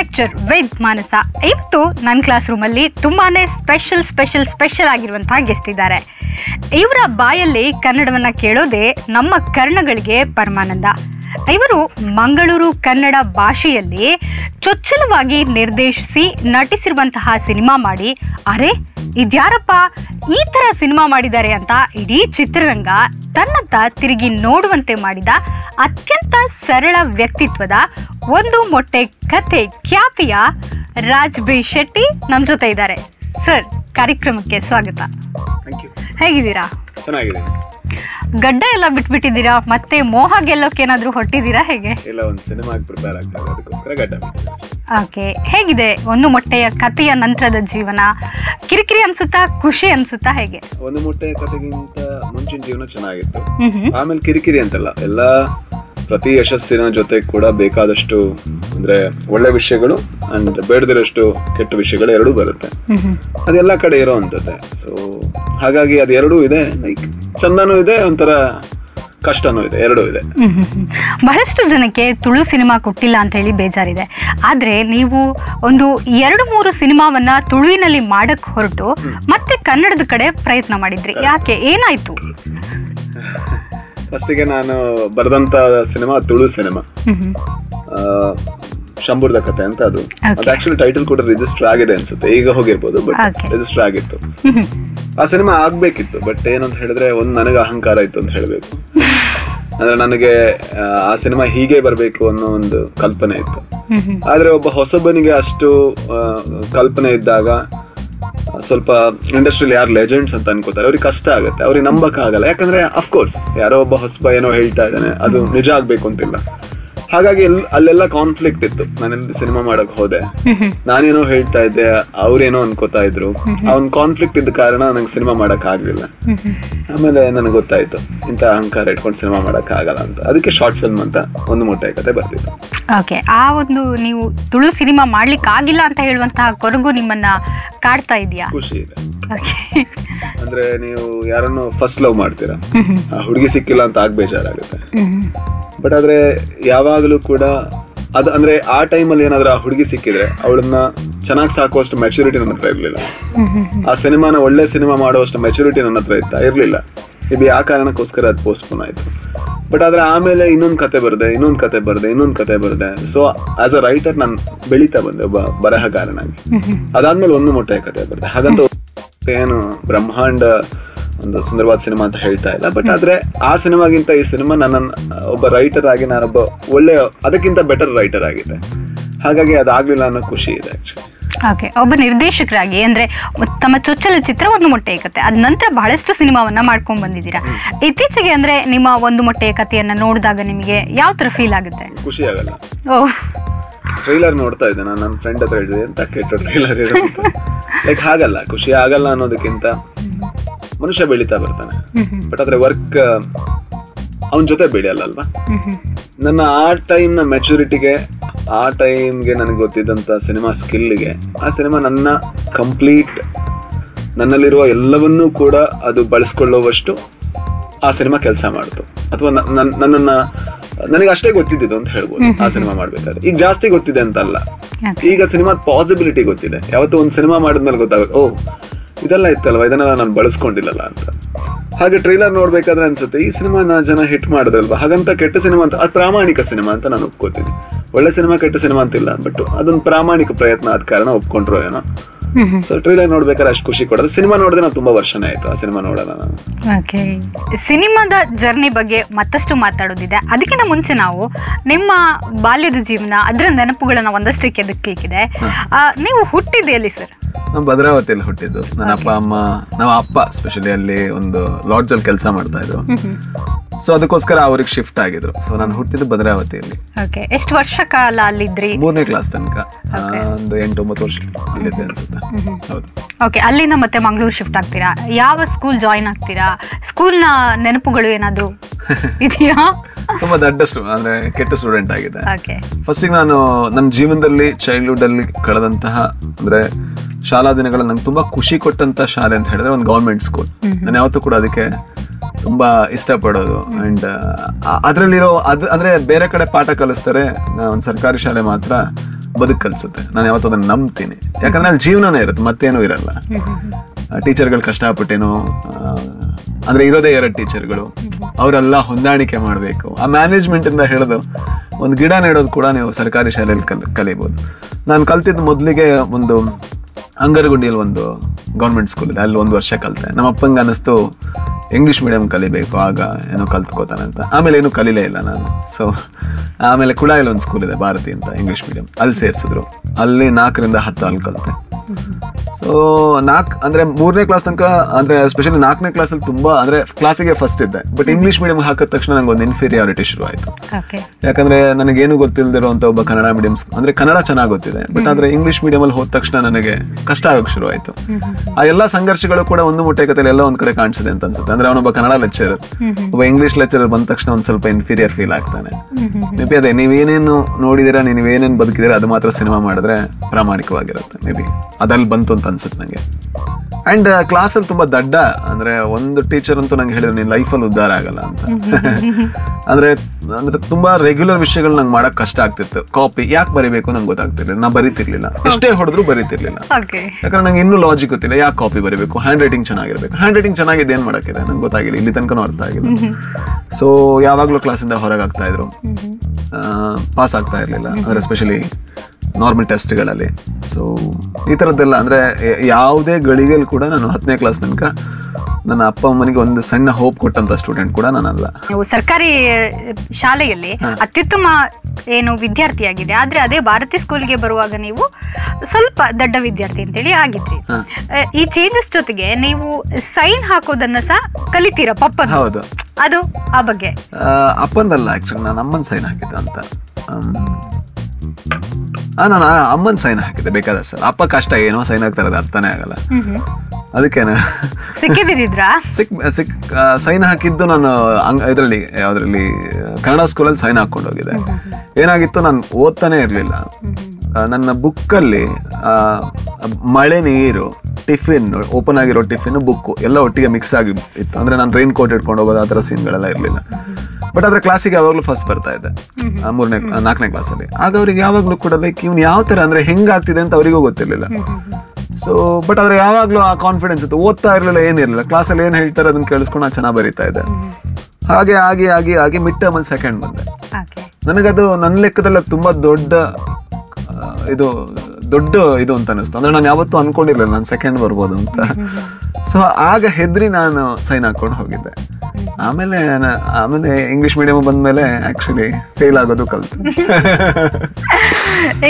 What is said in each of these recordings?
Lecture with ಮಾನಸ ಇವತ್ತು ನನ್ನ class ರೂಮಲ್ಲಿ ತುಂಬಾನೇ ಸ್ಪೆಷಲ್ ಸ್ಪೆಷಲ್ ಸ್ಪೆಷಲ್ ಆಗಿರುವಂತಹ ಗೆಸ್ಟ್ ಇದ್ದಾರೆ. ಇವರ ಬಾಯಲ್ಲಿ ಕನ್ನಡವನ್ನ ಕೇಳೋದೇ ನಮ್ಮ ಕರ್ಣಗಳಿಗೆ ಪರಮಾನಂದ. ಇವರು ಮಂಗಳೂರು ಕನ್ನಡ ಭಾಷೆಯಲ್ಲಿ ಚೊಚ್ಚಲವಾಗಿ ನಿರ್ದೇಶಿಸಿ ನಟಿಸಿರುವಂತಹ ಸಿನಿಮಾ ಮಾಡಿ, ಅರೆ, ಇದ್ಯಾರಪ್ಪ ಈ ಥರ ಸಿನಿಮಾ ಮಾಡಿದ್ದಾರೆ ಅಂತ ಇಡೀ ಚಿತ್ರರಂಗ ತನ್ನತ್ತ ತಿರುಗಿ ನೋಡುವಂತೆ ಮಾಡಿದ ಅತ್ಯಂತ ಸರಳ ವ್ಯಕ್ತಿತ್ವದ ಒಂದು ಮೊಟ್ಟೆ ಕತೆ ಖ್ಯಾತಿಯ ರಾಜ್ ಬಿ ಶೆಟ್ಟಿ ನಮ್ಮ ಜೊತೆ ಇದ್ದಾರೆ. ಸರ್ ಕಾರ್ಯಕ್ರಮಕ್ಕೆ ಸ್ವಾಗತ. ಹೇಗಿದ್ದೀರಾ? ಚೆನ್ನಾಗಿದೆ ಗಡ್ಡ ಎಲ್ಲ ಬಿಟ್ಬಿಟ್ಟಿದ್ದೀರಾ? ಮತ್ತೆ ಮೋಹ ಗೆಲ್ಲೋಕೆ ಏನಾದರೂ ಹೊಟ್ಟಿದ್ದೀರಾ ಹೇಗೆ? ಇಲ್ಲ ಒಂದು ಸಿನಿಮಾಗೆ ಪ್ರಿಪೇರ್ ಆಗ್ತಾ ಅದಕ್ಕೋಸ್ಕರ ಗಡ್ಡ ಓಕೆ ಹೇಗಿದೆ ಒಂದು ಮೊಟ್ಟೆಯ ಕಥೆಯ ನಂತರದ ಜೀವನ? ಕಿರಿಕಿರಿ ಅನ್ಸುತ್ತಾ ಖುಷಿ ಅನ್ಸುತ್ತಾ ಹೇಗೆ? ಒಂದು ಮೊಟ್ಟೆಯ ಕಥೆಗಿಂತ ಮುಂಚಿನ ಜೀವನ ಚೆನ್ನಾಗಿತ್ತು. ಆಮೇಲೆ ಕಿರಿಕಿರಿ ಅಂತಲ್ಲ ಎಲ್ಲ ಪ್ರತಿ ಯಶಸ್ಸಿನ ಜೊತೆ ಕೂಡ ಬೇಕಾದಷ್ಟು ಅಂದ್ರೆ ಒಳ್ಳೆ ವಿಷಯಗಳು ಅಂಡ್ ಬೇಡದಿರೋಷ್ಟು ಕೆಟ್ಟ ವಿಷಯಗಳು ಎರಡೂ ಬರುತ್ತೆ. ಅದೆಲ್ಲ ಕಡೆ ಇರೋ ಅಂಥದ್ದೇ. ಸೊ ಹಾಗಾಗಿ ಅದು ಎರಡೂ ಇದೆ ಲೈಕ್ ಚಂದನೂ ಇದೆ ಒಂಥರ ಕಷ್ಟನೂ ಇದೆ ಎರಡೂ ಇದೆ. ಬಹಳಷ್ಟು ಜನಕ್ಕೆ ತುಳು ಸಿನಿಮಾ ಕೊಟ್ಟಿಲ್ಲ ಅಂತ ಹೇಳಿ ಬೇಜಾರಿದೆ. ಆದ್ರೆ ನೀವು ಒಂದು ಎರಡು ಮೂರು ಸಿನಿಮಾವನ್ನ ತುಳುವಿನಲ್ಲಿ ಮಾಡಕ್ ಹೊರಟು ಮತ್ತೆ ಕನ್ನಡದ ಕಡೆ ಪ್ರಯತ್ನ ಮಾಡಿದ್ರಿ. ಯಾಕೆ? ಏನಾಯ್ತು? ಫಸ್ಟಿಗೆ ನಾನು ಬರೆದಂತ ಸಿನಿಮಾ ತುಳು ಸಿನಿಮಾ. ಶಂಭುರ್ದ ಕತೆ ಅಂತ ಅದು. ಅದು ಆಕ್ಚುಲಿ ಟೈಟಲ್ ಕೂಡ ರಿಜಿಸ್ಟರ್ ಆಗಿದೆ ಅನ್ಸುತ್ತೆ. ಈಗ ಹೋಗಿರ್ಬೋದು ಬಟ್ ರಿಜಿಸ್ಟರ್ ಆಗಿತ್ತು. ಆ ಸಿನಿಮಾ ಆಗ್ಬೇಕಿತ್ತು ಬಟ್ ಏನಂತ ಹೇಳಿದ್ರೆ ಒಂದು ನನಗೆ ಅಹಂಕಾರ ಇತ್ತು ಅಂತ ಹೇಳಬೇಕು. ಅಂದ್ರೆ ನನಗೆ ಆ, ಸಿನಿಮಾ ಹೀಗೆ ಬರಬೇಕು ಅನ್ನೋ ಒಂದು ಕಲ್ಪನೆ ಇತ್ತು. ಆದ್ರೆ ಒಬ್ಬ ಹೊಸಬನಿಗೆ ಅಷ್ಟು ಕಲ್ಪನೆ ಇದ್ದಾಗ ಸ್ವಲ್ಪ ಇಂಡಸ್ಟ್ರಿಯಲ್ಲಿ ಯಾರು ಲೆಜೆಂಡ್ಸ್ ಅಂತ ಅನ್ಕೋತಾರೆ, ಅವ್ರಿಗೆ ಕಷ್ಟ ಆಗುತ್ತೆ, ಅವ್ರಿಗೆ ನಂಬಕ್ಕಾಗಲ್ಲ ಯಾಕಂದ್ರೆ ಅಫ್ಕೋರ್ಸ್ ಯಾರೋ ಒಬ್ಬ ಹೊಸಬ ಏನೋ ಹೇಳ್ತಾ ಇದ್ದಾನೆ, ಅದು ನಿಜ ಆಗಬೇಕು ಅಂತಿಲ್ಲ. ಹಾಗಾಗಿ ಅಲ್ಲೆಲ್ಲ ಕಾನ್ಫ್ಲಿಕ್ಟ್ ಇತ್ತು. ನಾನು ಸಿನಿಮಾ ಮಾಡಕ್ ಹೋದೆ. ನಾನೇನೋ ಹೇಳ್ತಾ ಇದ್ದೆ ಅವ್ರೇನೋ ಅನ್ಕೋತಾ ಇದ್ರು. ಆ ಒಂದು ಕಾನ್ಫ್ಲಿಕ್ಟ್ ಇದ್ದ ಕಾರಣ ನಂಗೆ ಸಿನಿಮಾ ಮಾಡಕ್ ಆಗ್ಲಿಲ್ಲ. ಆಮೇಲೆ ನನಗೆ ಗೊತ್ತಾಯ್ತು ಇಂತ ಅಹಂಕಾರ ಇಟ್ಕೊಂಡು ಸಿನಿಮಾ ಮಾಡಕ್ ಆಗಲ್ಲ ಅಂತ. ಅದಕ್ಕೆ ಶಾರ್ಟ್ ಫಿಲ್ಮ್ ಅಂತ ಒಂದು ಮೊಟ್ಟೆ ಕತೆ ಬರ್ತಿತ್ತು. ಓಕೆ ಆ ಒಂದು ನೀವು ತುಳು ಸಿನಿಮಾ ಮಾಡ್ಲಿಕ್ಕೆ ಆಗಿಲ್ಲ ಅಂತ ಹೇಳುವಂತಹ ಕೊರಗು ನಿಮ್ಮನ್ನ ಕಾಡ್ತಾ ಇದೆಯಾ? ಖುಷಿ ಇದೆ. ಅಂದ್ರೆ ನೀವು ಯಾರನ್ನು ಫಸ್ಟ್ ಲವ್ ಮಾಡ್ತೀರಾ? ಹುಡುಗಿ ಸಿಕ್ಕಿಲ್ಲ ಅಂತ ಆಗ ಬೇಜಾರಾಗುತ್ತೆ. ಬಟ್ ಆದ್ರೆ ಯಾವಾಗಲೂ ಕೂಡ ಅದು ಅಂದ್ರೆ ಆ ಟೈಮಲ್ಲಿ ಏನಾದ್ರೂ ಆ ಹುಡುಗಿ ಸಿಕ್ಕಿದ್ರೆ ಅವಳನ್ನ ಚೆನ್ನಾಗಿ ಸಾಕುವಷ್ಟು ಮೆಚುರಿಟಿ ನನ್ನ ಹತ್ರ ಇರಲಿಲ್ಲ. ಆ ಸಿನಿಮಾನ ಒಳ್ಳೆ ಸಿನಿಮಾ ಮಾಡುವಷ್ಟು ಮೆಚುರಿಟಿ ನನ್ನ ಹತ್ರ ಇತ್ತ ಇರಲಿಲ್ಲ. ಇದು ಆ ಕಾರಣಕ್ಕೋಸ್ಕರ ಅದು ಪೋಸ್ಟ್ಪೋನ್ ಆಯ್ತು. ಬಟ್ ಆದ್ರೆ ಆಮೇಲೆ ಇನ್ನೊಂದು ಕತೆ ಬರದೆ ಇನ್ನೊಂದು ಕತೆ ಬರದೆ ಇನ್ನೊಂದು ಕತೆ ಬರದೆ. ಸೊ ಆಸ್ ಅ ರೈಟರ್ ನಾನು ಬೆಳೀತಾ ಬಂದೆ ಒಬ್ಬ ಬರಹಗಾರನಾಗಿ. ಅದಾದ್ಮೇಲೆ ಒಂದು ಮೊಟ್ಟೆ ಕತೆ ಬರದೆ. ಹಾಗಂತ ಏನು ಬ್ರಹ್ಮಾಂಡ ಒಂದು ಸುಂದರವಾದ ಸಿನಿಮಾ ಅಂತ ಹೇಳ್ತಾ ಇಲ್ಲ. ಬಟ್ ಆದ್ರೆ ಆ ಸಿನಿಮಾಗಿಂತ ಈ ಸಿನಿಮಾ ನನ್ನ ಒಬ್ಬ ರೈಟರ್ ಆಗಿ ನಾನೊಬ್ಬ ಒಳ್ಳೆ ಅದಕ್ಕಿಂತ ಬೆಟರ್ ರೈಟರ್ ಆಗಿದೆ. ಹಾಗಾಗಿ ಅದಾಗ್ಲಿಲ್ಲ ಅನ್ನೋ ಖುಷಿ ಇದೆ ಓಕೆ ಒಬ್ಬ ನಿರ್ದೇಶಕರಾಗಿ ಅಂದ್ರೆ ತಮ್ಮ ಚೊಚ್ಚಲ ಚಿತ್ರ ಒಂದು ಮೊಟ್ಟೆಯ ಕತೆ ಅದ ನಂತರ ಬಹಳಷ್ಟು ಸಿನಿಮಾವನ್ನ ಮಾಡ್ಕೊಂಡ್ ಬಂದಿದ್ದೀರಾ? ಇತ್ತೀಚೆಗೆ ಅಂದ್ರೆ ನಿಮ್ಮ ಒಂದು ಮೊಟ್ಟೆಯ ಕಥೆಯನ್ನ ನೋಡಿದಾಗ ನಿಮಗೆ ಯಾವ ತರ ಫೀಲ್ ಆಗುತ್ತೆ? ಖುಷಿ ಆಗಲ್ಲ. ಓ. ಟ್ರೈಲರ್ ನೋಡ್ತಾ ಇದ್ದೆ ನಾನು ನನ್ನ ಫ್ರೆಂಡ್ ಹತ್ರ ಹೇಳಿದೆ ಅಂತ ಕೆಟ್ಟ ಟ್ರೈಲರ್ ಇದೆ? ಲೈಕ್ ಹಾಗಲ್ಲ ಖುಷಿ ಆಗಲ್ಲ ಅನ್ನೋದಕ್ಕಿಂತ ಮನುಷ್ಯ ಬೆಳೀತಾ ಬರ್ತಾನೆ. ಬಟ್ ಆದ್ರೆ ವರ್ಕ್ ಅವನ ಜೊತೆ ಬೆಳೆಯಲ್ಲ ಅಲ್ವಾ. ನನ್ನ ಆ ಟೈಮ್ನ ಮೆಚುರಿಟಿಗೆ ಆ ಟೈಮ್ಗೆ ನನಗೆ ಗೊತ್ತಿದ್ದಂತ ಸಿನಿಮಾ ಸ್ಕಿಲ್ಗೆ ಆ ಸಿನಿಮಾ ನನ್ನ ಕಂಪ್ಲೀಟ್ ನನ್ನಲ್ಲಿರುವ ಎಲ್ಲವನ್ನೂ ಕೂಡ ಅದು ಬಳಸ್ಕೊಳ್ಳೋವಷ್ಟು ಆ ಸಿನಿಮಾ ಕೆಲಸ ಮಾಡ್ತು. ಅಥವಾ ನನ್ನನ್ನು ನನಗೆ ಅಷ್ಟೇ ಗೊತ್ತಿದ್ದು ಅಂತ ಹೇಳ್ಬೋದು. ಆ ಸಿನಿಮಾ ಮಾಡ್ಬೇಕಾದ್ರೆ. ಈಗ ಜಾಸ್ತಿ ಗೊತ್ತಿದೆ ಅಂತಲ್ಲ. ಈಗ ಸಿನಿಮಾ ಪಾಸಿಬಿಲಿಟಿ ಗೊತ್ತಿದೆ. ಯಾವತ್ತು ಒಂದು ಸಿನಿಮಾ ಮಾಡಿದ್ಮೇಲೆ ಗೊತ್ತಾಗುತ್ತೆ ಓ ಇದೆಲ್ಲ ಇತ್ತಲ್ವ? ಇದನ್ನೆಲ್ಲ ನಾನು ಬಳಸ್ಕೊಂಡಿಲ್ಲಲ್ಲ ಅಂತ. ಹಾಗೆ ಟ್ರೈಲರ್ ನೋಡ್ಬೇಕಾದ್ರೆ ಅನ್ಸುತ್ತೆ, ಈ ಸಿನಿಮಾನ ಜನ ಹಿಟ್ ಮಾಡಿದ್ರಲ್ವ? ಹಾಗಂತ ಕೆಟ್ಟ ಸಿನಿಮಾ ಅಂತ, ಅದು ಪ್ರಾಮಾಣಿಕ ಸಿನಿಮಾ ಅಂತ ನಾನು ಒಪ್ಕೋತೀನಿ. ಒಳ್ಳೆ ಸಿನಿಮಾ, ಕೆಟ್ಟ ಸಿನಿಮಾ ಅಂತಿಲ್ಲ ಬಟ್ ಅದೊಂದು ಪ್ರಾಮಾಣಿಕ ಪ್ರಯತ್ನ ಆದ ಕಾರಣ ಒಪ್ಕೊಂಡ್ರು ಏನೋ. ಸೊ ಟ್ರೈಲರ್ ನೋಡ್ಬೇಕಾದ್ರೆ ಅಷ್ಟು ಖುಷಿ ಕೊಡೋದು. ಸಿನಿಮಾ ನೋಡಿದ್ರೆ ನಾನು ತುಂಬಾ ವರ್ಷನೇ ಆಯ್ತು ಆ ಸಿನಿಮಾ ನೋಡೋಣ ನಾನು ಓಕೆ ಸಿನಿಮಾದ ಜರ್ನಿ ಬಗ್ಗೆ ಮತ್ತಷ್ಟು ಮಾತಾಡೋದಿದೆ. ಅದಕ್ಕಿಂತ ಮುಂಚೆ ನಾವು ನಿಮ್ಮ ಬಾಲ್ಯದ ಜೀವನ ಅದರ ನೆನಪುಗಳನ್ನ ಒಂದಷ್ಟು ಕೆದಕ್ಕಿದೆ ಆ, ನೀವು ಹುಟ್ಟಿದ್ದು ಎಲ್ಲಿ ಸರ್ ನಾವು ಭದ್ರಾವತಿಯಲ್ಲಿ ಹುಟ್ಟಿದ್ದು. ನನ್ನ ಅಪ್ಪ ಅಮ್ಮ ನಮ್ಮ ಅಪ್ಪ ಸ್ಪೆಷಲಿ ಅಲ್ಲಿ ಒಂದು ಲಾಡ್ಜ್ ಅಲ್ಲಿ ಕೆಲಸ ಮಾಡ್ತಾ ಇದ್ರು. ಸೊ ಅದಕ್ಕೋಸ್ಕರ ಅವ್ರಿಗೆ ಶಿಫ್ಟ್ ಆಗಿದ್ರು. ಸೊ ನಾನು ಹುಟ್ಟಿದ್ದು ಭದ್ರಾವತಿಯಲ್ಲಿ. ಓಕೆ ಎಷ್ಟು ವರ್ಷ ಕಾಲ ಅಲ್ಲಿದ್ರಿ? ಮೂರನೇ ಕ್ಲಾಸ್ ತನಕ. ಒಂದು ಎಂಟು ಒಂಬತ್ತು ವರ್ಷ ಅಲ್ಲಿದ್ದೆ ಅನ್ಸುತ್ತೆ. ಓಕೆ ಅಲ್ಲಿಂದ ಮತ್ತೆ ಮಂಗಳೂರು ಶಿಫ್ಟ್ ಆಗ್ತೀರಾ? ಯಾವ ಸ್ಕೂಲ್ ಜಾಯಿನ್ ಆಗ್ತೀರಾ? ಸ್ಕೂಲ್ನ ನೆನಪುಗಳು ಏನಾದರೂ ಇದೆಯಾ? ತುಂಬ ದೊಡ್ಡ ಅಂದ್ರೆ ಕೆಟ್ಟ ಸ್ಟೂಡೆಂಟ್ ಆಗಿದೆ. ಓಕೆ ಫಸ್ಟಿಗೆ ನಾನು ನನ್ನ ಜೀವನದಲ್ಲಿ ಚೈಲ್ಡ್ಹುಡ್ ಅಲ್ಲಿ ಕಳೆದಂತಹ ಅಂದ್ರೆ ಶಾಲಾ ದಿನಗಳ ನಂಗೆ ತುಂಬಾ ಖುಷಿ ಕೊಟ್ಟಂತ ಶಾಲೆ ಅಂತ ಹೇಳಿದ್ರೆ ಒಂದು ಗೌರ್ಮೆಂಟ್ ಸ್ಕೂಲ್ ನಾನು ಯಾವತ್ತೂ ಕೂಡ ಅದಕ್ಕೆ ತುಂಬಾ ಇಷ್ಟಪಡೋದು. ಅಂಡ್ ಅದರಲ್ಲಿರೋ ಅದು, ಅಂದ್ರೆ ಬೇರೆ ಕಡೆ ಪಾಠ ಕಲಿಸ್ತಾರೆ ಒಂದು ಸರ್ಕಾರಿ ಶಾಲೆ ಮಾತ್ರ ಬದುಕು ಕಲಿಸುತ್ತೆ. ನಾನು ಯಾವತ್ತೂ ಅದನ್ನ ನಂಬ್ತೀನಿ. ಯಾಕಂದ್ರೆ ಅಲ್ಲಿ ಜೀವನನೇ ಇರುತ್ತೆ, ಮತ್ತೇನೂ ಇರಲ್ಲ. ಟೀಚರ್ಗಳು ಕಷ್ಟಪಟ್ಟೇನೋ ಅಂದರೆ ಇರೋದೇ ಎರಡು ಟೀಚರ್ಗಳು. ಅವರೆಲ್ಲ ಹೊಂದಾಣಿಕೆ ಮಾಡಬೇಕು. ಆ ಮ್ಯಾನೇಜ್ಮೆಂಟ್ ಇಂದ ಹಿಡಿದು ಒಂದು ಗಿಡ ನೆಡೋದು ಕೂಡ ನೀವು ಸರ್ಕಾರಿ ಶಾಲೆಯಲ್ಲಿ ಕಲ್, ಕಲಿಬೋದು. ನಾನು ಕಲ್ತಿದ್ದು ಮೊದಲಿಗೆ ಒಂದು ಅಂಗರಗುಂಡಿಯಲ್ಲಿ ಒಂದು ಗೌರ್ಮೆಂಟ್ ಸ್ಕೂಲ್ ಇದೆ. ಅಲ್ಲಿ ಒಂದು ವರ್ಷ ಕಲಿತೆ. ನಮ್ಮ ಅಪ್ಪಂಗೆ ಅನ್ನಿಸ್ತು ಇಂಗ್ಲೀಷ್ ಮೀಡಿಯಂ ಕಲಿಬೇಕು, ಆಗ ಏನೋ ಕಲ್ತ್ಕೋತಾನೆ ಅಂತ. ಆಮೇಲೆ ಏನು ಕಲೀಲೇ ಇಲ್ಲ ನಾನು. ಸೊ ಆಮೇಲೆ ಕುಳಾಯಲ್ಲಿ ಒಂದು ಸ್ಕೂಲ್ ಇದೆ ಭಾರತಿ ಅಂತ ಇಂಗ್ಲೀಷ್ ಮೀಡಿಯಂ ಅಲ್ಲಿ ಸೇರಿಸಿದ್ರು. ಅಲ್ಲಿ ನಾಲ್ಕರಿಂದ ಹತ್ತು ಅಲ್ಲಿ ಕಲಿತೆ. ಸೊ ನಾಲ್ಕು ಅಂದ್ರೆ ಮೂರನೇ ಕ್ಲಾಸ್ ತನಕ ಅಂದ್ರೆ ಸ್ಪೆಷಲಿ ನಾಲ್ಕನೇ ಕ್ಲಾಸಲ್ಲಿ ತುಂಬಾ ಅಂದ್ರೆ ಕ್ಲಾಸಿಗೆ ಫಸ್ಟ್ ಇದ್ದೆ. ಬಟ್ ಇಂಗ್ಲೀಷ್ ಮೀಡಿಯಂ ಹಾಕಿದ ತಕ್ಷಣ ನಂಗೆ ಒಂದು ಇನ್ಫೀರಿಯಾರಿಟಿ ಶುರು ಆಯ್ತು ಓಕೆ ಯಾಕಂದ್ರೆ ನನಗೇನು ಗೊತ್ತಿಲ್ಲದಿರುವಂತ ಒಬ್ಬ ಕನ್ನಡ ಮೀಡಿಯಂ ಅಂದ್ರೆ ಕನ್ನಡ ಚೆನ್ನಾಗಿ ಗೊತ್ತಿದೆ ಬಟ್ ಆದ್ರೆ ಇಂಗ್ಲಿಷ್ ಮೀಡಿಯಂ ಅಲ್ಲಿ ಹೋದ ತಕ್ಷಣ ನನಗೆ ಕಷ್ಟ ಆಗೋಕ್ಕೆ ಶುರು ಆಯ್ತು ಆ ಎಲ್ಲಾ ಸಂಘರ್ಷಗಳು ಕೂಡ ಒಂದು ಮುಟ್ಟೆ ಕಥೆಯಲ್ಲಿ ಎಲ್ಲ ಒಂದ್ ಕಡೆ ಕಾಣಿಸಿದೆ ಅಂತ ಅನ್ಸುತ್ತೆ. ಅಂದ್ರೆ ಅವನೊಬ್ಬ ಕನ್ನಡ ಲೆಕ್ಚರರ್ ಒಬ್ಬ ಇಂಗ್ಲಿಷ್ ಲೆಕ್ಚರರ್ ಬಂದ ತಕ್ಷಣ ಒಂದ್ ಸ್ವಲ್ಪ ಇನ್ಫೀರಿಯರ್ ಫೀಲ್ ಆಗ್ತಾನೆ. ಮೇ ಬಿ ಅದೇ ನೀವೇನೇನು ನೋಡಿದಿರಾ ನೀವೇನೇನು ಬದುಕಿದಿರಾ ಅದು ಮಾತ್ರ ಸಿನಿಮಾ ಮಾಡಿದ್ರೆ ಪ್ರಾಮಾಣಿಕವಾಗಿರುತ್ತೆ ಮೇ ಬಿ ಅದಲ್ಲಿ ಬಂತು ಅಂತ ಅನ್ಸುತ್ತೆ ನನಗೆ ಅಂಡ್ ಕ್ಲಾಸಲ್ಲಿ ತುಂಬಾ ದಡ್ಡ ಅಂದ್ರೆ ಒಂದು ಟೀಚರ್ ಅಂತೂ ನಂಗೆ ಹೇಳಿದ್ರು ನೀನು ಲೈಫಲ್ಲಿ ಉದ್ಧಾರ ಆಗಲ್ಲ ಅಂತ. ಅಂದ್ರೆ ಅಂದ್ರೆ ತುಂಬಾ ರೆಗ್ಯುಲರ್ ವಿಷಯಗಳು ನಂಗೆ ಮಾಡಕ್ ಕಷ್ಟ ಆಗ್ತಿತ್ತು. ಕಾಪಿ ಯಾಕೆ ಬರಿಬೇಕು ನಂಗೆ ಗೊತ್ತಾಗ್ತಿರ್ಲಿಲ್ಲ. ನಾ ಬರಿತಿರ್ಲಿಲ್ಲ. ಎಷ್ಟೇ ಹೊಡೆದ್ರು ಬರೀತಿರ್ಲಿಲ್ಲ. ಯಾಕಂದ್ರೆ ನಂಗೆ ಇನ್ನೂ ಲಾಜಿಕ್ ಗೊತ್ತಿಲ್ಲ ಯಾಕೆ ಕಾಪಿ ಬರೀಬೇಕು? ಹ್ಯಾಂಡ್ ರೈಟಿಂಗ್ ಚೆನ್ನಾಗಿರ್ಬೇಕು. ಹ್ಯಾಂಡ್ ರೈಟಿಂಗ್ ಚೆನ್ನಾಗಿದೆ ಏನ್ ಮಾಡಕ್ಕಿದೆ? ನಂಗೆ ಗೊತ್ತಾಗಿಲ್ಲ. ಇಲ್ಲಿ ತನಕನೂ ಅರ್ಥ ಆಗಿಲ್ಲ. ಸೊ ಯಾವಾಗ್ಲೂ ಕ್ಲಾಸಿಂದ ಹೊರಗೆ ಆಗ್ತಾ ಇದ್ರು. ಪಾಸ್ ಆಗ್ತಾ ಇರ್ಲಿಲ್ಲ. ಅಂದ್ರೆ ಸ್ಪೆಷಲಿ ನಾರ್ಮಲ್ ಟೆಸ್ಟ್ಗಳಲ್ಲಿ ಸೊ ಈ ಥರದ್ದೆಲ್ಲ ಅಂದ್ರೆ ಯಾವುದೇ ಗಳಿಗೆಯಲ್ಲಿ ಕೂಡ ನಾನು ಹತ್ತನೇ ಕ್ಲಾಸ್ ತನಕ ನನ್ನ ಅಪ್ಪ ಅಮ್ಮನಿಗೆ ಒಂದು ಸಣ್ಣ ಹೋಪ್ ಕೊಟ್ಟಂತ ಸ್ಟೂಡೆಂಟ್ ಕೂಡ ನಾನಲ್ಲ. ನೀವು ಸರ್ಕಾರಿ ಶಾಲೆಯಲ್ಲಿ ಅತ್ಯುತ್ತಮ ಏನು ವಿದ್ಯಾರ್ಥಿಯಾಗಿದೆ ಆದ್ರೆ ಅದೇ ಭಾರತೀಯ ಸ್ಕೂಲ್ಗೆ ಬರುವಾಗ ನೀವು ಸ್ವಲ್ಪ ದೊಡ್ಡ ವಿದ್ಯಾರ್ಥಿ ಅಂತೇಳಿ ಆಗಿದ್ರಿ. ಈ ಚೇಂಜಸ್ ಜೊತೆಗೆ ನೀವು ಸೈನ್ ಹಾಕೋದನ್ನ ಸಹ ಕಲಿತೀರ ಪಪ್ಪ ಹೌದು. ಅದು ಆ ಬಗ್ಗೆ. ಅಪ್ಪಂದಲ್ಲ ಆಕ್ಚುಲಿ ನಾನು ಅಮ್ಮನ ಸೈನ್ ಹಾಕಿದ್ದೆ ಅಂತ. ನಾನು ಅಮ್ಮನ ಸೈನ್ ಹಾಕಿದ್ದೆ ಬೇಕಾದಷ್ಟು ಸರ್ ಅಪ್ಪ ಕಷ್ಟ ಏನೋ ಸೈನ್ ಹಾಕ್ತಾರೆ ಅದು ಅರ್ಥನೇ ಆಗಲ್ಲ. ಅದಕ್ಕೆ ಸಿಕ್ಕಿ ಬಿದ್ದಿದ್ರಾ? ಸಿಕ್ ಸಿಕ್ ಸೈನ್ ಹಾಕಿದ್ದು ನಾನು ಇದರಲ್ಲಿ ಯಾವ್ದ್ರಲ್ಲಿ ಕನ್ನಡ ಸ್ಕೂಲಲ್ಲಿ ಸೈನ್ ಹಾಕೊಂಡು ಹೋಗಿದ್ದೆ. ಏನಾಗಿತ್ತು ನಾನು ಓದ್ತಾನೆ ಇರಲಿಲ್ಲ. ನನ್ನ ಬುಕ್ಕಲ್ಲಿ ಮಳೆ ನೀರು ಟಿಫಿನ್ ಓಪನ್ ಆಗಿರೋ ಟಿಫಿನ್ ಬುಕ್ಕು ಎಲ್ಲ ಒಟ್ಟಿಗೆ ಮಿಕ್ಸ್ ಆಗಿ ಇತ್ತು. ಅಂದ್ರೆ ನಾನು ರೈನ್ ಕೋಟ್ ಇಟ್ಕೊಂಡು ಹೋಗೋದು ಆ ಥರ ಸೀನ್ಗಳೆಲ್ಲ ಇರಲಿಲ್ಲ. ಬಟ್ ಅದರ ಕ್ಲಾಸಿಗೆ ಯಾವಾಗಲೂ ಫಸ್ಟ್ ಬರ್ತಾ ಇದ್ದೆ ಮೂರನೇ ನಾಲ್ಕನೇ ಕ್ಲಾಸಲ್ಲಿ ಆಗ ಅವ್ರಿಗೆ ಯಾವಾಗಲೂ ಕೂಡ ಲೈಕ್ ಇವ್ನು ಯಾವ ಥರ ಅಂದರೆ ಹೆಂಗಾಗ್ತಿದೆ ಅಂತ ಅವರಿಗೂ ಗೊತ್ತಿರಲಿಲ್ಲ. ಸೊ ಬಟ್ ಆದರೆ ಯಾವಾಗಲೂ ಆ ಕಾನ್ಫಿಡೆನ್ಸ್ ಇತ್ತು. ಓದ್ತಾ ಇರಲಿಲ್ಲ ಏನಿರಲಿಲ್ಲ ಕ್ಲಾಸಲ್ಲಿ ಏನು ಹೇಳ್ತಾರೆ ಅದನ್ನು ಕೇಳಿಸ್ಕೊಂಡು ನಾನು ಚೆನ್ನಾಗಿ ಬರೀತಾ ಇದ್ದೆ. ಹಾಗೆ ಆಗಿ ಆಗಿ ಆಗಿ ಮಿಡ್ ಟರ್ಮ್ ಅಲ್ಲಿ ಸೆಕೆಂಡ್ ಬಂದೆ. ನನಗದು ನನ್ನ ಲೆಕ್ಕದಲ್ಲಿ ತುಂಬ ದೊಡ್ಡ ಇದು ದೊಡ್ಡ ಇದು ಅಂತ ಅನಿಸ್ತು. ಅಂದ್ರೆ ನಾನು ಯಾವತ್ತೂ ಅನ್ಕೊಂಡಿರ್ಲಿಲ್ಲ ನಾನು ಸೆಕೆಂಡ್ ಬರ್ಬೋದು ಅಂತ. ಸೊ ಆಗ ಹೆದ್ರಿ ನಾನು ಸೈನ್ ಹಾಕೊಂಡು ಹೋಗಿದ್ದೆ. ಆಮೇಲೆ ಆಮೇಲೆ ಇಂಗ್ಲಿಷ್ ಮೀಡಿಯಂ ಬಂದ್ಮೇಲೆ ಆಕ್ಚುಲಿ ಫೇಲ್ ಆಗೋದು ಕಲ್ತು.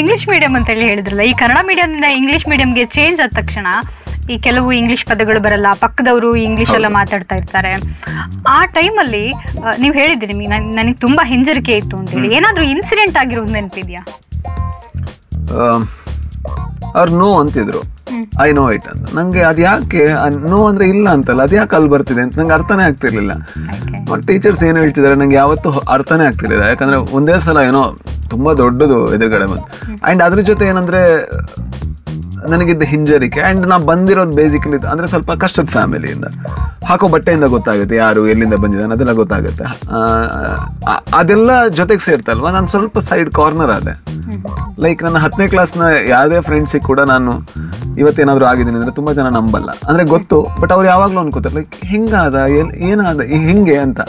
ಇಂಗ್ಲಿಷ್ ಮೀಡಿಯಂ ಅಂತ ಹೇಳಿ ಹೇಳಿದ್ರಲ್ಲ ಈ ಕನ್ನಡ ಮೀಡಿಯಂನಿಂದ ಇಂಗ್ಲಿಷ್ ಮೀಡಿಯಂಗೆ ಚೇಂಜ್ ಆದ ತಕ್ಷಣ ಈ ಕೆಲವು ಇಂಗ್ಲಿಷ್ ಪದಗಳು ಬರಲ್ಲ ಪಕ್ಕದವರು ಇಂಗ್ಲಿಷ್ ಎಲ್ಲ ಮಾತಾಡ್ತಾ ಇರ್ತಾರೆ. ಆ ಟೈಮಲ್ಲಿ ನೀವು ಹೇಳಿದ್ರಿ ನನಗೆ ತುಂಬಾ ಹಿಂಜರಿಕೆ ಇತ್ತು ಅಂತೇಳಿ. ಏನಾದ್ರೂ ಇನ್ಸಿಡೆಂಟ್ ಆಗಿರೋದು ನೆನಪಿದ್ಯಾ? ಅವ್ರು ನೋ ಅಂತಿದ್ರು. ಐ ನೋ ಇಟ್ ಅಂತ. ನಂಗೆ ಅದು ಯಾಕೆ ನೋ ಅಂದ್ರೆ ಇಲ್ಲ ಅಂತಲ್ಲ ಅದು ಯಾಕೆ ಅಲ್ಲಿ ಬರ್ತಿದೆ ಅಂತ ನಂಗೆ ಅರ್ಥನೇ ಆಗ್ತಿರ್ಲಿಲ್ಲ. ಟೀಚರ್ಸ್ ಏನು ಹೇಳ್ತಿದ್ದಾರೆ ನಂಗೆ ಯಾವತ್ತೂ ಅರ್ಥನೇ ಆಗ್ತಿರ್ಲಿಲ್ಲ. ಯಾಕಂದ್ರೆ ಒಂದೇ ಸಲ ಏನೋ ತುಂಬಾ ದೊಡ್ಡದು ಎದುರುಗಡೆ ಬಂದು. ಅಂಡ್ ಅದ್ರ ಜೊತೆ ಏನಂದ್ರೆ ನನಗಿದ್ದ ಹಿಂಜರಿಕೆ. ಅಂಡ್ ನಾ ಬಂದಿರೋದು ಬೇಸಿಕಲಿ ಅಂದ್ರೆ ಸ್ವಲ್ಪ ಕಷ್ಟದ ಫ್ಯಾಮಿಲಿಯಿಂದ ಹಾಕೋ ಬಟ್ಟೆಯಿಂದ ಗೊತ್ತಾಗುತ್ತೆ ಯಾರು ಎಲ್ಲಿಂದ ಬಂದಿದ್ದಾನೆ ಅದೆಲ್ಲ ಗೊತ್ತಾಗುತ್ತೆ. ಅದೆಲ್ಲ ಜೊತೆಗೆ ಸೇರ್ತಲ್ವಾ ನಾನು ಸ್ವಲ್ಪ ಸೈಡ್ ಕಾರ್ನರ್ ಆದೆ. ಲೈಕ್ ನನ್ನ ಹತ್ತನೇ ಕ್ಲಾಸ್ನ ಯಾವುದೇ ಫ್ರೆಂಡ್ಸಿಗೆ ಕೂಡ ನಾನು ಇವತ್ತೇನಾದರೂ ಆಗಿದ್ದೀನಿ ಅಂದರೆ ತುಂಬ ಜನ ನಂಬಲ್ಲ. ಅಂದರೆ ಗೊತ್ತು ಬಟ್ ಅವ್ರು ಯಾವಾಗಲೂ ಅನ್ಕೋತಾರೆ ಲೈಕ್ ಹೆಂಗಾದ ಏನು ಏನಾದ ಹೆಂಗೆ ಅಂತ.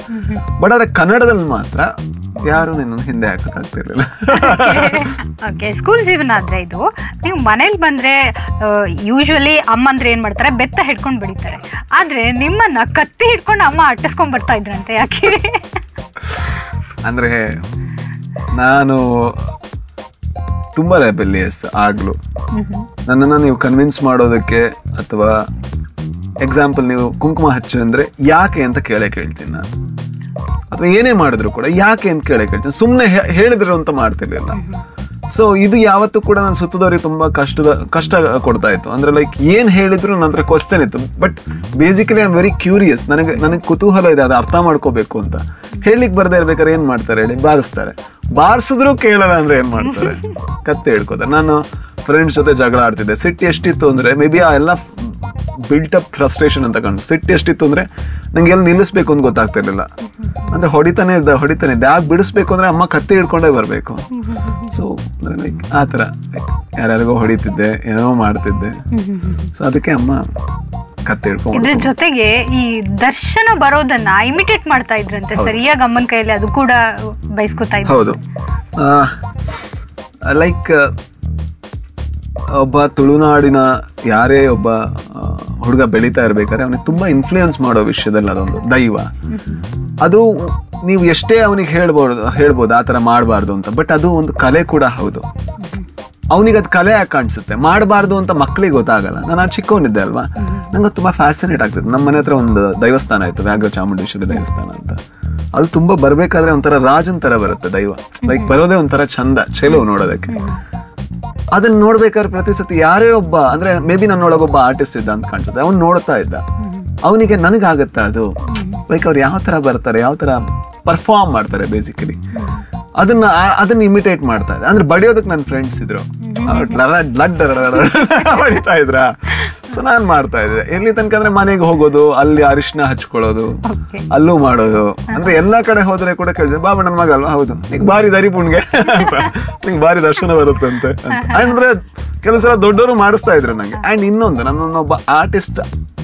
ಬಟ್ ಆದರೆ ಕನ್ನಡದಲ್ಲಿ ಮಾತ್ರ ಯಾರು ನಿನ್ನ ಹಿಂದೆ ಹಾಕಕ್ಕಾಗ್ತಿರ್ಲಿಲ್ಲ ಓಕೆ ಸ್ಕೂಲ್ ಜೀವನ ಆದರೆ ಇದು ನೀವು ಮನೇಲಿ ಬಂದ್ರೆ ಯೂಶ್ವಲಿ ಅಮ್ಮ ಏನು ಏನ್ ಮಾಡ್ತಾರೆ ಬೆತ್ತ ಹಿಡ್ಕೊಂಡು ಬಿಡಿತಾರೆ. ಆದ್ರೆ ನಿಮ್ಮನ್ನ ಕತ್ತಿ ಹಿಡ್ಕೊಂಡು ಅಮ್ಮ ಅಟ್ಟಿಸ್ಕೊಂಡ್ ಬರ್ತಾ ಇದ್ರಂತೆ ಯಾಕೆ? ಅಂದ್ರೆ ನಾನು ತುಂಬಾ ರೆಬೆಲಿಯಸ್ ಆಗ್ಲು. ನನ್ನನ್ನು ನೀವು ಕನ್ವಿನ್ಸ್ ಮಾಡೋದಕ್ಕೆ ಅಥವಾ ಎಕ್ಸಾಂಪಲ್ ನೀವು ಕುಂಕುಮ ಹಚ್ಚು ಅಂದ್ರೆ ಯಾಕೆ ಅಂತ ಕೇಳೇ ಕೇಳ್ತೀನಿ ನಾನು. ಅಥವಾ ಏನೇ ಮಾಡಿದ್ರು ಕೂಡ ಯಾಕೆ ಅಂತ ಕೇಳೇ ಕೇಳ್ತೀನಿ. ಸುಮ್ಮನೆ ಹೇಳಿದ್ರು ಅಂತ ಮಾಡ್ತಿರ್ಲಿಲ್ಲ. ಸೊ ಇದು ಯಾವತ್ತೂ ಕೂಡ ನಾನು ಸುತ್ತದವ್ರಿಗೆ ತುಂಬಾ ಕಷ್ಟದ, ಕಷ್ಟ ಕೊಡ್ತಾ ಇತ್ತು. ಅಂದ್ರೆ ಲೈಕ್ ಏನ್ ಹೇಳಿದ್ರು ನನ್ನ ಹತ್ರ ಕ್ವಶನ್ ಇತ್ತು. But basically I am very curious ನನಗೆ ನನಗೆ ಕುತೂಹಲ ಇದೆ, ಅದು ಅರ್ಥ ಮಾಡ್ಕೋಬೇಕು ಅಂತ. ಹೇಳಲಿಕ್ಕೆ ಬರ್ದೇ ಇರ್ಬೇಕಾದ್ರೆ ಏನ್ ಮಾಡ್ತಾರೆ ಹೇಳಿ? ಬಾರಿಸ್ತಾರೆ. ಬಾರಿಸಿದ್ರು ಕೇಳಲ್ಲ ಅಂದ್ರೆ ಏನ್ ಮಾಡ್ತಾರೆ? ಕತ್ತೆ ಹೇಳ್ಕೋತಾರೆ ನಾನು ಫ್ರೆಂಡ್ಸ್ ಜೊತೆ ಜಗಳ ಆಡ್ತಿದ್ದೆ. ಸಿಟ್ಟು ಎಷ್ಟಿತ್ತು ಅಂದರೆ ಮೇ ಬಿ ಆ ಎಲ್ಲ ಬಿಲ್ಟ್ ಅಪ್ ಫ್ರಸ್ಟ್ರೇಷನ್ ಅಂತ ಕಂಡು. ಸಿಟ್ಟು ಎಷ್ಟಿತ್ತು ಅಂದರೆ ನನಗೆ ಎಲ್ಲಿ ನಿಲ್ಲಿಸ್ಬೇಕು ಅಂತ ಗೊತ್ತಾಗ್ತಿರ್ಲಿಲ್ಲ. ಅಂದರೆ ಹೊಡಿತಾನೆ ಇದ್ದ ಹೊಡಿತಾನೆ ಇದ್ದ. ಯಾಕೆ ಬಿಡಿಸ್ಬೇಕು ಅಂದರೆ ಅಮ್ಮ ಕತ್ತಿ ಹಿಡ್ಕೊಂಡೇ ಬರಬೇಕು. ಸೊ ಅಂದರೆ ಲೈಕ್ ಆ ಥರ. ಯಾರ್ಯಾರಿಗೋ ಹೊಡಿತಿದ್ದೆ ಏನೋ ಮಾಡ್ತಿದ್ದೆ. ಸೊ ಅದಕ್ಕೆ ಅಮ್ಮ ಕತ್ತೆ ಹಿಡ್ಕೊಂಡು ಇದ್ರ ಜೊತೆಗೆ ಈ ದರ್ಶನ ಬರೋದನ್ನ ಇಮಿಟೇಟ್ ಮಾಡ್ತಾ ಇದ್ರಂತೆ. ಸರಿಯಾಗಿ ಅಮ್ಮನ ಕೈಯಲ್ಲಿ ಅದು ಕೂಡ ಬಯಸ್ಕೊತಾ ಇದ್ರು ಹೌದು. ಲೈಕ್ ಒಬ್ಬ ತುಳುನಾಡಿನ ಯಾರೇ ಒಬ್ಬ ಹುಡುಗ ಬೆಳೀತಾ ಇರ್ಬೇಕಾದ್ರೆ ಅವನಿಗೆ ತುಂಬಾ ಇನ್ಫ್ಲೂಯೆನ್ಸ್ ಮಾಡೋ ವಿಷಯದಲ್ಲಿ ಅದೊಂದು ದೈವ. ಅದು ನೀವು ಎಷ್ಟೇ ಅವನಿಗೆ ಹೇಳ್ಬೋದು ಹೇಳ್ಬೋದು, ಆ ಥರ ಮಾಡಬಾರ್ದು ಅಂತ ಬಟ್ ಅದು ಒಂದು ಕಲೆ ಕೂಡ ಹೌದು. ಅವನಿಗೆ ಅದು ಕಲೆ ಯಾಕೆ ಕಾಣಿಸುತ್ತೆ. ಮಾಡಬಾರ್ದು ಅಂತ ಮಕ್ಕಳಿಗೆ ಗೊತ್ತಾಗಲ್ಲ. ನಾನು ಅದು ಚಿಕ್ಕವನಿದ್ದೆ ಅಲ್ವಾ? ನಂಗೆ ತುಂಬ ತುಂಬಾ ಫ್ಯಾಸಿನೇಟ್ ಆಗ್ತದೆ ನಮ್ಮ ಮನೆ ಹತ್ರ ಒಂದು ದೈವಸ್ಥಾನ ಇತ್ತು, ವ್ಯಾಘ್ರ ಚಾಮುಂಡೇಶ್ವರಿ ದೇವಸ್ಥಾನ ಅಂತ. ಅದು ತುಂಬಾ ಬರಬೇಕಾದ್ರೆ ಒಂಥರ ರಾಜನ್ ಥರ ಬರುತ್ತೆ ದೈವ. ಲೈಕ್ ಬರೋದೇ ಒಂಥರ ಚಂದ, ಚೆಲೋ ನೋಡೋದಕ್ಕೆ. ಅದನ್ನ ನೋಡ್ಬೇಕಾದ್ರೆ ಪ್ರತಿ ಸತಿ ಯಾರೇ ಒಬ್ಬ ಅಂದ್ರೆ ಮೇ ಬಿ ನನ್ನೊಳಗೆ ಒಬ್ಬ ಆರ್ಟಿಸ್ಟ್ ಇದ್ದ ಅಂತ ಕಾಣ್ತದೆ ಅವ್ನು ನೋಡ್ತಾ ಇದ್ದ ಅವನಿಗೆ ನನಗಾಗತ್ತಾ ಅದು ಲೈಕ್ ಅವ್ರು ಯಾವ ತರ ಬರ್ತಾರೆ ಯಾವ ತರ ಪರ್ಫಾರ್ಮ್ ಮಾಡ್ತಾರೆ ಬೇಸಿಕಲಿ ಅದನ್ನ ಅದನ್ನ ಇಮಿಟೇಟ್ ಮಾಡ್ತಾ ಇದ್ದೆ ಅಂದ್ರೆ ಬಡಿಯೋದಕ್ಕೆ ನನ್ನ ಫ್ರೆಂಡ್ಸ್ ಇದ್ರು ಬಡಿತಾ ಹೊಡಿತಾ ಇದ್ರ ಸೊ ನಾನ್ ಮಾಡ್ತಾ ಇದ್ದೆ. ಎಲ್ಲಿ ತನಕ ಅಂದ್ರೆ ಮನೆಗೆ ಹೋಗೋದು ಅಲ್ಲಿ ಅರಿಶಿನ ಹಚ್ಕೊಳ್ಳೋದು ಅಲ್ಲೂ ಮಾಡೋದು. ಅಂದ್ರೆ ಎಲ್ಲಾ ಕಡೆ ಹೋದ್ರೆ ಕೂಡ ಕೇಳಿದೆ ಬಾಬಾ ನನ್ನ ಮಗ ಅಲ್ವಾ? ಹೌದು. ನಿಂಗೆ ಬಾರಿ ದರಿ ಪುಣ್ಗೆ. ಅಂತ. ನಿಂಗೆ ಬಾರಿ ದರ್ಶನ ಬರುತ್ತಂತೆ. ಅಂದ್ರೆ ಕೆಲವು ಸಲ ದೊಡ್ಡವರು ಮಾಡಿಸ್ತಾ ಇದ್ರು ನಂಗೆ. ಅಂಡ್ ಇನ್ನೊಂದು ನನ್ನೊಬ್ಬ ಆರ್ಟಿಸ್ಟ್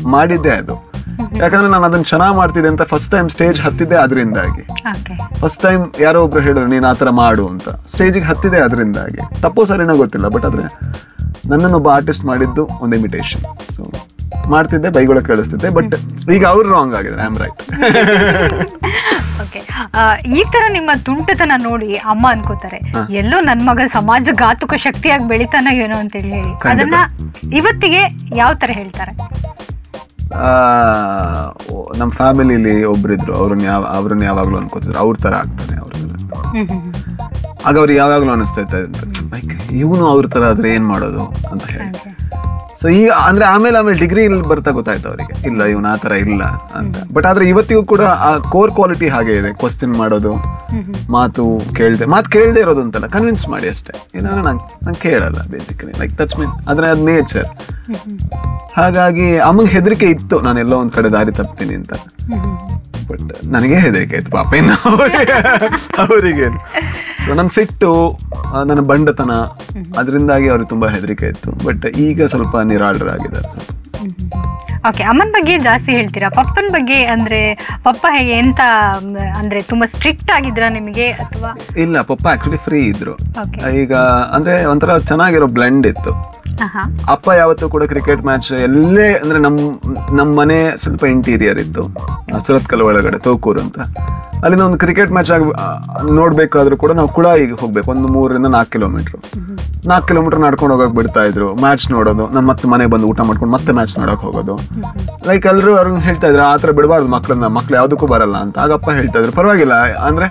ಮಾಡಿದ್ದೆ ಅದು. ಯಾಕಂದ್ರೆ ನಾನು ಅದನ್ನ ಚೆನ್ನಾಗಿ ಮಾಡ್ತಿದ್ದೆ ಅಂತ ಫಸ್ಟ್ ಟೈಮ್ ಸ್ಟೇಜ್ ಹತ್ತಿದ್ದೆ ಅದರಿಂದಾಗಿ. ಫಸ್ಟ್ ಟೈಮ್ ಯಾರೋ ಒಬ್ರು ಹೇಳಿದ್ರು ನೀನು ಆ ಥರ ಮಾಡು ಅಂತ. ಸ್ಟೇಜಿಗೆ ಹತ್ತಿದೆ ಅದರಿಂದಾಗಿ. ತಪ್ಪು ಸರಿನೋ ಗೊತ್ತಿಲ್ಲ ಬಟ್ ಆದ್ರೆ ನನ್ನನ್ನೊಬ್ಬ ಆರ್ಟಿಸ್ಟ್ ಮಾಡಿದ್ದು ಒಂದು ಇಮಿಟೇಷನ್ ಸೊ ಮಾಡ್ತಿದ್ದೆ ಬೈಗೊಳ ಕೇಳಿಸ್ತಿದ್ದೆ ಬಟ್ ಈಗ ಅವ್ರು ರಾಂಗ್ ಆಗಿದೆ ಐ ಆಮ್ ರೈಟ್ ಓಕೆ ಈ ತರ ನಿಮ್ಮ ತುಂಟತನ ನೋಡಿ ಅಮ್ಮ ಅನ್ಕೋತಾರೆ ಎಲ್ಲೋ ನನ್ ಮಗ ಸಮಾಜ ಘಾತುಕ ಶಕ್ತಿಯಾಗಿ ಬೆಳಿತಾನ ಏನೋ ಅಂತ ಹೇಳಿ. ಹೇಳಿ ಅದನ್ನ ಇವತ್ತಿಗೆ ಯಾವ ತರ ಹೇಳ್ತಾರೆ? ನಮ್ಮ ಫ್ಯಾಮಿಲಿಲಿ ಒಬ್ಬರಿದ್ರು ಅವ್ರನ್ನ ಯಾವ ಅವ್ರನ್ನ ಯಾವಾಗಲೂ ಅನ್ಕೋತಿದ್ರು ಅವ್ರ ಥರ ಆಗ್ತಾನೆ ಅವ್ರ ಥರ. ಆಗ ಅವ್ರಿಗೆ ಯಾವಾಗಲೂ ಅನಿಸ್ತಾ ಇತ್ತು ಲೈಕ್ ಇವನು ಅವ್ರ ಥರ ಆದರೆ ಏನು ಮಾಡೋದು ಅಂತ ಹೇಳಿ. ಸೊ ಈಗ ಅಂದ್ರೆ ಆಮೇಲೆ ಆಮೇಲೆ ಡಿಗ್ರಿ ಬರ್ತಾ ಗೊತ್ತಾಯ್ತು ಅವರಿಗೆ. ಇಲ್ಲ ಇವನು ಆ ಥರ ಇಲ್ಲ ಅಂತ. ಬಟ್ ಆದ್ರೆ ಇವತ್ತಿಗೂ ಕೂಡ ಆ ಕೋರ್ ಕ್ವಾಲಿಟಿ ಹಾಗೆ ಇದೆ. ಕ್ವಶನ್ ಮಾಡೋದು ಮಾತು ಕೇಳ್ದೆ ಮಾತು ಕೇಳದೆ ಇರೋದು ಅಂತಲ್ಲ ಕನ್ವಿನ್ಸ್ ಮಾಡಿ ಅಷ್ಟೇ. ಏನಾದ್ರೆ ನಂಗೆ ನಂಗೆ ಕೇಳಲ್ಲ ಬೇಸಿಕಲಿ ಲೈಕ್ ಟಚ್ ಮೀನ್ ಆದ್ರೆ ಅದು ನೇಚರ್ ಹಾಗಾಗಿ ಅಮ್ಮಂಗೆ ಹೆದರಿಕೆ ಇತ್ತು. ನಾನು ಎಲ್ಲೋ ಒಂದ್ ಕಡೆ ದಾರಿ ತಪ್ತೀನಿ ಅಂತ. ಬಟ್ ನನಗೆ ಹೆದರಿಕೆ ಆಯ್ತು ಪಾಪ. ಇನ್ನು ಅವರಿಗೆ ಸೊ ನನ್ನ ಸಿಟ್ಟು ನನ್ನ ಬಂಡತನ ಅದರಿಂದಾಗಿ ಅವ್ರಿಗೆ ತುಂಬಾ ಹೆದರಿಕೆ ಇತ್ತು ಬಟ್ ಈಗ ಸ್ವಲ್ಪ ನಿರಾಳರಾಗಿದ್ದಾರೆ. ಸ್ವಲ್ಪ ಓಕೆ ಅಮ್ಮನ ಬಗ್ಗೆ ಜಾಸ್ತಿ ಹೇಳ್ತೀರಾ? ಪಪ್ಪನ ಬಗ್ಗೆ ಅಂದ್ರೆ ಪಪ್ಪ ಹೇಗೆ ಎಂತ ಅಂದ್ರೆ ತುಂಬಾ ಸ್ಟ್ರಿಕ್ಟ್ ಆಗಿದ್ರ ನಿಮಗೆ ಅಥವಾ? ಇಲ್ಲ ಪಪ್ಪ ಆಕ್ಚುಲಿ ಫ್ರೀ ಇದ್ರು. ಈಗ ಅಂದ್ರೆ ಒಂಥರ ಚೆನ್ನಾಗಿರೋ ಬ್ಲೆಂಡ್ ಇತ್ತು. ಅಪ್ಪ ಯಾವತ್ತೂ ಕೂಡ ಕ್ರಿಕೆಟ್ ಮ್ಯಾಚ್ ಎಲ್ಲೇ ಅಂದ್ರೆ ನಮ್ಮ ನಮ್ಮ ಮನೆ ಸ್ವಲ್ಪ ಇಂಟೀರಿಯರ್ ಇದ್ದು ಸುರತ್ಕಲ್ ಒಳಗಡೆ ತೋಕೂರು ಅಂತ. ಅಲ್ಲಿಂದ ಒಂದು ಕ್ರಿಕೆಟ್ ಮ್ಯಾಚ್ ಆಗಿ ನೋಡಬೇಕಾದ್ರೂ ಕೂಡ ನಾವು ಕುಳಾಯಿಗೆ ಹೋಗ್ಬೇಕು. ಒಂದು ಮೂರರಿಂದ ನಾಲ್ಕು ಕಿಲೋಮೀಟರ್ ನಾಲ್ಕು ಕಿಲೋಮೀಟರ್ ನಡ್ಕೊಂಡು ಹೋಗಕ್ ಬಿಡ್ತಾ ಇದ್ರು. ಮ್ಯಾಚ್ ನೋಡೋದು ನಮ್ಮ ಮತ್ತೆ ಮನೆ ಬಂದು ಊಟ ಮಾಡ್ಕೊಂಡು ಮತ್ತೆ ಮ್ಯಾಚ್ ನೋಡೋಕೆ ಹೋಗೋದು. ಲೈಕ್ ಎಲ್ಲರೂ ಅವ್ರಿಗೆ ಹೇಳ್ತಾ ಇದ್ರು, ಆ ಥರ ಬಿಡಬಾರ್ದು ಮಕ್ಕಳನ್ನ ಮಕ್ಳು ಯಾವುದಕ್ಕೂ ಬರಲ್ಲ ಅಂತ. ಆಗಪ್ಪ ಹೇಳ್ತಾ ಇದ್ರು, ಪರವಾಗಿಲ್ಲ, ಅಂದ್ರೆ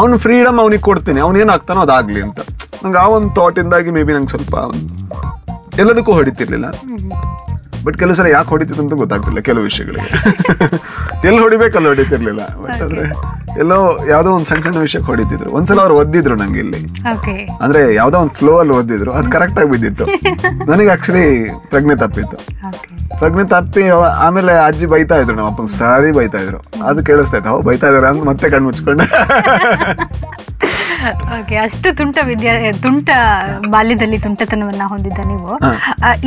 ಅವ್ನು ಫ್ರೀಡಮ್ ಅವನಿಗೆ ಕೊಡ್ತೀನಿ. ಅವ್ನು ಏನಾಗ್ತಾನೋ ಅದಾಗ್ಲಿ ಅಂತ. ನಂಗೆ ಆ ಒಂದು ಥಾಟಿಂದಾಗಿ ಮೇ ಬಿ ನಂಗೆ ಸ್ವಲ್ಪ ಎಲ್ಲದಕ್ಕೂ ಹೊಡಿತಿರ್ಲಿಲ್ಲ. ಬಟ್ ಕೆಲವು ಸಲ ಯಾಕೆ ಹೊಡಿತಿತ್ತು ಅಂತ ಗೊತ್ತಾಗ್ತಿಲ್ಲ ಕೆಲವು ವಿಷಯಗಳಿಗೆ. ಎಲ್ಲಿ ಹೊಡಿಬೇಕಲ್ಲ ಹೊಡಿತಿರ್ಲಿಲ್ಲ. ಬಟ್ ಅಂದ್ರೆ ಎಲ್ಲೋ ಯಾವುದೋ ಒಂದು ಸಣ್ಣ ಸಣ್ಣ ವಿಷಯಕ್ಕೆ ಹೊಡಿತಿದ್ರು. ಒಂದ್ಸಲ ಅವ್ರು ಒದ್ದಿದ್ರು ನಂಗೆ ಇಲ್ಲಿ. ಅಂದ್ರೆ ಯಾವ್ದೋ ಒಂದು ಫ್ಲೋ ಅಲ್ಲಿ ಒದ್ದಿದ್ರು. ಅದು ಕರೆಕ್ಟ್ ಆಗಿ ಬಿದ್ದಿತ್ತು. ನನಗೆ ಆಕ್ಚುಲಿ ಪ್ರಜ್ಞೆ ತಪ್ಪಿತ್ತು. ಪ್ರಜ್ಞೆ ತಪ್ಪಿ ಆಮೇಲೆ ಅಜ್ಜಿ ಬೈತಾ ಇದ್ರು ನಮ್ಮ ಅಪ್ಪ ಸಾರಿ ಬೈತಾ ಇದ್ರು. ಅದು ಕೇಳಿಸ್ತಾ ಇತ್ತು. ಹೋ ಬೈತಾ ಇದಾರೆ ಅಂತ ಮತ್ತೆ ಕಣ್ಣು ಮುಚ್ಕೊಂಡೆ. ಓಕೆ ಅಷ್ಟು ತುಂಟ ವಿದ್ಯಾ ತುಂಟ ಬಾಲ್ಯದಲ್ಲಿ ತುಂಟತನವನ್ನ ಹೊಂದಿದ್ದ ನೀವು.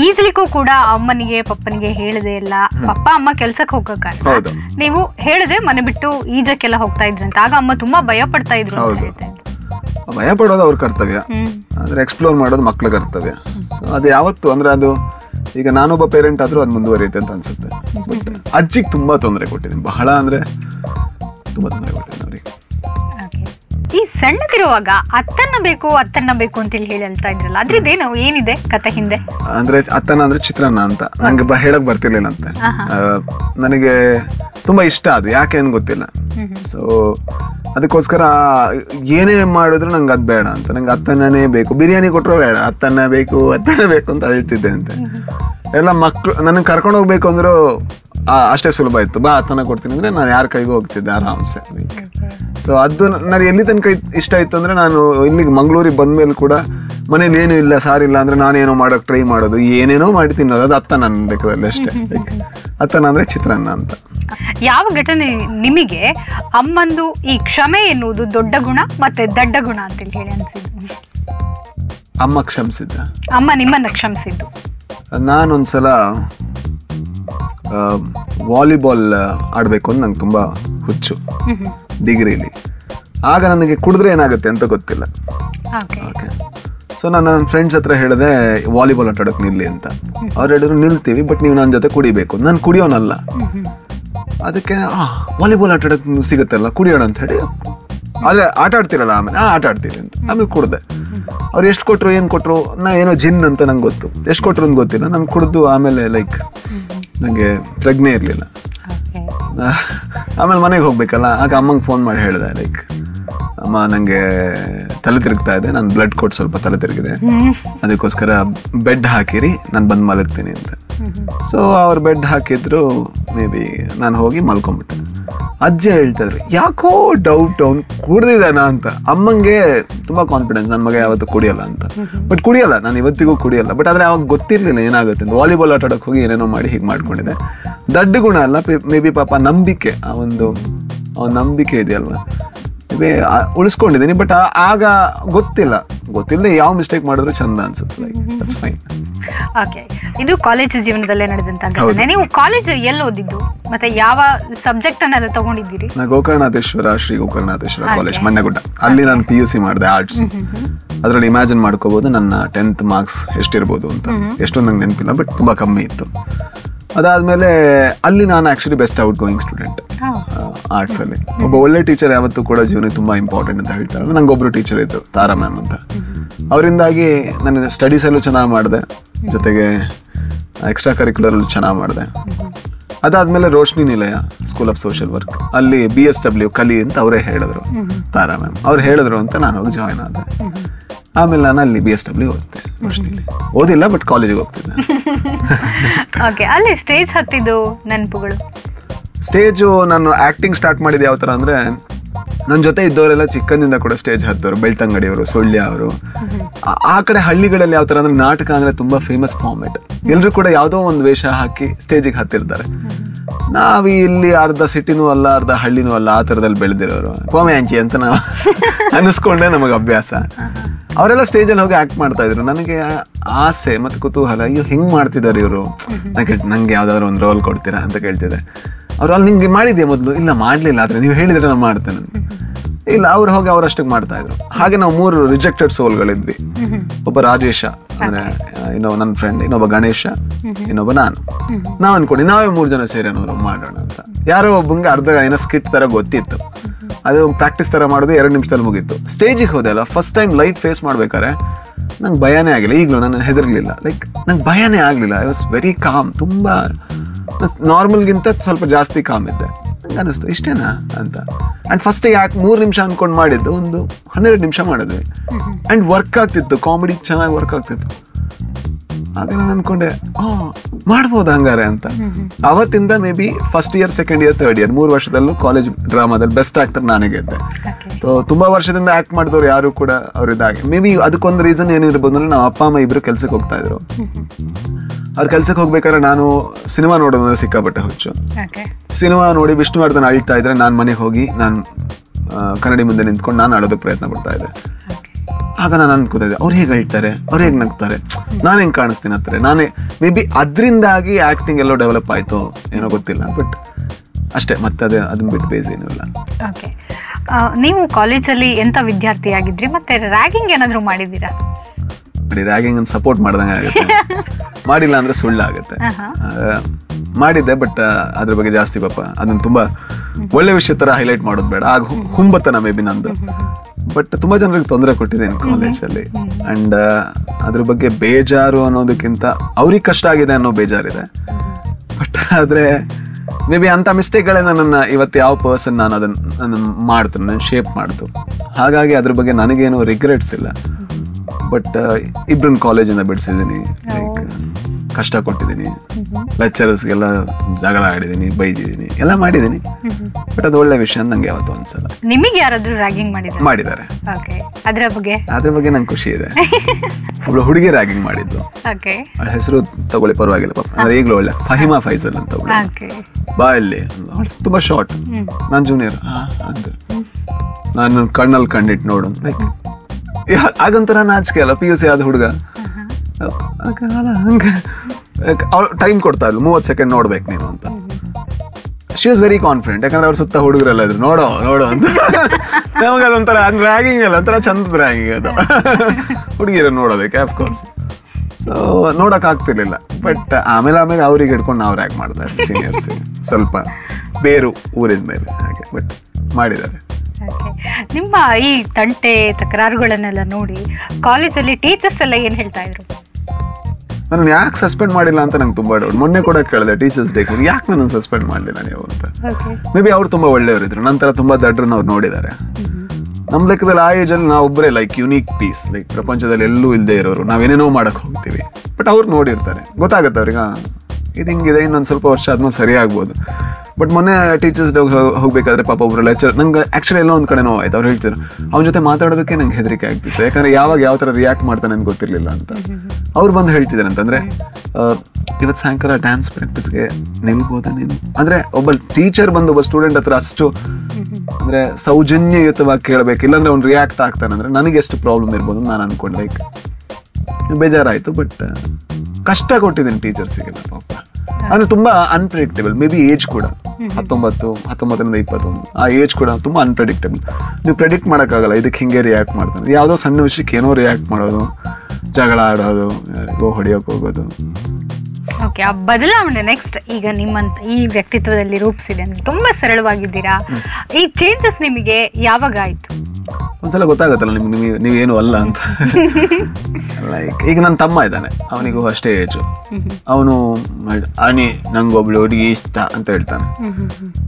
ಈಜಲಿಕ್ಕೂ ಕೂಡ ಅಮ್ಮನಿಗೆ ಪಪ್ಪನಿಗೆ ಹೇಳದೆ ಇಲ್ಲ. ಪಪ್ಪ ಅಮ್ಮ ಕೆಲ್ಸಕ್ಕೆ ಹೋಗೋ ಕಾರಣ. ಹೌದು. ನೀವು ಹೇಳದೆ ಮನೆ ಬಿಟ್ಟು ಈಜಕ್ಕೆಲ್ಲ ಹೋಗ್ತಾ ಇದ್ರಂತ ಆಗ ಅಮ್ಮ ತುಂಬಾ ಭಯ ಪಡ್ತಾ ಇದ್ರು. ಭಯ ಪಡೋದು ಅವ್ರ ಕರ್ತವ್ಯ. ಅಂದ್ರೆ ಎಕ್ಸ್ಪ್ಲೋರ್ ಮಾಡೋದು ಮಕ್ಳ ಕರ್ತವ್ಯ. ಸೊ ಅದು ಯಾವತ್ತು ಅಂದ್ರೆ ಅದು ಈಗ ನಾನೊಬ್ಬ ಪೇರೆಂಟ್ ಆದ್ರೂ ಅದು ಮುಂದುವರಿಯುತ್ತೆ ಅಂತ ಅನ್ಸುತ್ತೆ. ಅಜ್ಜಿಗೆ ತುಂಬಾ ತೊಂದರೆ ಕೊಟ್ಟಿದ್ದೀನಿ. ಬಹಳ ಅಂದ್ರೆ ತುಂಬಾ ತೊಂದರೆ ಕೊಟ್ಟಿದ್ದೀನಿ ಅವ್ರಿಗೆ. ಈ ಸಣ್ಣದಿರುವಾಗ ಅತ್ತನ್ನ ಬೇಕು ಅತ್ತನ್ನ ಬೇಕು ಅಂತ ಹೇಳಿ ಹೇಳ್ತಾ ಇದ್ರಲ್ಲ ಅದ್ರದ್ದೇನು ಏನಿದೆ ಕತೆ ಹಿಂದೆ? ಅಂದ್ರೆ ಅತ್ತನ ಅಂದ್ರೆ ಚಿತ್ರಾನ್ನ ಅಂತ. ನಂಗೆ ಬ ಹೇಳಕ್ ಬರ್ತಿರ್ಲಿಲ್ಲ ಅಂತ. ಆ, ನನಗೆ ತುಂಬಾ ಇಷ್ಟ ಅದು ಯಾಕೆ ಅಂತ ಗೊತ್ತಿಲ್ಲ. ಸೊ ಅದಕ್ಕೋಸ್ಕರ ಏನೇ ಮಾಡಿದ್ರು ನಂಗೆ ಅದು ಬೇಡ ಅಂತ ನಂಗೆ ಅತ್ತನೇ ಬೇಕು ಬಿರಿಯಾನಿ ಕೊಟ್ಟರು ಬೇಡ ಅತ್ತನ್ನ ಬೇಕು ಅತ್ತನ್ನ ಬೇಕು ಅಂತ ಹೇಳ್ತಿದ್ದೆ ಅಂತೆ. ಎಲ್ಲ ಮಕ್ಕಳು ನನಗೆ ಕರ್ಕೊಂಡು ಹೋಗ್ಬೇಕು ಅಂದ್ರು ಅಷ್ಟೇ ಸುಲಭ ಇತ್ತು ಬಾ ಅತ್ತನ್ನ ಕೊಡ್ತೀನಿ ಅಂದ್ರೆ ನಾನು ಯಾರ ಕೈಗೂ ಹೋಗ್ತಿದ್ದೆ ಆರಾಮ್ಸೆ ಸೊ ಅದು ನನಗೆ ಎಲ್ಲಿ ತನಕ ಇಷ್ಟ ಇತ್ತು ಅಂದ್ರೆ ನಾನು ಇಲ್ಲಿಗೆ ಮಂಗಳೂರಿಗೆ ಬಂದಮೇಲೆ ಕೂಡ ಮನೇಲಿ ಏನೂ ಇಲ್ಲ ಸಾರಿಲ್ಲ ಅಂದ್ರೆ ನಾನೇನೋ ಮಾಡೋಕೆ ಟ್ರೈ ಮಾಡೋದು ಏನೇನೋ ಮಾಡಿ ತಿನ್ನೋದು ಅದು ಅತ್ತ ನನ್ನ ಲೆಕ್ಕದಲ್ಲಿ ಅಷ್ಟೇ ಅತ್ತನ ಅಂದರೆ ಚಿತ್ರಾನ್ನ ಅಂತ. ಯಾವ ಘಟನೆ ನಿಮಗೆ ಅಮ್ಮಂದು ಈ ಕ್ಷಮೆ ಎನ್ನುವುದು ದೊಡ್ಡ ಗುಣ ಮತ್ತೆ ದೊಡ್ಡ ಗುಣ ಅಂತ ಹೇಳಿ ಅನ್ಸಿದ್ದು? ಅಮ್ಮ ಕ್ಷಮಿಸಿದ್ದ. ಅಮ್ಮ ನಿಮ್ಮನ್ನ ಕ್ಷಮಿಸಿದ್ದು. ನಾನೊಂದ್ಸಲ ವಾಲಿಬಾಲ್ ಆಡಬೇಕು ಅಂತ ನಂಗೆ ತುಂಬ ಹುಚ್ಚು ಡಿಗ್ರಿಲಿ. ಆಗ ನನಗೆ ಕುಡಿದ್ರೆ ಏನಾಗುತ್ತೆ ಅಂತ ಗೊತ್ತಿಲ್ಲ. ಓಕೆ. ಓಕೆ. ಸೊ ನಾನು ನನ್ನ ಫ್ರೆಂಡ್ಸ್ ಹತ್ರ ಹೇಳಿದೆ ವಾಲಿಬಾಲ್ ಆಟಾಡೋಕೆ ನಿಲ್ಲಿ ಅಂತ. ಅವ್ರು ಹೇಳಿದ್ರು ನಿಲ್ತೀವಿ ಬಟ್ ನೀವು ನನ್ನ ಜೊತೆ ಕುಡಿಬೇಕು. ನಾನು ಕುಡಿಯೋನಲ್ಲ. ಅದಕ್ಕೆ ವಾಲಿಬಾಲ್ ಆಟ ಆಡೋಕೆ ಸಿಗುತ್ತಲ್ಲ ಕುಡಿಯೋಣ ಅಂತ ಹೇಳಿ. ಆದರೆ ಆಟ ಆಡ್ತಿರಲ್ಲ ಆಮೇಲೆ ಆಟ ಆಡ್ತೀವಿ ಅಂತ. ಆಮೇಲೆ ಕುಡ್ದೆ. ಅವ್ರು ಎಷ್ಟು ಕೊಟ್ಟರು ಏನು ಕೊಟ್ಟರು ನಾ ಏನೋ ಜಿನ್ ಅಂತ ನಂಗೆ ಗೊತ್ತು. ಎಷ್ಟು ಕೊಟ್ಟರು ಅಂತ ಗೊತ್ತಿಲ್ಲ. ನಾನು ಕುಡಿದು ಆಮೇಲೆ ಲೈಕ್ ನನಗೆ ಪ್ರಜ್ಞೆ ಇರಲಿಲ್ಲ. ಆಮೇಲೆ ಮನೆಗೆ ಹೋಗ್ಬೇಕಲ್ಲ ಆಗ ಅಮ್ಮಂಗೆ ಫೋನ್ ಮಾಡಿ ಹೇಳಿದೆ ಲೈಕ್ ಅಮ್ಮ ನನಗೆ ತಲೆ ತಿರುಗ್ತಾ ಇದೆ ನಾನು ಬ್ಲಡ್ ಕೊಟ್ಟು ಸ್ವಲ್ಪ ತಲೆ ತಿರುಗಿದೆ. ಅದಕ್ಕೋಸ್ಕರ ಬೆಡ್ ಹಾಕಿರಿ ನಾನು ಬಂದು ಮಲಗ್ತೀನಿ ಅಂತ. ಸೊ ಅವ್ರು ಬೆಡ್ ಹಾಕಿದ್ರು ಮೇ ಬಿ ನಾನು ಹೋಗಿ ಮಲ್ಕೊಂಬಿಟ್ಟೆ. ಅಜ್ಜಿ ಹೇಳ್ತಿದ್ರು ಯಾಕೋ ಡೌಟ್ ಅವ್ನು ಕುಡ್ದಿದ್ದಾನ ಅಂತ? ಅಮ್ಮಂಗೆ ತುಂಬ ಕಾನ್ಫಿಡೆನ್ಸ್ ನನ್ನ ಮಗ ಯಾವತ್ತೂ ಕುಡಿಯಲ್ಲ ಅಂತ. ಬಟ್ ಕುಡಿಯಲ್ಲ, ನಾನು ಇವತ್ತಿಗೂ ಕುಡಿಯಲ್ಲ. ಬಟ್ ಆದರೆ ಅವಾಗ ಗೊತ್ತಿರಲಿಲ್ಲ ಏನಾಗುತ್ತೆ ಅಂತ. ವಾಲಿಬಾಲ್ ಆಟ ಆಡೋಕೆ ಹೋಗಿ ಏನೇನೋ ಮಾಡಿ ಹೀಗೆ ಮಾಡ್ಕೊಂಡಿದ್ದೆ. ದಡ್ಡ ಗುಣ ಅಲ್ಲ ಮೇ ಬಿ ಪಾಪ ನಂಬಿಕೆ, ಆ ಒಂದು ಆ ನಂಬಿಕೆ ಇದೆಯಲ್ವ? ಉಳಿಸ್ಕೊಂಡಿದ್ದೀನಿ ಬಟ್ ಆಗ ಗೊತ್ತಿಲ್ಲ. ಗೊತ್ತಿಲ್ಲದೆ ಯಾವ ಮಿಸ್ಟೇಕ್ ಮಾಡಿದ್ರು ಚಂದ ಅನ್ಸುತ್ತೆ ಲೈಕ್ ದಟ್ಸ್ ಫೈನ್ ಓಕೆ ಇದು ಕಾಲೇಜ್ ಜೀವನದಲ್ಲೇ ನಡೆದಂತ ನೀವು ಕಾಲೇಜ್ ಎಲ್ಲಿ ಓದಿದ್ದು? ಮತ್ತೆ ಯಾವ ಸಬ್ಜೆಕ್ಟ್ ಅನ್ನೆಲ್ಲ ತಗೊಂಡಿದ್ದೀರಿ? ನಾ ಗೋಕರ್ಣಾಥೇಶ್ವರ ಶ್ರೀ ಗೋಕರ್ಣನಾಥೇಶ್ವರ ಕಾಲೇಜ್ ಮಣ್ಣೆಗುಡ್ಡ. ಅಲ್ಲಿ ನಾನು ಪಿ ಯು ಸಿ ಮಾಡಿದೆ ಆರ್ಟ್ಸ್ ಅದರಲ್ಲಿ ಇಮ್ಯಾಜಿನ್ ಮಾಡ್ಕೋಬಹುದು ನನ್ನ ಟೆಂತ್ ಮಾರ್ಕ್ಸ್ ಎಷ್ಟಿರ್ಬೋದು ಅಂತ. ಎಷ್ಟೊಂದು ನಂಗೆ ನೆನಪಿಲ್ಲ ಬಟ್ ತುಂಬಾ ಕಮ್ಮಿ ಇತ್ತು. ಅದಾದ್ಮೇಲೆ ಅಲ್ಲಿ ನಾನು actually best outgoing student arts ಅಲ್ಲಿ. ಒಬ್ಬ ಒಳ್ಳೆ ಟೀಚರ್ ಯಾವತ್ತೂ ಕೂಡ ಜೀವನ ತುಂಬಾ ಇಂಪಾರ್ಟೆಂಟ್ ಅಂತ ಹೇಳ್ತಾರೆ. ನಂಗೆ ಒಬ್ರು ಟೀಚರ್ ಇದ್ರು ತಾರಾ ಮ್ಯಾಮ್ ಅಂತ. ಅವರಿಂದಾಗಿ ನನ್ನ ಸ್ಟಡೀಸಲ್ಲೂ ಚೆನ್ನಾಗಿ ಮಾಡಿದೆ. ಜೊತೆಗೆ ಎಕ್ಸ್ಟ್ರಾ ಕರಿಕ್ಯುಲರಲ್ಲೂ ಚೆನ್ನಾಗಿ ಮಾಡಿದೆ. ಅದಾದ್ಮೇಲೆ Roshni Nilaya school of social work ಅಲ್ಲಿ ಬಿ ಎಸ್ ಡಬ್ಲ್ಯೂ ಕಲಿ ಅಂತ ಅವರೇ ಹೇಳಿದ್ರು. ತಾರಾ ಮ್ಯಾಮ್ ಅವ್ರು ಹೇಳಿದ್ರು ಅಂತ ನಾನು ಹೋಗಿ ಜಾಯ್ನ್ ಆದೆ. ಆಮೇಲೆ ನಾನು ಅಲ್ಲಿ ಬಿ ಎಸ್ ಡಬ್ಲ್ಯೂ ಓದಿದೆ ಓದಿಲ್ಲ ಬಟ್ ಕಾಲೇಜಿಗೆ ಹೋಗ್ತಿದ್ದೆ ಓಕೆ ಅಲ್ಲಿ ಸ್ಟೇಜ್ ಹತ್ತಿದ್ದು ನೆನಪುಗಳು? ಸ್ಟೇಜು ನಾನು ಆ್ಯಕ್ಟಿಂಗ್ ಸ್ಟಾರ್ಟ್ ಮಾಡಿದ್ದು ಯಾವ ಥರ ಅಂದರೆ ನನ್ನ ಜೊತೆ ಇದ್ದವರೆಲ್ಲ ಚಿಕ್ಕಂದಿಂದ ಕೂಡ ಸ್ಟೇಜ್ ಹತ್ತೋರು, ಬೆಳ್ತಂಗಡಿಯವರು ಸುಳ್ಯ ಅವರು ಆ- ಕಡೆ ಹಳ್ಳಿಗಳಲ್ಲಿ ಯಾವ ಥರ ಅಂದರೆ ನಾಟಕ ಅಂದರೆ ತುಂಬ ಫೇಮಸ್ ಫಾರ್ಮೆಟ್ ಎಲ್ಲರೂ ಕೂಡ ಯಾವುದೋ ಒಂದು ವೇಷ ಹಾಕಿ ಸ್ಟೇಜಿಗೆ ಹತ್ತಿರ್ತಾರೆ. ನಾವು ಇಲ್ಲಿ ಅರ್ಧ ಸಿಟಿನೂ ಅಲ್ಲ, ಅರ್ಧ ಹಳ್ಳಿನೂ ಅಲ್ಲ, ಆ ಥರದಲ್ಲಿ ಬೆಳೆದಿರೋರು. ಕೋಮೆ ಅಂಚಿ ಅಂತ ನಾವು ಅನ್ನಿಸ್ಕೊಂಡೆ ನಮಗೆ ಅಭ್ಯಾಸ. ಅವರೆಲ್ಲ ಸ್ಟೇಜಲ್ಲಿ ಹೋಗಿ ಆ್ಯಕ್ಟ್ ಮಾಡ್ತಾ ಇದ್ರು. ನನಗೆ ಆಸೆ ಮತ್ತು ಕುತೂಹಲ, ಅಯ್ಯೋ, ಹೆಂಗೆ ಮಾಡ್ತಿದ್ದಾರೆ ಇವರು? ನನಗೆ ನನಗೆ ಯಾವುದಾದ್ರು ಒಂದು ರೋಲ್ ಕೊಡ್ತೀರಾ ಅಂತ ಕೇಳ್ತಿದ್ದೆ. ಅವ್ರು ಅಲ್ಲಿ ನಿಮಗೆ ಮಾಡಿದೆಯಾ ಮೊದಲು? ಇಲ್ಲ, ಮಾಡಲಿಲ್ಲ, ಆದರೆ ನೀವು ಹೇಳಿದ್ರೆ ನಾನು ಮಾಡ್ತೇನೆ. ಇಲ್ಲ, ಅವ್ರು ಹೋಗಿ ಅವರಷ್ಟಕ್ಕೆ ಮಾಡ್ತಾ ಇದ್ರು. ಹಾಗೆ ನಾವು ಮೂರು ರಿಜೆಕ್ಟೆಡ್ ಸೋಲ್ಗಳಿದ್ವಿ ಒಬ್ಬ ರಾಜೇಶ, ಅಂದ್ರೆ ಇನ್ನೊಬ್ಬ ನನ್ನ ಫ್ರೆಂಡ್ ಇನ್ನೊಬ್ಬ ಗಣೇಶ, ಇನ್ನೊಬ್ಬ ನಾನು. ನಾವು ಅನ್ಕೊಂಡು, ನಾವೇ ಮೂರು ಜನ ಸೇರಿ ಅನ್ನೋರು ಮಾಡೋಣ ಅಂತ. ಯಾರೋ ಒಬ್ಬಂಗೆ ಅರ್ಧ ಏನೋ ಸ್ಕಿಟ್ ತರ ಗೊತ್ತಿತ್ತು. ಅದು ಪ್ರಾಕ್ಟೀಸ್ ತರ ಮಾಡೋದು ಎರಡು ನಿಮಿಷದಲ್ಲಿ ಮುಗೀತು. ಸ್ಟೇಜಿಗೆ ಹೋದೆ ಅಲ್ಲ ಫಸ್ಟ್ ಟೈಮ್ ಲೈಟ್ ಫೇಸ್ ಮಾಡ್ಬೇಕಾದ್ರೆ ನಂಗೆ ಭಯನೇ ಆಗಿಲ್ಲ. ಈಗಲೂ ನಾನು ಹೆದರ್ಲಿಲ್ಲ. ಲೈಕ್ ನಂಗೆ ಭಯನೇ ಆಗಲಿಲ್ಲ. ಐ ವಾಸ್ ವೆರಿ ಕಾಮ್ ತುಂಬ ನಾರ್ಮಲ್ಗಿಂತ ಸ್ವಲ್ಪ ಜಾಸ್ತಿ ಕಾಮ್ ಇದ್ದೆ. ನಂಗೆ ಅನ್ನಿಸ್ತು ಇಷ್ಟೇನಾ ಅಂತ. ಆ್ಯಂಡ್ ಫಸ್ಟ್ ಯಾಕೆ ಮೂರು ನಿಮಿಷ ಅಂದ್ಕೊಂಡು ಮಾಡಿದ್ದು ಒಂದು ಹನ್ನೆರಡು ನಿಮಿಷ ಮಾಡಿದ್ವಿ. ಆ್ಯಂಡ್ ವರ್ಕ್ ಆಗ್ತಿತ್ತು ಕಾಮಿಡಿ ಚೆನ್ನಾಗಿ ವರ್ಕ್ ಆಗ್ತಿತ್ತು. ಆಗ ನಾನು ಅನ್ಕೊಂಡೆ ಮಾಡ್ಬೋದು ಹಂಗಾರೆ ಅಂತ. ಅವತ್ತಿಂದ maybe first year second year third year ಮೂರು ವರ್ಷದಲ್ಲೂ ಕಾಲೇಜ್ ಡ್ರಾಮಾದಲ್ಲಿ ಬೆಸ್ಟ್ ಆಕ್ಟರ್ ನಾನೇ ಗೆದ್ದೆ. ಸೊ ತುಂಬಾ ವರ್ಷದಿಂದ ಆಕ್ಟ್ ಮಾಡಿದವ್ರು ಯಾರು ಕೂಡ ಅವ್ರ ಇದಾಗಿ. ಮೇ ಬಿ ಅದಕ್ಕೊಂದು ರೀಸನ್ ಏನಿರ್ಬೋದು ಅಂದ್ರೆ ನಮ್ಮ ಅಪ್ಪ ಅಮ್ಮ ಇಬ್ರು ಕೆಲ್ಸಕ್ಕೆ ಹೋಗ್ತಾ ಇದ್ರು. ಅವ್ರ ಕೆಲ್ಸಕ್ಕೆ ಹೋಗ್ಬೇಕಾದ್ರೆ ನಾನು ಸಿನಿಮಾ ನೋಡೋದಂದ್ರೆ ಸಿಕ್ಕಾಪಟ್ಟೆ ಹುಚ್ಚು. ಸಿನಿಮಾ ನೋಡಿ ವಿಷ್ಣುವರ್ಧನ್ ಅಳ್ತಾ ಇದ್ರೆ ನಾನು ಮನೆಗೆ ಹೋಗಿ ನಾನು ಕನ್ನಡಿ ಮುಂದೆ ನಿಂತ್ಕೊಂಡು ನಾನು ಆಡೋದಕ್ಕೆ ಪ್ರಯತ್ನ ಪಡ್ತಾ ಇದ್ದೆ. ಆಗ ನಾನು ಅನ್ಕೋತಾ ಇದ್ದೆ ಅವ್ರು ಹೇಗೆ ಹೇಳ್ತಾರೆ? ಅವ್ರು ಹೇಗೆ ನಗ್ತಾರೆ? ನಾನು ಹೆಂಗೆ ಕಾಣಿಸ್ತೀನಿ ಹತ್ರ? ನಾನೇ ಮೇ ಬಿ ಅದರಿಂದಾಗಿ ಆ್ಯಕ್ಟಿಂಗ್ ಎಲ್ಲೋ ಡೆವಲಪ್ ಆಯಿತು ಏನೋ ಗೊತ್ತಿಲ್ಲ ಬಟ್ ಅಷ್ಟೇ ಮತ್ತೆ ಅದೇ ಅದನ್ನ ಬಿಟ್ಟು ಬೇಸ್ ಏನೂ ಇಲ್ಲ. ಓಕೆ ನೀವು ಕಾಲೇಜಲ್ಲಿ ಎಂಥ ವಿದ್ಯಾರ್ಥಿಯಾಗಿದ್ರಿ ಮತ್ತೆ ರ್ಯಾಗಿಂಗ್ ಏನಾದರೂ ಮಾಡಿದ್ದೀರಾ? ನೋಡಿ ರ್ಯಾಗಿಂಗ್ ಸಪೋರ್ಟ್ ಮಾಡ್ದಂಗೆ ಆಗುತ್ತೆ. ಮಾಡಿಲ್ಲ ಅಂದರೆ ಸುಳ್ಳಾಗುತ್ತೆ. ಮಾಡಿದ್ದೆ ಬಟ್ ಅದ್ರ ಬಗ್ಗೆ ಜಾಸ್ತಿ ಪಾಪ. ಅದನ್ನ ತುಂಬಾ ಒಳ್ಳೆ ವಿಷಯ ತರ ಹೈಲೈಟ್ ಮಾಡೋದು ಬೇಡ. ಆಗ ಹುಂಬತನ ಮೇ ಬಿ ನಂದು. ಬಟ್ ತುಂಬಾ ಜನರಿಗೆ ತೊಂದರೆ ಕೊಟ್ಟಿದ್ದೇನೆ ಕಾಲೇಜಲ್ಲಿ ಅಂಡ್ ಅದ್ರ ಬಗ್ಗೆ ಬೇಜಾರು ಅನ್ನೋದಕ್ಕಿಂತ ಅವ್ರಿಗೆ ಕಷ್ಟ ಆಗಿದೆ ಅನ್ನೋ ಬೇಜಾರಿದೆ. ಬಟ್ ಆದ್ರೆ ಮೇ ಬಿ ಅಂಥ ಮಿಸ್ಟೇಕ್ಗಳೇ ನನ್ನನ್ನು ಇವತ್ತು ಯಾವ ಪರ್ಸನ್ ನಾನು ಅದನ್ನು ನನ್ನ ಮಾಡ್ತು ನನ್ನ ಶೇಪ್ ಮಾಡ್ತು. ಹಾಗಾಗಿ ಅದ್ರ ಬಗ್ಗೆ ನನಗೇನು ರಿಗ್ರೆಟ್ಸ್ ಇಲ್ಲ. ಬಟ್ ಇಬ್ಬರನ್ನ ಕಾಲೇಜಿಂದ ಬಿಡಿಸಿದ್ದೀನಿ ಲೈಕ್ ಕಷ್ಟ ಕೊಟ್ಟಿದ್ದೀನಿ ಲೆಕ್ಚರರ್ಸ್ಗೆಲ್ಲ ಜಗಳ ಆಡಿದ್ದೀನಿ ಬೈದಿದ್ದೀನಿ ಎಲ್ಲ ಮಾಡಿದ್ದೀನಿ. ಬಟ್ ಅದು ಒಳ್ಳೆ ವಿಷಯ ನಂಗೆ ಯಾವತ್ತೂ ಅನ್ಸಲ್ಲ. ನಿಮಗೆ ಯಾರಾದ್ರೂ ರ್ಯಾಗಿಂಗ್ ಮಾಡಿದ್ರು? ಮಾಡಿದ್ದಾರೆ. ಓಕೆ ಅದರ ಬಗ್ಗೆ? ಅದ್ರ ಬಗ್ಗೆ ನಂಗೆ ಖುಷಿ ಇದೆ. ಒಬ್ಳು ಹುಡುಗಿ ರ್ಯಾಗಿಂಗ್ ಮಾಡಿದ್ದು. ಅವಳ ಹೆಸರು ತಗೊಳ್ಳಿ ಪರವಾಗಿಲ್ಲ ಪಾಪ. ಅಂದ್ರೆ ಈಗಲೂ ಒಳ್ಳೆ. ಫಹಿಮಾ ಫೈಸಲ್ ಅಂತ ಬಾ ಇಲ್ಲಿ ಅವಳು ತುಂಬಾ ಶಾರ್ಟ್ ನಾನು ಜೂನಿಯರ್ ಅಂತ ನಾನು ಕಣ್ಣಲ್ಲಿ ಕಂಡಿಟ್ಟು ನೋಡು. ಲೈಕ್ ಆಗಂತರ ಆಚಿಕೆ ಅಲ್ಲ. ಪಿ ಯು ಸಿ ಆದ ಹುಡುಗ. ಟೈಮ್ ಕೊಡ್ತಾ ಇದ್ಲು ಮೂವತ್ತು ಸೆಕೆಂಡ್ ನೋಡ್ಬೇಕು ನೀನು ಅಂತ. ಶಿ ವಾಸ್ ವೆರಿ ಕಾನ್ಫಿಡೆಂಟ್ ಯಾಕಂದ್ರೆ ಅವ್ರ ಸುತ್ತ ಹುಡುಗರೆಲ್ಲ ಇದ್ರು. ನೋಡೋ ನೋಡೋ ಅಂತ. ನಮಗೆ ಅದೊಂಥರ ರ್ಯಾಗಿಂಗ್ ಅಲ್ಲ, ಒಂಥರ ಚಂದ ರ್ಯಾಗಿಂಗ್ ಅದು. ಹುಡುಗಿರ ನೋಡೋದಕ್ಕೆ ಕೋರ್ಸ್ ಸೊ ನೋಡಕ್ ಆಗ್ತಿರ್ಲಿಲ್ಲ. ಬಟ್ ಆಮೇಲೆ ಆಮೇಲೆ ಅವ್ರಿಗೆ ಹಿಡ್ಕೊಂಡು ನಾವು ರ್ಯಾಗ್ ಮಾಡ್ತಾರೆ ಸೀನಿಯರ್ಸ್ ಸ್ವಲ್ಪ ಬೇರು ಊರಿದ ಮೇಲೆ ಹಾಗೆ. ಬಟ್ ಮಾಡಿದ್ದಾರೆ. ನಿಮ್ಮ ಈ ತಂಟೆ ತಕರಾರುಗಳನ್ನೆಲ್ಲ ನೋಡಿ ಕಾಲೇಜಲ್ಲಿ ಟೀಚರ್ಸ್ ಎಲ್ಲ ಏನು ಹೇಳ್ತಾ ಇದ್ರು? ನಾನು ಯಾಕೆ ಸಸ್ಪೆಂಡ್ ಮಾಡಿಲ್ಲ ಅಂತ ನಂಗೆ ತುಂಬಾ ಡೌಟ್ ಮೊನ್ನೆ ಕೂಡ ಕೇಳಿದೆ ಟೀಚರ್ಸ್ ಡೇ ಯಾಕೆ ನಾನು ಸಸ್ಪೆಂಡ್ ಮಾಡಲಿಲ್ಲ ನೀವು ಅಂತ? ಮೇ ಬಿ ಅವ್ರು ತುಂಬಾ ಒಳ್ಳೆಯವರಿದ್ರು. ನಂತರ ತುಂಬಾ ದಡ್ರನ್ನ ಅವ್ರು ನೋಡಿದ್ದಾರೆ. ನಮ್ಮ ಲೆಕ್ಕದಲ್ಲಿ ಆ ಏಜಲ್ಲಿ ನಾವು ಒಬ್ಬರೇ ಲೈಕ್ ಯುನೀಕ್ ಪೀಸ್ ಲೈಕ್ ಪ್ರಪಂಚದಲ್ಲಿ ಎಲ್ಲೂ ಇಲ್ಲದೆ ಇರೋರು. ನಾವೇನೇನೋ ಮಾಡೋಕ್ಕೆ ಹೋಗ್ತೀವಿ. ಬಟ್ ಅವ್ರು ನೋಡಿರ್ತಾರೆ. ಗೊತ್ತಾಗುತ್ತೆ ಅವ್ರಿಗೆ ಇದು ಹಿಂಗಿದೆ, ಇನ್ನೊಂದು ಸ್ವಲ್ಪ ವರ್ಷ ಆದ್ಮೇಲೆ ಸರಿ ಆಗ್ಬೋದು. ಬಟ್ ಮೊನ್ನೆ ಟೀಚರ್ಸ್ ಡೇ ಹೋಗ್ಬೇಕಾದ್ರೆ ಪಾಪ ಒಬ್ಬರು ಲೆಕ್ಚರ್ ನಂಗೆ ಆ್ಯಕ್ಚುಲಿ ಎಲ್ಲ ಒಂದು ಕಡೆ ನೋವು ಆಯ್ತು ಅವ್ರು ಹೇಳ್ತಿದ್ರು ಅವ್ನ ಜೊತೆ ಮಾತಾಡೋದಕ್ಕೆ ನಂಗೆ ಹೆದರಿಕೆ ಆಗ್ತಿತ್ತು. ಯಾಕಂದ್ರೆ ಯಾವಾಗ ಯಾವ ಥರ ರಿಯಾಕ್ಟ್ ಮಾಡ್ತಾನೆ ಅಂತ ಗೊತ್ತಿರಲಿಲ್ಲ ಅಂತ. ಅವ್ರು ಬಂದು ಹೇಳ್ತಿದ್ದಾರೆ ಅಂತಂದ್ರೆ ಇವತ್ತು ಸಾಯಂಕಾಲ ಡ್ಯಾನ್ಸ್ ಪ್ರಾಕ್ಟೀಸ್ಗೆ ನಿಲ್ಬೋದ ನೀನು? ಅಂದರೆ ಒಬ್ಬ ಟೀಚರ್ ಬಂದು ಒಬ್ಬ ಸ್ಟೂಡೆಂಟ್ ಹತ್ರ ಅಷ್ಟು ಅಂದರೆ ಸೌಜನ್ಯಯುತವಾಗಿ ಕೇಳಬೇಕು. ಇಲ್ಲಾಂದರೆ ಅವ್ನು ರಿಯಾಕ್ಟ್ ಆಗ್ತಾನೆ ಅಂದರೆ ನನಗೆ ಎಷ್ಟು ಪ್ರಾಬ್ಲಮ್ ಇರ್ಬೋದು ನಾನು ಅಂದ್ಕೊಂಡೆ ಲೈಕ್ ಬೇಜಾರಾಯಿತು ಬಟ್ ಕಷ್ಟ ಕೊಟ್ಟಿದ್ದೀನಿ ಟೀಚರ್ಸಿಗೆಲ್ಲ ಪಾಪ. ಅಂದ್ರೆ ತುಂಬಾ ಅನ್ಪ್ರಿಡಿಕ್ಟೇಬಲ್ ಮೇ ಬಿ ಏಜ್ ಕೂಡ ಹತ್ತೊಂಬತ್ತು ಹತ್ತೊಂಬತ್ತರಿಂದ ಇಪ್ಪತ್ತೊಂದು. ಆ ಏಜ್ ಕೂಡ ತುಂಬಾ ಅನ್ಪ್ರೆಡಿಕ್ಟೇಬಲ್ ನೀವು ಪ್ರೆಡಿಕ್ಟ್ ಮಾಡೋಕ್ಕಾಗಲ್ಲ ಇದಕ್ಕೆ ಹಿಂಗೆ ರಿಯಾಕ್ಟ್ ಮಾಡ್ತಾನೆ ಯಾವುದೋ ಸಣ್ಣ ವಿಷಯಕ್ಕೆ ಏನೋ ರಿಯಾಕ್ಟ್ ಮಾಡೋದು ಜಗಳ ಆಡೋದು ಯಾರಿಗೋ ಹೊಡಿಯೋಕೆ ಹೋಗೋದು. ಓಕೆ ಆ ಬದಲಾವಣೆ ನೆಕ್ಸ್ಟ್ ಈಗ ನಿಮ್ಮಂತ ಈ ವ್ಯಕ್ತಿತ್ವದಲ್ಲಿ ರೂಪಿಸಿದೆ ತುಂಬ ತುಂಬಾ ಸರಳವಾಗಿದ್ದೀರಾ? ಈ ಚೇಂಜಸ್ ನಿಮಗೆ ಯಾವಾಗ ಆಯ್ತು? ಒಂದ್ಸಲ ಗೊತ್ತಾಗುತ್ತಲ್ಲ ನಿಮ್ಗೆ ನೀವು ನೀವೇನು ಅಲ್ಲ ಅಂತ. ಲೈಕ್ ಈಗ ನನ್ನ ತಮ್ಮ ಇದ್ದಾನೆ. ಅವನಿಗೂ ಅಷ್ಟೇ ಏಜು ಅವನು ಅಣಿ ನಂಗೊಬ್ಳು ಹುಡುಗಿ ಇಷ್ಟ ಅಂತ ಹೇಳ್ತಾನೆ.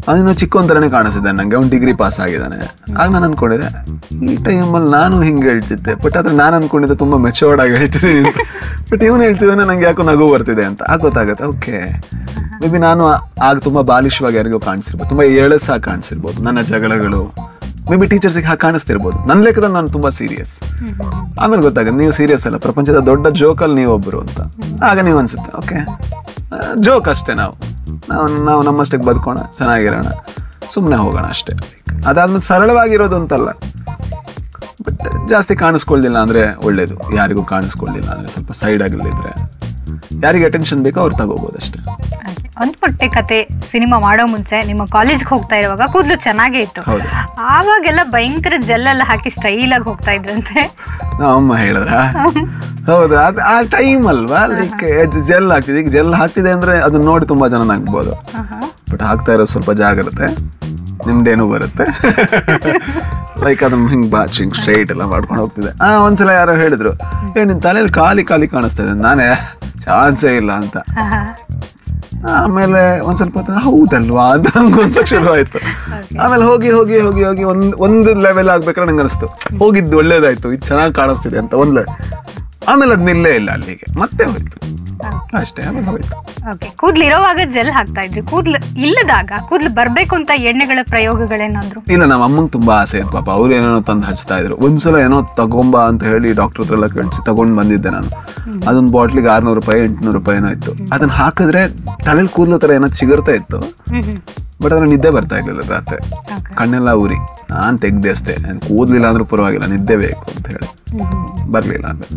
ಅವನು ಚಿಕ್ಕವನ್ ಥರನೇ ಕಾಣಿಸಿದ್ದಾನೆ ನಂಗೆ. ಅವ್ನು ಡಿಗ್ರಿ ಪಾಸ್ ಆಗಿದ್ದಾನೆ. ಆಗ ನಾನು ಅನ್ಕೊಂಡಿದ್ದೆ, ಈ ಟೈಮಲ್ಲಿ ನಾನು ಹಿಂಗೆ ಹೇಳ್ತಿದ್ದೆ. ಬಟ್ ಆದ್ರೆ ನಾನು ಅನ್ಕೊಂಡಿದ್ದೆ ತುಂಬ ಮೆಚೋರ್ಡ್ ಆಗಿ ಹೇಳ್ತಿದ್ದೀನಿ ಬಟ್ ಇವನು ಹೇಳ್ತಿದ್ದಾನೆ, ನಂಗೆ ಯಾಕೋ ನಗು ಬರ್ತಿದೆ ಅಂತ. ಆಗ ಗೊತ್ತಾಗುತ್ತೆ ಓಕೆ ಮೇ ಬಿ ನಾನು ಆಗ ತುಂಬ ಬಾಲಿಶವಾಗಿ ಯಾರಿಗೋ ಕಾಣಿಸಿರ್ಬೋದು. ತುಂಬ ಎಳಸಾಗಿ ಕಾಣಿಸಿರ್ಬೋದು. ನನ್ನ ಜಗಳಗಳು. ಮೇ ಬಿ ಟೀಚರ್ಸಿಗೆ ಹಾಗೆ ಕಾಣಿಸ್ತಿರ್ಬೋದು. ನನ್ನ ಲೆಕ್ಕದಲ್ಲಿ ನಾನು ತುಂಬ ಸೀರಿಯಸ್ ಆಮೇಲೆ ಗೊತ್ತಾಗುತ್ತೆ, ನೀವು ಸೀರಿಯಸ್ ಅಲ್ಲ. ಪ್ರಪಂಚದ ದೊಡ್ಡ ಜೋಕಲ್ಲಿ ನೀವು ಒಬ್ಬರು ಅಂತ. ಆಗ ನೀವು ಅನ್ಸುತ್ತೆ ಓಕೆ ಜೋಕ್ ಅಷ್ಟೇ ನಾವು. ನಾವು ನಾವು ನಮ್ಮಷ್ಟಕ್ಕೆ ಬದುಕೋಣ, ಚೆನ್ನಾಗಿರೋಣ. ಸುಮ್ಮನೆ ಹೋಗೋಣ ಅಷ್ಟೇ. ಅದಾದ್ಮೇಲೆ ಸರಳವಾಗಿರೋದು ಅಂತಲ್ಲ. ಬಟ್ ಜಾಸ್ತಿ ಕಾಣಿಸ್ಕೊಳ್ಲಿಲ್ಲ ಅಂದರೆ ಒಳ್ಳೇದು. ಯಾರಿಗೂ ಕಾಣಿಸ್ಕೊಳ್ಳಿಲ್ಲ ಅಂದರೆ ಸ್ವಲ್ಪ ಸೈಡ್ ಆಗಲಿದ್ರೆ. ಯಾರಿಗೆ ಅಟೆನ್ಷನ್ ಬೇಕೋ ಅವ್ರು ತಗೋಬೋದು ಅಷ್ಟೇ. ಒಂದು ಪಟ್ಟೆ ಕತೆ ಸಿನಿಮಾ ಮಾಡೋ ಮುಂಚೆ ನಿಮ್ಮ ಕಾಲೇಜ್ಗೆ ಹೋಗ್ತಾ ಇರುವಾಗ ಕೂದಲು ಚೆನ್ನಾಗೇ ಇತ್ತು. ಹೌದು. ಆವಾಗೆಲ್ಲ ಭಯಂಕರ ಜೆಲ್ಲೆಲ್ಲ ಹಾಕಿ ಸ್ಟೈಲಾಗಿ ಹೋಗ್ತಾ ಇದ್ರಂತೆ. ಅಮ್ಮ ಹೇಳಿದ್ರ? ಹೌದು ಅದು ಆ ಟೈಮ್ ಅಲ್ವಾ? ಲೈಕ್ ಜೆಲ್ ಹಾಕ್ತಿದೆ ಈಗ ಜೆಲ್ ಹಾಕ್ತಿದೆ ಅಂದರೆ ಅದನ್ನ ನೋಡಿ ತುಂಬಾ ಜನ ನಗ್ಬೋದು. ಬಟ್ ಹಾಕ್ತಾ ಇರೋ ಸ್ವಲ್ಪ ಜಾಗ್ರತೆ. ನಿಮ್ದೇನು ಬರುತ್ತೆ. ಲೈಕ್ ಅದನ್ನ ಹಿಂಗೆ ಬಾಚಿಂಗ್ ಸ್ಟ್ರೈಟ್ ಎಲ್ಲ ಮಾಡ್ಕೊಂಡು ಹೋಗ್ತಿದೆ ಆ ಒಂದ್ಸಲ ಯಾರೋ ಹೇಳಿದ್ರು ಏ ನಿನ್ ತಲೆಯಲ್ಲಿ ಖಾಲಿ ಖಾಲಿ ಕಾಣಿಸ್ತಾ ಇದೆ. ನಾನೇ ಚಾನ್ಸೇ ಇಲ್ಲ ಅಂತ. ಆಮೇಲೆ ಒಂದು ಸ್ವಲ್ಪ ಹೊತ್ತು ಹೌದಲ್ವಾ? ಅಂತ ನಂಗೆ ಒಂದ್ಸಲ ಶುರು ಆಯ್ತು. ಆಮೇಲೆ ಹೋಗಿ ಹೋಗಿ ಹೋಗಿ ಹೋಗಿ ಒಂದು ಒಂದು ಲೆವೆಲ್ ಆಗ್ಬೇಕಾದ್ರೆ ನಂಗೆ ಅನಿಸ್ತು ಹೋಗಿದ್ದು ಒಳ್ಳೇದಾಯ್ತು ಇದು ಚೆನ್ನಾಗಿ ಕಾಣಿಸ್ತಿದೆ ಅಂತ ಒಂದ್ ಆಮೇಲೆ ಅದು ನಿಲ್ಲೇ ಇಲ್ಲ ಅಲ್ಲಿಗೆ. ಮತ್ತೆ ಹೋಯ್ತು. ಅಷ್ಟೇ ಓಕೆ ಕೂದ್ಲು ಇರೋವಾಗ ಜೆಲ್ ಹಾಕ್ತಾ ಇದ್ರಿ. ಕೂದ್ಲು ಇಲ್ಲದಾಗ ಕೂದ್ಲು ಬರ್ಬೇಕು ಅಂತ ಎಣ್ಣೆಗಳ ಪ್ರಯೋಗಗಳೇನಾದ್ರು? ಇಲ್ಲ ನಮ್ಮ ಅಮ್ಮಂಗೆ ತುಂಬಾ ಆಸೆ ಇತ್ತು ಪಾಪ. ಅವ್ರು ಏನೇನೋ ತಂದು ಹಚ್ತಾ ಇದ್ರು. ಒಂದ್ಸಲ ಏನೋ ತಗೊಂಬ ಅಂತ ಹೇಳಿ ಡಾಕ್ಟರ್ ಹತ್ರ ಎಲ್ಲ ಕಳಿಸಿ ತಗೊಂಡ್ ಬಂದಿದ್ದೆ ನಾನು. ಅದೊಂದು ಬಾಟ್ಲಿಗೆ ಆರ್ನೂರು ರೂಪಾಯಿ ಎಂಟ್ನೂರು ರೂಪಾಯಿ ಏನೋ ಇತ್ತು. ಅದನ್ನ ಹಾಕಿದ್ರೆ ತಲೆಲ್ ಕೂದಲು ತರ ಏನೋ ಚಿಗುರ್ತಾ ಇತ್ತು. ಬಟ್ ಅದ್ರ ನಿದ್ದೆ ಬರ್ತಾ ಇರಲಿಲ್ಲ ರಾತ್ರಿ. ಕಣ್ಣೆಲ್ಲ ಉರಿ ನಾನು ತೆಗ್ದೆ ಅಷ್ಟೇ. ಕೂದ್ಲಿಲ್ಲ ಅಂದ್ರೂ ಪರವಾಗಿಲ್ಲ ನಿದ್ದೆ ಬೇಕು ಅಂತ ಹೇಳಿ. ಬರ್ಲಿಲ್ಲ ಅಂದ್ರೆ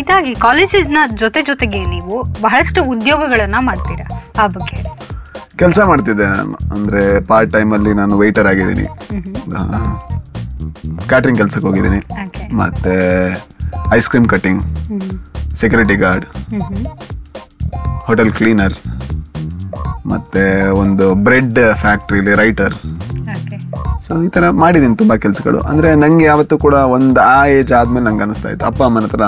ಇದಾಗಿ ಕಾಲೇಜಿನ ಜೊತೆ ಜೊತೆಗೆ ನೀವು ಬಹಳಷ್ಟು ಉದ್ಯೋಗಗಳನ್ನ ಮಾಡ್ತೀರಾ? ಆ ಬಗ್ಗೆ. ಕೆಲಸ ಮಾಡ್ತಿದ್ದೆ ನಾನು. ಅಂದ್ರೆ ಪಾರ್ಟ್ ಟೈಮಲ್ಲಿ ನಾನು ವೆಯ್ಟರ್ ಆಗಿದ್ದೀನಿ. ಕ್ಯಾಟ್ರಿಂಗ್ ಕೆಲಸಕ್ಕೆ ಹೋಗಿದ್ದೀನಿ. ಮತ್ತೆ ice cream cutting security guard hotel cleaner ಮತ್ತೆ ಒಂದು ಬ್ರೆಡ್ ಫ್ಯಾಕ್ಟ್ರಿಲಿ ರೈಟರ್ ಸೊ ಈ ಥರ ಮಾಡಿದ್ದೀನಿ ತುಂಬ ಕೆಲಸಗಳು. ಅಂದರೆ ನನಗೆ ಯಾವತ್ತೂ ಕೂಡ ಒಂದು ಆ ಏಜ್ ಆದಮೇಲೆ ನಂಗೆ ಅನಿಸ್ತಾ ಇತ್ತು. ಅಪ್ಪ ಅಮ್ಮನ ಹತ್ರ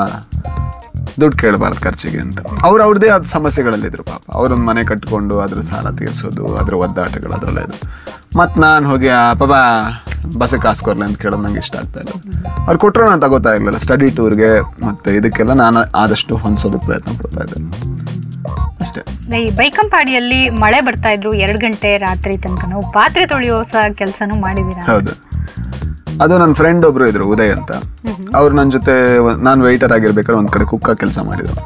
ದುಡ್ಡು ಕೇಳಬಾರ್ದು ಖರ್ಚಿಗೆ ಅಂತ. ಅವ್ರು ಅವ್ರದ್ದೇ ಆದ ಸಮಸ್ಯೆಗಳಲ್ಲಿದ್ರು ಪಾಪ. ಅವ್ರೊಂದು ಮನೆ ಕಟ್ಕೊಂಡು ಅದ್ರ ಸಾಲ ತೀರಿಸೋದು ಅದ್ರ ಒದ್ದಾಟಗಳು ಅದರಲ್ಲೇ ಇದು. ಮತ್ತು ನಾನು ಹೋಗಿ ಆ ಪಾಪ ಬಸ್ಸಿಗೆ ಕಾಸು ಕೊರ್ಲಿ ಅಂತ ಕೇಳೋದು ನಂಗೆ ಇಷ್ಟ ಆಗ್ತಾ ಇಲ್ಲ. ಅವ್ರು ಕೊಟ್ಟರು ನಾನು ತಗೋತಾ ಇರಲಿಲ್ಲ. ಸ್ಟಡಿ ಟೂರ್ಗೆ ಮತ್ತು ಇದಕ್ಕೆಲ್ಲ ನಾನು ಆದಷ್ಟು ಹೊಂದಿಸೋದಕ್ಕೆ ಪ್ರಯತ್ನ ಪಡ್ತಾ ಇದ್ದೆ. ಅಷ್ಟೇ. ಈ ಬೈಕಂಪಾಡಿಯಲ್ಲಿ ಮಳೆ ಬರ್ತಾ ಇದ್ರು ಎರಡು ಗಂಟೆ ರಾತ್ರಿ ತನಕ ಪಾತ್ರೆ ತೊಳೆಯೋ ಸಹ ಕೆಲಸನೂ ಮಾಡಿದ್ದೀರಾ? ಹೌದು. ಅದು ನನ್ನ ಫ್ರೆಂಡ್ ಒಬ್ರು ಇದ್ರು ಉದಯ್ ಅಂತ. ಅವ್ರು ನನ್ನ ಜೊತೆ ನಾನು ವೆಯ್ಟರ್ ಆಗಿರ್ಬೇಕಾದ್ರೆ ಒಂದು ಕಡೆ ಕುಕ್ಕ ಕೆಲಸ ಮಾಡಿದ್ರು.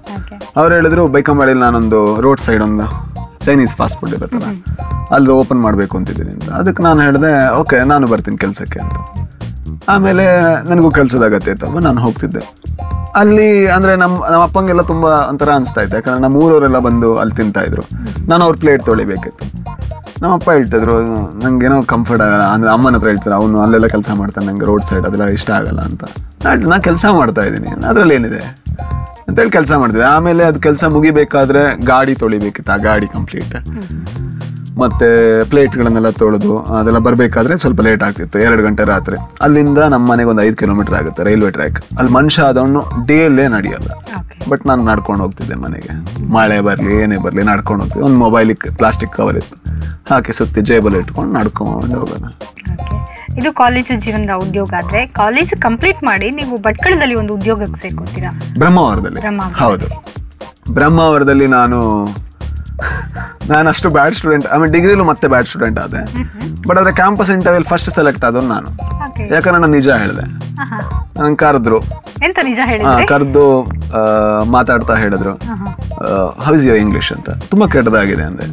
ಅವ್ರು ಹೇಳಿದ್ರು ಬೈಕಂಬಾಡಿಯಲ್ಲಿ ನಾನೊಂದು ರೋಡ್ ಸೈಡ್ ಒಂದು ಚೈನೀಸ್ ಫಾಸ್ಟ್ ಫುಡ್ ಇರುತ್ತಲ್ಲ ಅಲ್ಲಿ ಓಪನ್ ಮಾಡಬೇಕು ಅಂತಿದ್ದೀನಿ ಅಂತ. ಅದಕ್ಕೆ ನಾನು ಹೇಳಿದೆ ಓಕೆ ನಾನು ಬರ್ತೀನಿ ಕೆಲಸಕ್ಕೆ ಅಂತ. ಆಮೇಲೆ ನನಗೂ ಕೆಲಸದ ಅಗತ್ಯ ಇತ್ತಲ್ವ ನಾನು ಹೋಗ್ತಿದ್ದೆ. ಅಲ್ಲಿ ಅಂದರೆ ನಮ್ಮ ನಮ್ಮ ಅಪ್ಪಂಗೆಲ್ಲ ತುಂಬ ಒಂಥರ ಅನಿಸ್ತಾ ಇತ್ತು ಯಾಕಂದ್ರೆ ನಮ್ಮ ಊರವರೆಲ್ಲ ಬಂದು ಅಲ್ಲಿ ತಿಂತಾಯಿದ್ರು ನಾನು ಅವ್ರ ಪ್ಲೇಟ್ ತೊಳಿಬೇಕಿತ್ತು. ನಮ್ಮ ಅಪ್ಪ ಹೇಳ್ತಿದ್ರು, ನಂಗೇನೋ ಕಂಫರ್ಟ್ ಆಗಲ್ಲ. ಅಂದರೆ ಅಮ್ಮನ ಹತ್ರ ಹೇಳ್ತಾರೆ, ಅವನು ಅಲ್ಲೆಲ್ಲ ಕೆಲಸ ಮಾಡ್ತಾನೆ, ನಂಗೆ ರೋಡ್ ಸೈಡ್ ಅದೆಲ್ಲ ಇಷ್ಟ ಆಗಲ್ಲ ಅಂತ. ನಾನು ಕೆಲಸ ಮಾಡ್ತಾ ಇದ್ದೀನಿ, ಅದರಲ್ಲಿ ಏನಿದೆ? ಅಂತೇಳಿ ಕೆಲಸ ಮಾಡ್ತಿದ್ದೆ. ಆಮೇಲೆ ಅದು ಕೆಲಸ ಮುಗಿಬೇಕಾದ್ರೆ ಗಾಡಿ ತೊಳಿಬೇಕಿತ್ತು, ಆ ಗಾಡಿ ಕಂಪ್ಲೀಟ್ ಮತ್ತೆ ಪ್ಲೇಟ್ಗಳನ್ನೆಲ್ಲ ತೊಳೆದು ಅದೆಲ್ಲ ಬರಬೇಕಾದ್ರೆ ಸ್ವಲ್ಪ ಲೇಟ್ ಆಗ್ತಿತ್ತು ಎರಡು ಗಂಟೆ ರಾತ್ರಿ. ಅಲ್ಲಿಂದ ನಮ್ಮ ಮನೆಗೆ ಒಂದು ಐದು ಕಿಲೋಮೀಟರ್ ಆಗುತ್ತೆ ರೈಲ್ವೆ ಟ್ರ್ಯಾಕ್ ಅಲ್ಲಿ ಮನುಷ್ಯ ಆದವನು ಡೇಲೇ ನಡೆಯಲ್ಲ. ಬಟ್ ನಾನು ನಡ್ಕೊಂಡು ಹೋಗ್ತಿದ್ದೆ ಮನೆಗೆ. ಮಳೆ ಬರಲಿ ಏನೇ ಬರಲಿ ನಡ್ಕೊಂಡು ಹೋಗ್ತಿದ್ದೆ. ಒಂದು ಮೊಬೈಲಿಗೆ ಪ್ಲಾಸ್ಟಿಕ್ ಕವರ್ ಇತ್ತು. ಹಾಕಿ ಸುತ್ತಿ ಜೇಬಲ್ ಇಟ್ಕೊಂಡು ನಡ್ಕೊಂಡು ಹೋಗೋಣ. ಇದು ಕಾಲೇಜು ಜೀವನದ ಉದ್ಯೋಗ ಆದ್ರೆ ಕಾಲೇಜ್ ಕಂಪ್ಲೀಟ್ ಮಾಡಿ ನೀವು ಭಟ್ಕಳದಲ್ಲಿ ಒಂದು ಉದ್ಯೋಗಕ್ಕೆ ಸೇರ್ಕೋತೀರಾ? ಬ್ರಹ್ಮಾವರದಲ್ಲಿ. ಹೌದು. ಬ್ರಹ್ಮಾವರದಲ್ಲಿ ನಾನು ನಾನು ಅಷ್ಟು ಬ್ಯಾಡ್ ಸ್ಟೂಡೆಂಟ್ ಆಮೇಲೆ ಡಿಗ್ರಿಲೂ ಮತ್ತೆ ಬ್ಯಾಡ್ ಸ್ಟೂಡೆಂಟ್ ಆದೆ. ಬಟ್ ಆದರೆ ಕ್ಯಾಂಪಸ್ ಇಂಟರ್ವ್ಯೂಲ್ ಫಸ್ಟ್ ಸೆಲೆಕ್ಟ್ ಆದವನು ನಾನು. ಯಾಕಂದ್ರೆ ನಾನು ನಿಜ ಹೇಳಿದೆ. ನಂಗೆ ಕರೆದ್ರು. ಕರೆದು ಮಾತಾಡ್ತಾ ಹೇಳಿದ್ರು. ಹೌಸ್ ಯೋ ಇಂಗ್ಲಿಷ್ ಅಂತ. ತುಂಬ ಕೆಟ್ಟದಾಗಿದೆ ಅಂದೆ.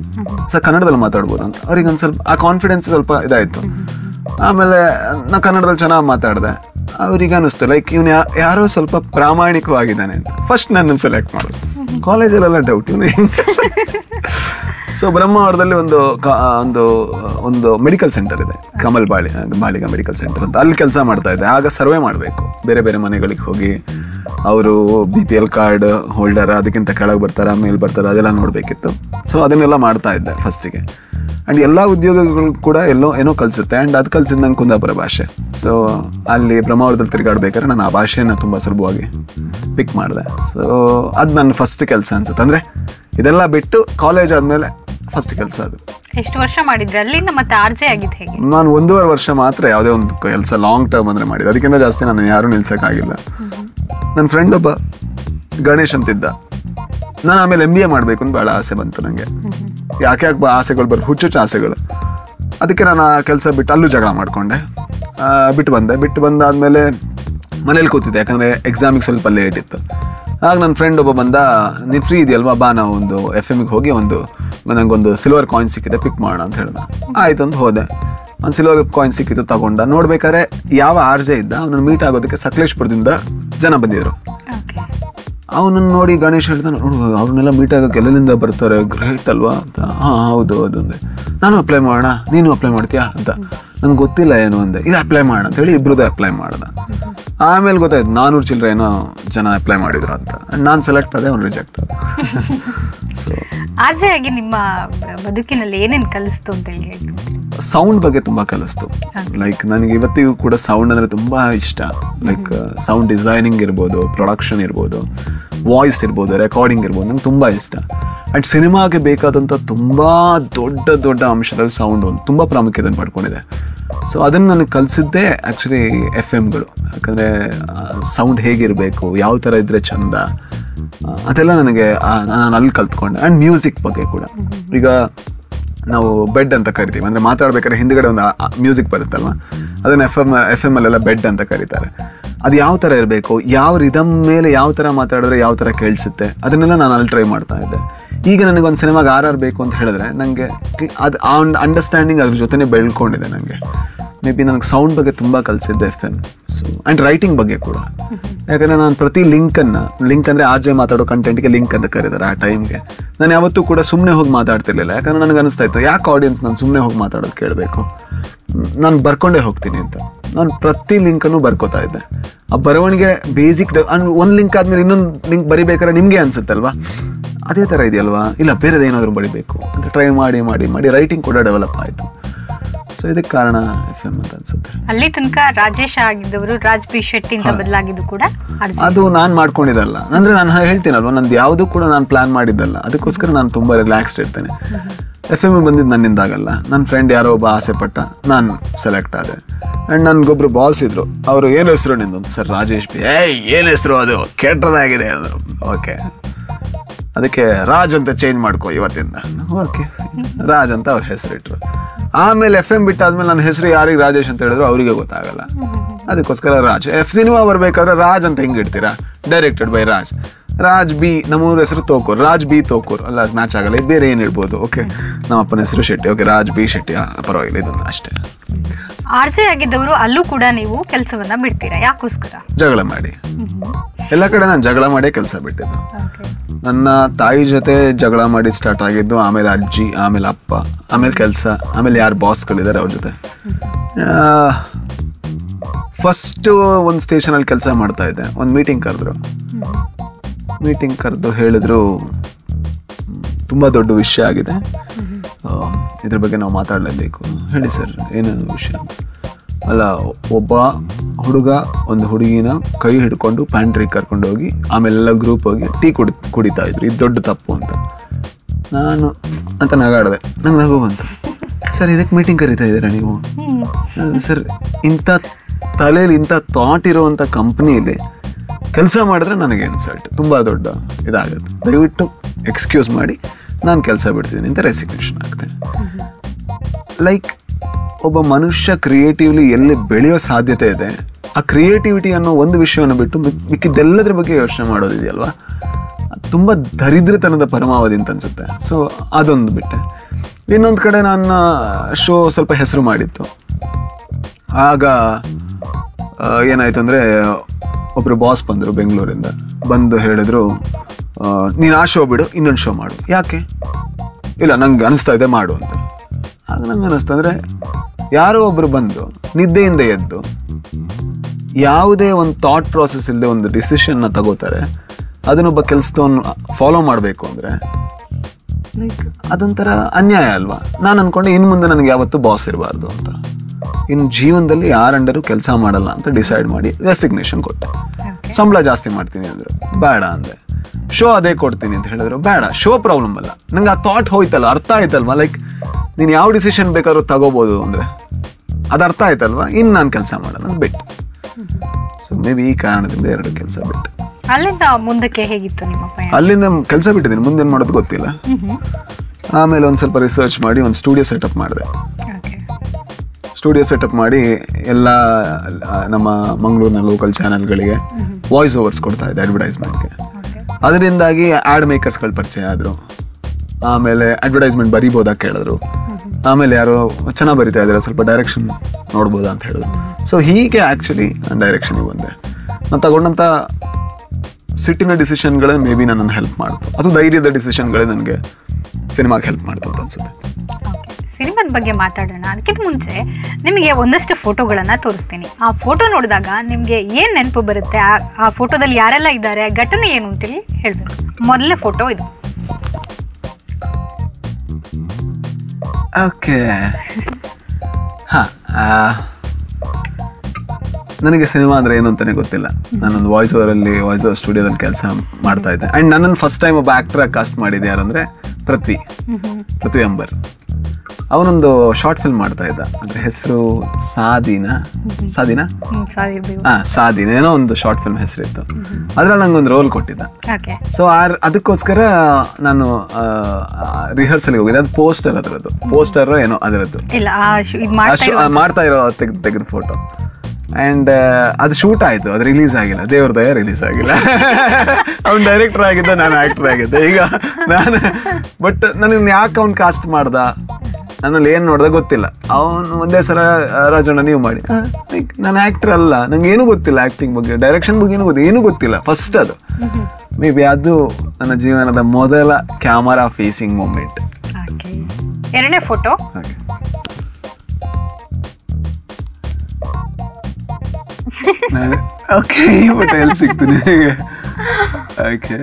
ಸರ್ ಕನ್ನಡದಲ್ಲಿ ಮಾತಾಡ್ಬೋದು ಅಂತ. ಅವ್ರಿಗೆ ಒಂದು ಸ್ವಲ್ಪ ಆ ಕಾನ್ಫಿಡೆನ್ಸ್ ಸ್ವಲ್ಪ ಇದಾಯಿತು. ಆಮೇಲೆ ನಾ ಕನ್ನಡದಲ್ಲಿ ಚೆನ್ನಾಗಿ ಮಾತಾಡಿದೆ. ಅವ್ರಿಗೆ ಅನಿಸ್ತು ಲೈಕ್ ಇವನು ಯಾರೋ ಸ್ವಲ್ಪ ಪ್ರಾಮಾಣಿಕವಾಗಿದ್ದಾನೆ ಅಂತ. ಫಸ್ಟ್ ನನ್ನನ್ನು ಸೆಲೆಕ್ಟ್ ಮಾಡೋದು ಕಾಲೇಜಲ್ಲೆಲ್ಲ ಡೌಟ್ ಇವನು ಸೊ ಬ್ರಹ್ಮಾವರದಲ್ಲಿ ಒಂದು ಒಂದು ಒಂದು ಮೆಡಿಕಲ್ ಸೆಂಟರ್ ಇದೆ. ಕಮಲ್ ಬಾಳಿ ಬಾಳಿಗ ಮೆಡಿಕಲ್ ಸೆಂಟರ್ ಅಂತ. ಅಲ್ಲಿ ಕೆಲಸ ಮಾಡ್ತಾ ಇದ್ದೆ. ಆಗ ಸರ್ವೆ ಮಾಡಬೇಕು. ಬೇರೆ ಬೇರೆ ಮನೆಗಳಿಗೆ ಹೋಗಿ ಅವರು B P L card holder ಅದಕ್ಕಿಂತ ಕೆಳಗೆ ಬರ್ತಾರ, ಮೇಲ್ ಬರ್ತಾರ, ಅದೆಲ್ಲ ನೋಡಬೇಕಿತ್ತು. ಸೊ ಅದನ್ನೆಲ್ಲ ಮಾಡ್ತಾ ಇದ್ದೆ ಫಸ್ಟಿಗೆ ಆ್ಯಂಡ್ ಎಲ್ಲ ಉದ್ಯೋಗಗಳು ಕೂಡ ಎಲ್ಲೋ ಏನೋ ಕಲಿಸುತ್ತೆ. ಆ್ಯಂಡ್ ಅದು ಕಲಿಸಿದ ನಂಗೆ ಕುಂದಾಪುರ ಭಾಷೆ. ಸೊ ಅಲ್ಲಿ ಬ್ರಹ್ಮಾವರದಲ್ಲಿ ತಿರುಗಾಡ್ಬೇಕಾದ್ರೆ ನಾನು ಆ ಭಾಷೆನ ತುಂಬ ಸುಲಭವಾಗಿ ಪಿಕ್ ಮಾಡಿದೆ. ಸೊ ಅದು ನನ್ನ ಫಸ್ಟ್ ಕೆಲಸ ಅನ್ಸುತ್ತೆ. ಅಂದರೆ ಇದೆಲ್ಲ ಬಿಟ್ಟು ಕಾಲೇಜ್ ಆದಮೇಲೆ ಫಸ್ಟ್ ಕೆಲಸ ಅದು. ಎಷ್ಟು ವರ್ಷ ಮಾಡಿದ್ರಿ? ಅಲ್ಲಿಂದ ಮತ್ತೆ ಆರ್ಜೆ ಆಗಿದ್ದು ಹೇಗೆ? ನಾನು ಒಂದೂವರೆ ವರ್ಷ ಮಾತ್ರ ಯಾವುದೇ ಒಂದು ಕೆಲಸ ಲಾಂಗ್ ಟರ್ಮ್ ಅಂದರೆ ಮಾಡಿದೆ ಅದಕ್ಕಿಂತ ಜಾಸ್ತಿ ನಾನು ಯಾರೂ ನಿಲ್ಸೋಕ್ಕಾಗಿಲ್ಲ. ನನ್ನ ಫ್ರೆಂಡ್ ಒಬ್ಬ ಗಣೇಶ್ ಅಂತಿದ್ದ. ನಾನು ಆಮೇಲೆ ಎಂ ಬಿ ಎ ಮಾಡಬೇಕು ಅಂತ ಭಾಳ ಆಸೆ ಬಂತು ನನಗೆ ಯಾಕೆ ಯಾಕೆ ಆಸೆಗಳು ಬರ್ ಹುಚ್ಚುಚ್ಚು ಆಸೆಗಳು. ಅದಕ್ಕೆ ನಾನು ಆ ಕೆಲಸ ಬಿಟ್ಟು ಅಲ್ಲೂ ಜಗಳ ಮಾಡಿಕೊಂಡೆ. ಬಿಟ್ಟು ಬಂದೆ. ಬಿಟ್ಟು ಬಂದಾದಮೇಲೆ ಮನೇಲಿ ಕೂತಿದ್ದೆ. ಯಾಕಂದರೆ ಎಕ್ಸಾಮಿಗೆ ಸ್ವಲ್ಪ ಲೇಟ್ ಇತ್ತು. ಆಗ ನನ್ನ ಫ್ರೆಂಡ್ ಒಬ್ಬ ಬಂದ ನೀನು ಫ್ರೀ ಇದೆಯಲ್ವಾ? ಬಾ ನಾ ಒಂದು ಎಫ್ ಎಮ್ಗೆ ಹೋಗಿ ಒಂದು ನನಗೊಂದು ಸಿಲ್ವರ್ ಕಾಯಿನ್ ಸಿಕ್ಕಿದೆ ಪಿಕ್ ಮಾಡೋಣ ಅಂತ ಹೇಳ್ದ. ಆಯ್ತು ಅಂತ ಹೋದೆ. ಒಂದು ಸಿಲ್ವರ್ ಕಾಯಿನ್ ಸಿಕ್ಕಿತ್ತು ತಗೊಂಡ. ನೋಡ್ಬೇಕಾದ್ರೆ ಯಾವ ಆರ್ ಜೆ ಇದ್ದ ಅವನನ್ನು ಮೀಟ್ ಆಗೋದಕ್ಕೆ ಸಕಲೇಶ್ಪುರದಿಂದ ಜನ ಬಂದಿದ್ರು. ಅವನನ್ನು ನೋಡಿ ಗಣೇಶ್ ಹೇಳ್ದ ನೋಡು ಅವ್ರನ್ನೆಲ್ಲ ಮೀಟ್ ಆಗೋಕೆ ಎಲ್ಲಿಂದ ಬರ್ತಾರೆ? ಗ್ರೇಟ್ ಅಲ್ವಾ? ಅಂತ ಹಾಂ ಹೌದು ಹೌದು. ನಾನು ಅಪ್ಲೈ ಮಾಡೋಣ ನೀನು ಅಪ್ಲೈ ಮಾಡ್ತೀಯಾ? ಅಂತ. ನಂಗೆ ಗೊತ್ತಿಲ್ಲ ಏನು ಅಂದೆ. ಇದು ಅಪ್ಲೈ ಮಾಡೋಣ ಅಂತ ಹೇಳಿ ಇಬ್ರದ್ದು ಅಪ್ಲೈ ಮಾಡ್ದೆ. ಆಮೇಲೆ ಗೊತ್ತಾಯ್ತು ನಾನೂರು ಚಿಲ್ಲರೆ ಏನೋ ಜನ ಅಪ್ಲೈ ಮಾಡಿದ್ರು ಅಂತ. ನಾನು ಸೆಲೆಕ್ಟ್ ಆದೆ ಅವ್ನು ರಿಜೆಕ್ಟ್ ಸೊ ಆಸೆಯಾಗಿ ನಿಮ್ಮ ಬದುಕಿನಲ್ಲಿ ಏನೇನು ಕಲಿಸ್ತು ಅಂತ ಹೇಳಿ ಸೌಂಡ್ ಬಗ್ಗೆ ತುಂಬ ಕಲಿಸ್ತು. ಲೈಕ್ ನನಗೆ ಇವತ್ತಿಗೂ ಕೂಡ ಸೌಂಡ್ ಅಂದರೆ ತುಂಬ ಇಷ್ಟ. ಲೈಕ್ ಸೌಂಡ್ ಡಿಸೈನಿಂಗ್ ಇರ್ಬೋದು ಪ್ರೊಡಕ್ಷನ್ ಇರ್ಬೋದು ವಾಯ್ಸ್ ಇರ್ಬೋದು ರೆಕಾರ್ಡಿಂಗ್ ಇರ್ಬೋದು ನಂಗೆ ತುಂಬ ಇಷ್ಟ. ಆ್ಯಂಡ್ ಸಿನಿಮಾಗೆ ಬೇಕಾದಂಥ ತುಂಬ ದೊಡ್ಡ ದೊಡ್ಡ ಅಂಶದಲ್ಲಿ ಸೌಂಡ್ ಒಂದು ತುಂಬ ಪ್ರಾಮುಖ್ಯತೆಯನ್ನು ಪಡ್ಕೊಂಡಿದೆ. ಸೊ ಅದನ್ನು ನನಗೆ ಕಲಿಸಿದ್ದೇ ಆ್ಯಕ್ಚುಲಿ ಎಫ್ ಎಮ್ಗಳು ಯಾಕಂದರೆ ಸೌಂಡ್ ಹೇಗಿರಬೇಕು, ಯಾವ ಥರ ಇದ್ದರೆ ಚಂದ ಅದೆಲ್ಲ ನನಗೆ ನಾನು ಅಲ್ಲಿ ಕಲ್ತ್ಕೊಂಡೆ. ಆ್ಯಂಡ್ ಮ್ಯೂಸಿಕ್ ಬಗ್ಗೆ ಕೂಡ. ಈಗ ನಾವು ಬೆಡ್ ಅಂತ ಕರಿತೀವಿ. ಅಂದರೆ ಮಾತಾಡ್ಬೇಕಾದ್ರೆ ಹಿಂದ್ಗಡೆ ಒಂದು ಮ್ಯೂಸಿಕ್ ಬರುತ್ತಲ್ವ? ಅದನ್ನು ಎಫ್ ಎಂ ಎಫ್ ಎಂ ಅಲ್ಲೆಲ್ಲ ಬೆಡ್ ಅಂತ ಕರೀತಾರೆ. ಅದು ಯಾವ ಥರ ಇರಬೇಕು, ಯಾವ ರಿದಮ್ ಮೇಲೆ ಯಾವ ಥರ ಮಾತಾಡಿದ್ರೆ ಯಾವ ಥರ ಕೇಳಿಸುತ್ತೆ, ಅದನ್ನೆಲ್ಲ ನಾನು ಅಲ್ಲಿ ಟ್ರೈ ಮಾಡ್ತಾ ಇದ್ದೆ. ಈಗ ನನಗೊಂದು ಸಿನಿಮಾಗೆ ಆರ್ ಆರ್ ಬೇಕು ಅಂತ ಹೇಳಿದ್ರೆ ನನಗೆ ಅದು ಆ ಒಂದು ಅಂಡರ್ಸ್ಟ್ಯಾಂಡಿಂಗ್ ಅದ್ರ ಜೊತೆನೇ ಬೆಳ್ಕೊಂಡಿದೆ ನನಗೆ ಮೇ ಬಿ ನನಗೆ ಸೌಂಡ್ ಬಗ್ಗೆ ತುಂಬ ಕಲಿಸಿದ್ದೆ F M so and writing ಬಗ್ಗೆ ಕೂಡ. ಯಾಕಂದರೆ ನಾನು ಪ್ರತಿ ಲಿಂಕನ್ನು, ಲಿಂಕ್ ಅಂದರೆ ಆಜೆ ಮಾತಾಡೋ ಕಂಟೆಂಟ್ಗೆ ಲಿಂಕ್ ಅಂತ ಕರೀತಾರೆ ಆ ಟೈಮ್ಗೆ ನಾನು ಯಾವತ್ತೂ ಕೂಡ ಸುಮ್ಮನೆ ಹೋಗಿ ಮಾತಾಡ್ತಿರ್ಲಿಲ್ಲ. ಯಾಕಂದರೆ ನನಗೆ ಅನಿಸ್ತಾ ಇತ್ತು, ಯಾಕೆ ಆಡಿಯನ್ಸ್ ನಾನು ಸುಮ್ಮನೆ ಹೋಗಿ ಮಾತಾಡೋದು ಕೇಳಬೇಕು? ನಾನು ಬರ್ಕೊಂಡೇ ಹೋಗ್ತೀನಿ ಅಂತ. ನಾನು ಪ್ರತಿ ಲಿಂಕನ್ನು ಬರ್ಕೋತಾ ಇದ್ದೆ. ಆ ಬರವಣಿಗೆ ಬೇಸಿಕ್ ಒಂದು ಲಿಂಕ್ ಆದಮೇಲೆ ಇನ್ನೊಂದು ಲಿಂಕ್ ಬರಿಬೇಕಾದ್ರೆ ನಿಮಗೆ ಅನ್ಸುತ್ತಲ್ವಾ? ಅದೇ ಥರ ಇದೆಯಲ್ವಾ? ಇಲ್ಲ ಬೇರೆದೇನಾದರೂ ಬರಿಬೇಕು. ಅಂತ ಟ್ರೈ ಮಾಡಿ ಮಾಡಿ ಮಾಡಿ ರೈಟಿಂಗ್ ಕೂಡ ಡೆವಲಪ್ ಆಯಿತು. ಸೊ ಇದಕ್ಕೆ ಕಾರಣ ಎಫ್ ಎಂ ಅಂತ ಅನ್ಸುತ್ತೆ. ಅಲ್ಲಿ ತನಕ ರಾಜೇಶ್ ಆಗಿದ್ದವರು ರಾಜ್ ಬಿ ಶೆಟ್ಟಿ ಅಂತ ಬದಲಾಗಿದ್ದು ಕೂಡ ಅದು ನಾನು ಮಾಡ್ಕೊಂಡಿದ್ದಲ್ಲ. ಅಂದ್ರೆ ನಾನು ಹೇಳ್ತೀನಲ್ವ ನಂದು ಯಾವುದು ಕೂಡ ನಾನು ಪ್ಲಾನ್ ಮಾಡಿದ್ದಲ್ಲ. ಅದಕ್ಕೋಸ್ಕರ ನಾನು ತುಂಬಾ ರಿಲ್ಯಾಕ್ಸ್ಡ್ ಇರ್ತೇನೆ. ಎಫ್ ಎಂ ಬಂದಿದ್ದು ನನ್ನಿಂದ ಆಗಲ್ಲ ನನ್ನ ಫ್ರೆಂಡ್ ಯಾರೋ ಒಬ್ಬ ಆಸೆ ಪಟ್ಟ ನಾನು ಸೆಲೆಕ್ಟ್ ಆದೆ. ಆ್ಯಂಡ್ ನನ್ಗೊಬ್ರು ಬಾಸ್ ಇದ್ರು. ಅವರು ಏನು ಹೆಸರು ನಿಂದು? Sir Rajesh B. ಏಯ್ ಏನು ಹೆಸರು ಅದು? ಕೆಟ್ಟದಾಗಿದೆ ಅಂದರು. ಓಕೆ ಅದಕ್ಕೆ ರಾಜ್ ಅಂತ ಚೇಂಜ್ ಮಾಡ್ಕೋ ಇವತ್ತಿಂದ. ಓಕೆ ರಾಜ್ ಅಂತ ಅವ್ರ ಹೆಸರಿಟ್ರು. ಆಮೇಲೆ ಎಫ್ ಎಂ ಬಿಟ್ಟಾದ್ಮೇಲೆ ನನ್ನ ಹೆಸರು ಯಾರಿಗೆ ರಾಜೇಶ್ ಅಂತ ಹೇಳಿದ್ರು ಅವರಿಗೆ ಗೊತ್ತಾಗಲ್ಲ. ಅದಕ್ಕೋಸ್ಕರ ರಾಜ್. ಎಫ್ ಸಿನಿಮಾ ಬರ್ಬೇಕಾದ್ರೆ ರಾಜ್ ಅಂತ ಹೆಂಗೆ ಇಡ್ತೀರಾ? Directed by Raj. Raj B ನಮ್ಮೂರ ಹೆಸರು ತೋಕೂರ್. ರಾಜ್ ಬಿ ತೋಕೂರ್. ಅಲ್ಲ ಮ್ಯಾಚ್ ಆಗಲ್ಲ. ಇದು ಬೇರೆ ಏನು ಇಡ್ಬೋದು? ಓಕೆ ನಮ್ಮ ಅಪ್ಪನ ಹೆಸರು Shetty. Okay Raj B Shetty. ಪರವಾಗಿಲ್ಲ, ಇದೊಂದು ಅಷ್ಟೇ. ಆರ್ಜೆ ಆಗಿದ್ದವರು ಅಲ್ಲೂ ಕೂಡ ನೀವು ಕೆಲಸವನ್ನ ಬಿಡ್ತೀರಾ? ಯಾಕೋಸ್ಕರ? ಜಗಳ ಮಾಡಿ. ಎಲ್ಲ ಕಡೆ ನಾನು ಜಗಳ ಮಾಡೇ ಕೆಲಸ ಬಿಟ್ಟಿದ್ದು. ನನ್ನ ತಾಯಿ ಜೊತೆ ಜಗಳ ಮಾಡಿ ಸ್ಟಾರ್ಟ್ ಆಗಿದ್ದು ಆಮೇಲೆ ಅಜ್ಜಿ ಆಮೇಲೆ ಅಪ್ಪ ಆಮೇಲೆ ಕೆಲಸ ಆಮೇಲೆ ಯಾರು ಬಾಸ್ಗಳಿದ್ದಾರೆ ಅವ್ರ ಜೊತೆ. ಫಸ್ಟ್ ಒಂದು ಸ್ಟೇಷನಲ್ಲಿ ಕೆಲಸ ಮಾಡ್ತಾ ಇದ್ದೆ. ಒಂದು ಮೀಟಿಂಗ್ ಕರೆದ್ರು. ಮೀಟಿಂಗ್ ಕರೆದು ಹೇಳಿದ್ರು ತುಂಬ ದೊಡ್ಡ ವಿಷಯ ಆಗಿದೆ. ಇದ್ರ ಬಗ್ಗೆ ನಾವು ಮಾತಾಡಲೇಬೇಕು. ಹೇಳಿ ಸರ್ ಏನು ವಿಷಯ? ಅಲ್ಲ ಒಬ್ಬ ಹುಡುಗ ಒಂದು ಹುಡುಗಿನ ಕೈ ಹಿಡ್ಕೊಂಡು ಪ್ಯಾಂಟ್ರಿಗೆ ಕರ್ಕೊಂಡು ಹೋಗಿ ಆಮೇಲೆಲ್ಲ ಗ್ರೂಪ್ ಹೋಗಿ ಟೀ ಕುಡಿ ಕುಡಿತಾ ಇದ್ರು. ಇದು ದೊಡ್ಡ ತಪ್ಪು ಅಂತ. ನಾನು ಅಂತ ನಗಾಡಿದೆ. ನಂಗೆ ನಗು ಬಂತು. ಸರ್ ಇದಕ್ಕೆ ಮೀಟಿಂಗ್ ಕರಿತಾ ಇದ್ದೀರಾ ನೀವು? ಸರ್ ಇಂಥ ತಲೆಯಲ್ಲಿ ಇಂಥ ಥಾಟ್ ಇರೋವಂಥ ಕಂಪ್ನಿಯಲ್ಲಿ ಕೆಲಸ ಮಾಡಿದ್ರೆ ನನಗೆ ಇನ್ಸಲ್ಟ್ ತುಂಬ ದೊಡ್ಡ ಇದಾಗುತ್ತೆ. ದಯವಿಟ್ಟು ಎಕ್ಸ್ಕ್ಯೂಸ್ ಮಾಡಿ. ನಾನು ಕೆಲಸ ಬಿಡ್ತಿದ್ದೀನಿ ಅಂತ ರೆಸಿಗ್ನೇಷನ್ ಆಗ್ತೇನೆ ಲೈಕ್ ಒಬ್ಬ ಮನುಷ್ಯ ಕ್ರಿಯೇಟಿವ್ಲಿ ಎಲ್ಲಿ ಬೆಳೆಯೋ ಸಾಧ್ಯತೆ ಇದೆ, ಆ ಕ್ರಿಯೇಟಿವಿಟಿ ಅನ್ನೋ ಒಂದು ವಿಷಯವನ್ನು ಬಿಟ್ಟು ಮಿಕ್- ಮಿಕ್ಕಿದ್ದೆಲ್ಲದ್ರ ಬಗ್ಗೆ ಯೋಚನೆ ಮಾಡೋದಿದೆಯಲ್ವಾ? ತುಂಬ ದರಿದ್ರತನದ ಪರಮಾವಧಿ ಅಂತ ಅನ್ಸುತ್ತೆ. ಸೊ ಅದೊಂದು ಬಿಟ್ಟೆ. ಇನ್ನೊಂದು ಕಡೆ ನನ್ನ ಶೋ ಸ್ವಲ್ಪ ಹೆಸರು ಮಾಡಿತ್ತು. ಆಗ ಏನಾಯ್ತು ಅಂದರೆ ಒಬ್ಬರು ಬಾಸ್ ಬಂದರು ಬೆಂಗಳೂರಿಂದ. ಬಂದು ಹೇಳಿದ್ರು ನೀನು ಆ ಶೋ ಬಿಡು ಇನ್ನೊಂದು ಶೋ ಮಾಡು. ಯಾಕೆ? ಇಲ್ಲ ನಂಗೆ ಅನಿಸ್ತಾ ಇದೆ ಮಾಡು ಅಂತ. ಆಗ ನಂಗೆ ಅನಿಸ್ತು ಅಂದರೆ ಯಾರೋ ಒಬ್ಬರು ಬಂದು ನಿದ್ದೆಯಿಂದ ಎದ್ದು ಯಾವುದೇ ಒಂದು ಥಾಟ್ ಪ್ರಾಸೆಸ್ ಇಲ್ಲದೆ ಒಂದು ಡಿಸಿಷನ್ನ ತಗೋತಾರೆ ಅದನ್ನೊಬ್ಬ ಕೆಲಸದವನ್ನು ಫಾಲೋ ಮಾಡಬೇಕು ಅಂದರೆ ಲೈಕ್ ಅದೊಂಥರ ಅನ್ಯಾಯ ಅಲ್ವಾ? ನಾನು ಅಂದ್ಕೊಂಡೆ ಇನ್ನು ಮುಂದೆ ನನಗೆ ಯಾವತ್ತೂ ಬಾಸ್ ಇರಬಾರ್ದು ಅಂತ. ಇನ್ನು ಜೀವನದಲ್ಲಿ ಯಾರಂಡರೂ ಕೆಲಸ ಮಾಡಲ್ಲ ಅಂತ ಡಿಸೈಡ್ ಮಾಡಿ ರೆಸಿಗ್ನೇಷನ್ ಕೊಟ್ಟೆ. ಸಂಬಳ ಜಾಸ್ತಿ ಮಾಡ್ತೀನಿ ಅಂದರು ಬೇಡ ಅಂದೆ ಶೋ ಅದೇ ಕೊಡ್ತೀನಿ ಅಂತ ಹೇಳಿದ್ರು. ಬೇಡ ಶೋ ಪ್ರಾಬ್ಲಮ್ ಅಲ್ಲ. ನಂಗೆ ಆ ಥಾಟ್ ಹೋಯ್ತಲ್ಲ ಅರ್ಥ ಆಯ್ತಲ್ವಾ? ಲೈಕ್ ನೀನು ಯಾವ ಡಿಸಿಷನ್ ಬೇಕಾದ್ರೂ ತಗೋಬೋದು ಅಂದರೆ. ಅದು ಅರ್ಥ ಆಯ್ತಲ್ವಾ? ಇನ್ನು ನಾನು ಕೆಲಸ ಮಾಡೋಣ ಅಂತ ಬಿಟ್ಟು. ಸೊ ಮೇ ಬಿ ಈ ಕಾರಣದಿಂದ ಎರಡು ಕೆಲಸ ಬಿಟ್ಟು. ಅಲ್ಲಿಂದ ಮುಂದಕ್ಕೆ ಹೇಗಿತ್ತು ನಿಮ್ಮ ಅಲ್ಲಿಂದ ಕೆಲಸ ಬಿಟ್ಟಿದ್ದೀನಿ. ಮುಂದೇನು ಮಾಡೋದು ಗೊತ್ತಿಲ್ಲ. ಆಮೇಲೆ ಒಂದು ಸ್ವಲ್ಪ ರಿಸರ್ಚ್ ಮಾಡಿ ಒಂದು ಸ್ಟುಡಿಯೋ ಸೆಟಪ್ ಮಾಡಿದೆ. ಸ್ಟುಡಿಯೋ ಸೆಟಪ್ ಮಾಡಿ ಎಲ್ಲ ನಮ್ಮ ಮಂಗಳೂರಿನ ಲೋಕಲ್ ಚಾನಲ್ಗಳಿಗೆ ವಾಯ್ಸ್ ಓವರ್ಸ್ ಕೊಡ್ತಾ ಇದ್ದೆ ಅಡ್ವರ್ಟೈಸ್ಮೆಂಟ್ಗೆ ಅದರಿಂದಾಗಿ ಆ್ಯಡ್ ಮೇಕರ್ಸ್ಗಳು ಪರಿಚಯ ಆದರು. ಆಮೇಲೆ ಅಡ್ವರ್ಟೈಸ್ಮೆಂಟ್ ಬರಿಬೋದಾ ಕೇಳಿದ್ರು. ಆಮೇಲೆ ಯಾರೋ ಚೆನ್ನಾಗಿ ಬರಿತಾ ಇದ್ದಾರೆ ಸ್ವಲ್ಪ ಡೈರೆಕ್ಷನ್ ನೋಡ್ಬೋದಾ ಅಂತ ಹೇಳಿದ್ರು. ಸೊ ಹೀಗೆ ಆ್ಯಕ್ಚುಲಿ ನಾನು ಡೈರೆಕ್ಷನಿಗೆ ಬಂದೆ. ನಾನು ತಗೊಂಡಂಥ ಸಿಟ್ಟಿನ ಡಿಸಿಷನ್ಗಳೇ ಮೇ ಬಿ ನನ್ನನ್ನು ಹೆಲ್ಪ್ ಮಾಡ್ತು. ಅದು ಧೈರ್ಯದ ಡಿಸಿಷನ್ಗಳೇ ನನಗೆ ಸಿನಿಮಾಗೆ ಹೆಲ್ಪ್ ಮಾಡ್ತು ಅಂತ ಅನ್ಸುತ್ತೆ. ಸಿನಿಮಾದ ಬಗ್ಗೆ ಮಾತಾಡೋಣ. ಅದಕ್ಕಿಂತ ಮುಂಚೆ ನಿಮಗೆ ಒಂದಷ್ಟು ಫೋಟೋಗಳನ್ನು ತೋರಿಸ್ತೀನಿ. ಆ ಫೋಟೋ ನೋಡಿದಾಗ ನಿಮಗೆ ಏನು ನೆನಪು ಬರುತ್ತೆ? ಆ ಆ ಫೋಟೋದಲ್ಲಿ ಯಾರೆಲ್ಲ ಇದ್ದಾರೆ? ಘಟನೆ ಏನು ಅಂತೇಳಿ ಹೇಳಬೇಕು. ಮೊದಲನೇ ಫೋಟೋ ಇದು. ಓಕೆ. ಹಾಂ ನನಗೆ ಸಿನಿಮಾ ಅಂದರೆ ಏನು ಅಂತಲೇ ಗೊತ್ತಿಲ್ಲ. ನಾನೊಂದು ವಾಯ್ಸ್ ಓವರಲ್ಲಿ ವಾಯ್ಸ್ ಓವರ್ ಸ್ಟುಡಿಯೋದಲ್ಲಿ ಕೆಲಸ ಮಾಡ್ತಾ ಇದ್ದೆ. ಆ್ಯಂಡ್ ನನ್ನನ್ನು ಫಸ್ಟ್ ಟೈಮ್ ಒಬ್ಬ ಆ್ಯಕ್ಟ್ರಾಗಿ ಕಾಸ್ಟ್ ಮಾಡಿದ್ದು ಯಾರು ಅಂದರೆ ಪೃಥ್ವಿ ಪೃಥ್ವಿ ಅಂಬರ್ ಅವನೊಂದು ಶಾರ್ಟ್ ಫಿಲ್ಮ್ ಮಾಡ್ತಾ ಇದ್ದ. ಅದ್ರ ಹೆಸರು ಸಾದಿನ? ಸಾದಿನ. ಹಾಂ ಸಾದಿನ. ಏನೋ ಒಂದು ಶಾರ್ಟ್ ಫಿಲ್ಮ್ ಹೆಸರಿತ್ತು. ಅದ್ರಲ್ಲಿ ನಂಗೊಂದು ರೋಲ್ ಕೊಟ್ಟಿದ್ದ. ಸೊ ಆರ್ ಅದಕ್ಕೋಸ್ಕರ ನಾನು ರಿಹರ್ಸಲ್ಗೆ ಹೋಗಿದ್ದೆ. ಅದು ಪೋಸ್ಟರ್ ಅದರದ್ದು. ಪೋಸ್ಟರ್ ಏನೋ ಅದರದ್ದು. ಆ ಆ ಮಾಡ್ತಾ ಇರೋ ತೆಗೆದು ತೆಗೆದ ಫೋಟೋ ಆ್ಯಂಡ್ ಅದು ಶೂಟ್ ಆಯಿತು ಅದು ರಿಲೀಸ್ ಆಗಿಲ್ಲ. ದೇವ್ರ ದಯ ರಿಲೀಸ್ ಆಗಿಲ್ಲ. ಅವ್ನು ಡೈರೆಕ್ಟರ್ ಆಗಿದ್ದ ನಾನು ಆ್ಯಕ್ಟರ್ ಆಗಿದ್ದೆ. ಈಗ ನಾನು ಬಟ್ ನನಗೆ ಯಾಕೆ ಅವ್ನು ಕಾಸ್ಟ್ ಮಾಡ್ದ? ನನ್ನಲ್ಲಿ ಏನು ನೋಡ್ದೆ ಗೊತ್ತಿಲ್ಲ. ಅವನು ಒಂದೇ ಸಲ ರಾಜಣ್ಣ ನೀವು ಮಾಡಿ. ಲೈಕ್ ನಾನು ಆ್ಯಕ್ಟರ್ ಅಲ್ಲ. ನಂಗೆ ಏನೂ ಗೊತ್ತಿಲ್ಲ ಆ್ಯಕ್ಟಿಂಗ್ ಬಗ್ಗೆ. ಡೈರೆಕ್ಷನ್ ಬಗ್ಗೆ ಏನು ಗೊತ್ತಿಲ್ಲ ಏನೂ ಗೊತ್ತಿಲ್ಲ. ಫಸ್ಟ್ ಅದು. ಮೇ ಬಿ ಅದು ನನ್ನ ಜೀವನದ ಮೊದಲ ಕ್ಯಾಮರಾ ಫೇಸಿಂಗ್ ಮೂಮೆಂಟ್ ಎರಡನೇ ಫೋಟೋ ಓಕೆ ಈ ಫೋಟೋ ಎಲ್ಲಿ ಸಿಗ್ತೀನಿ ಓಕೆ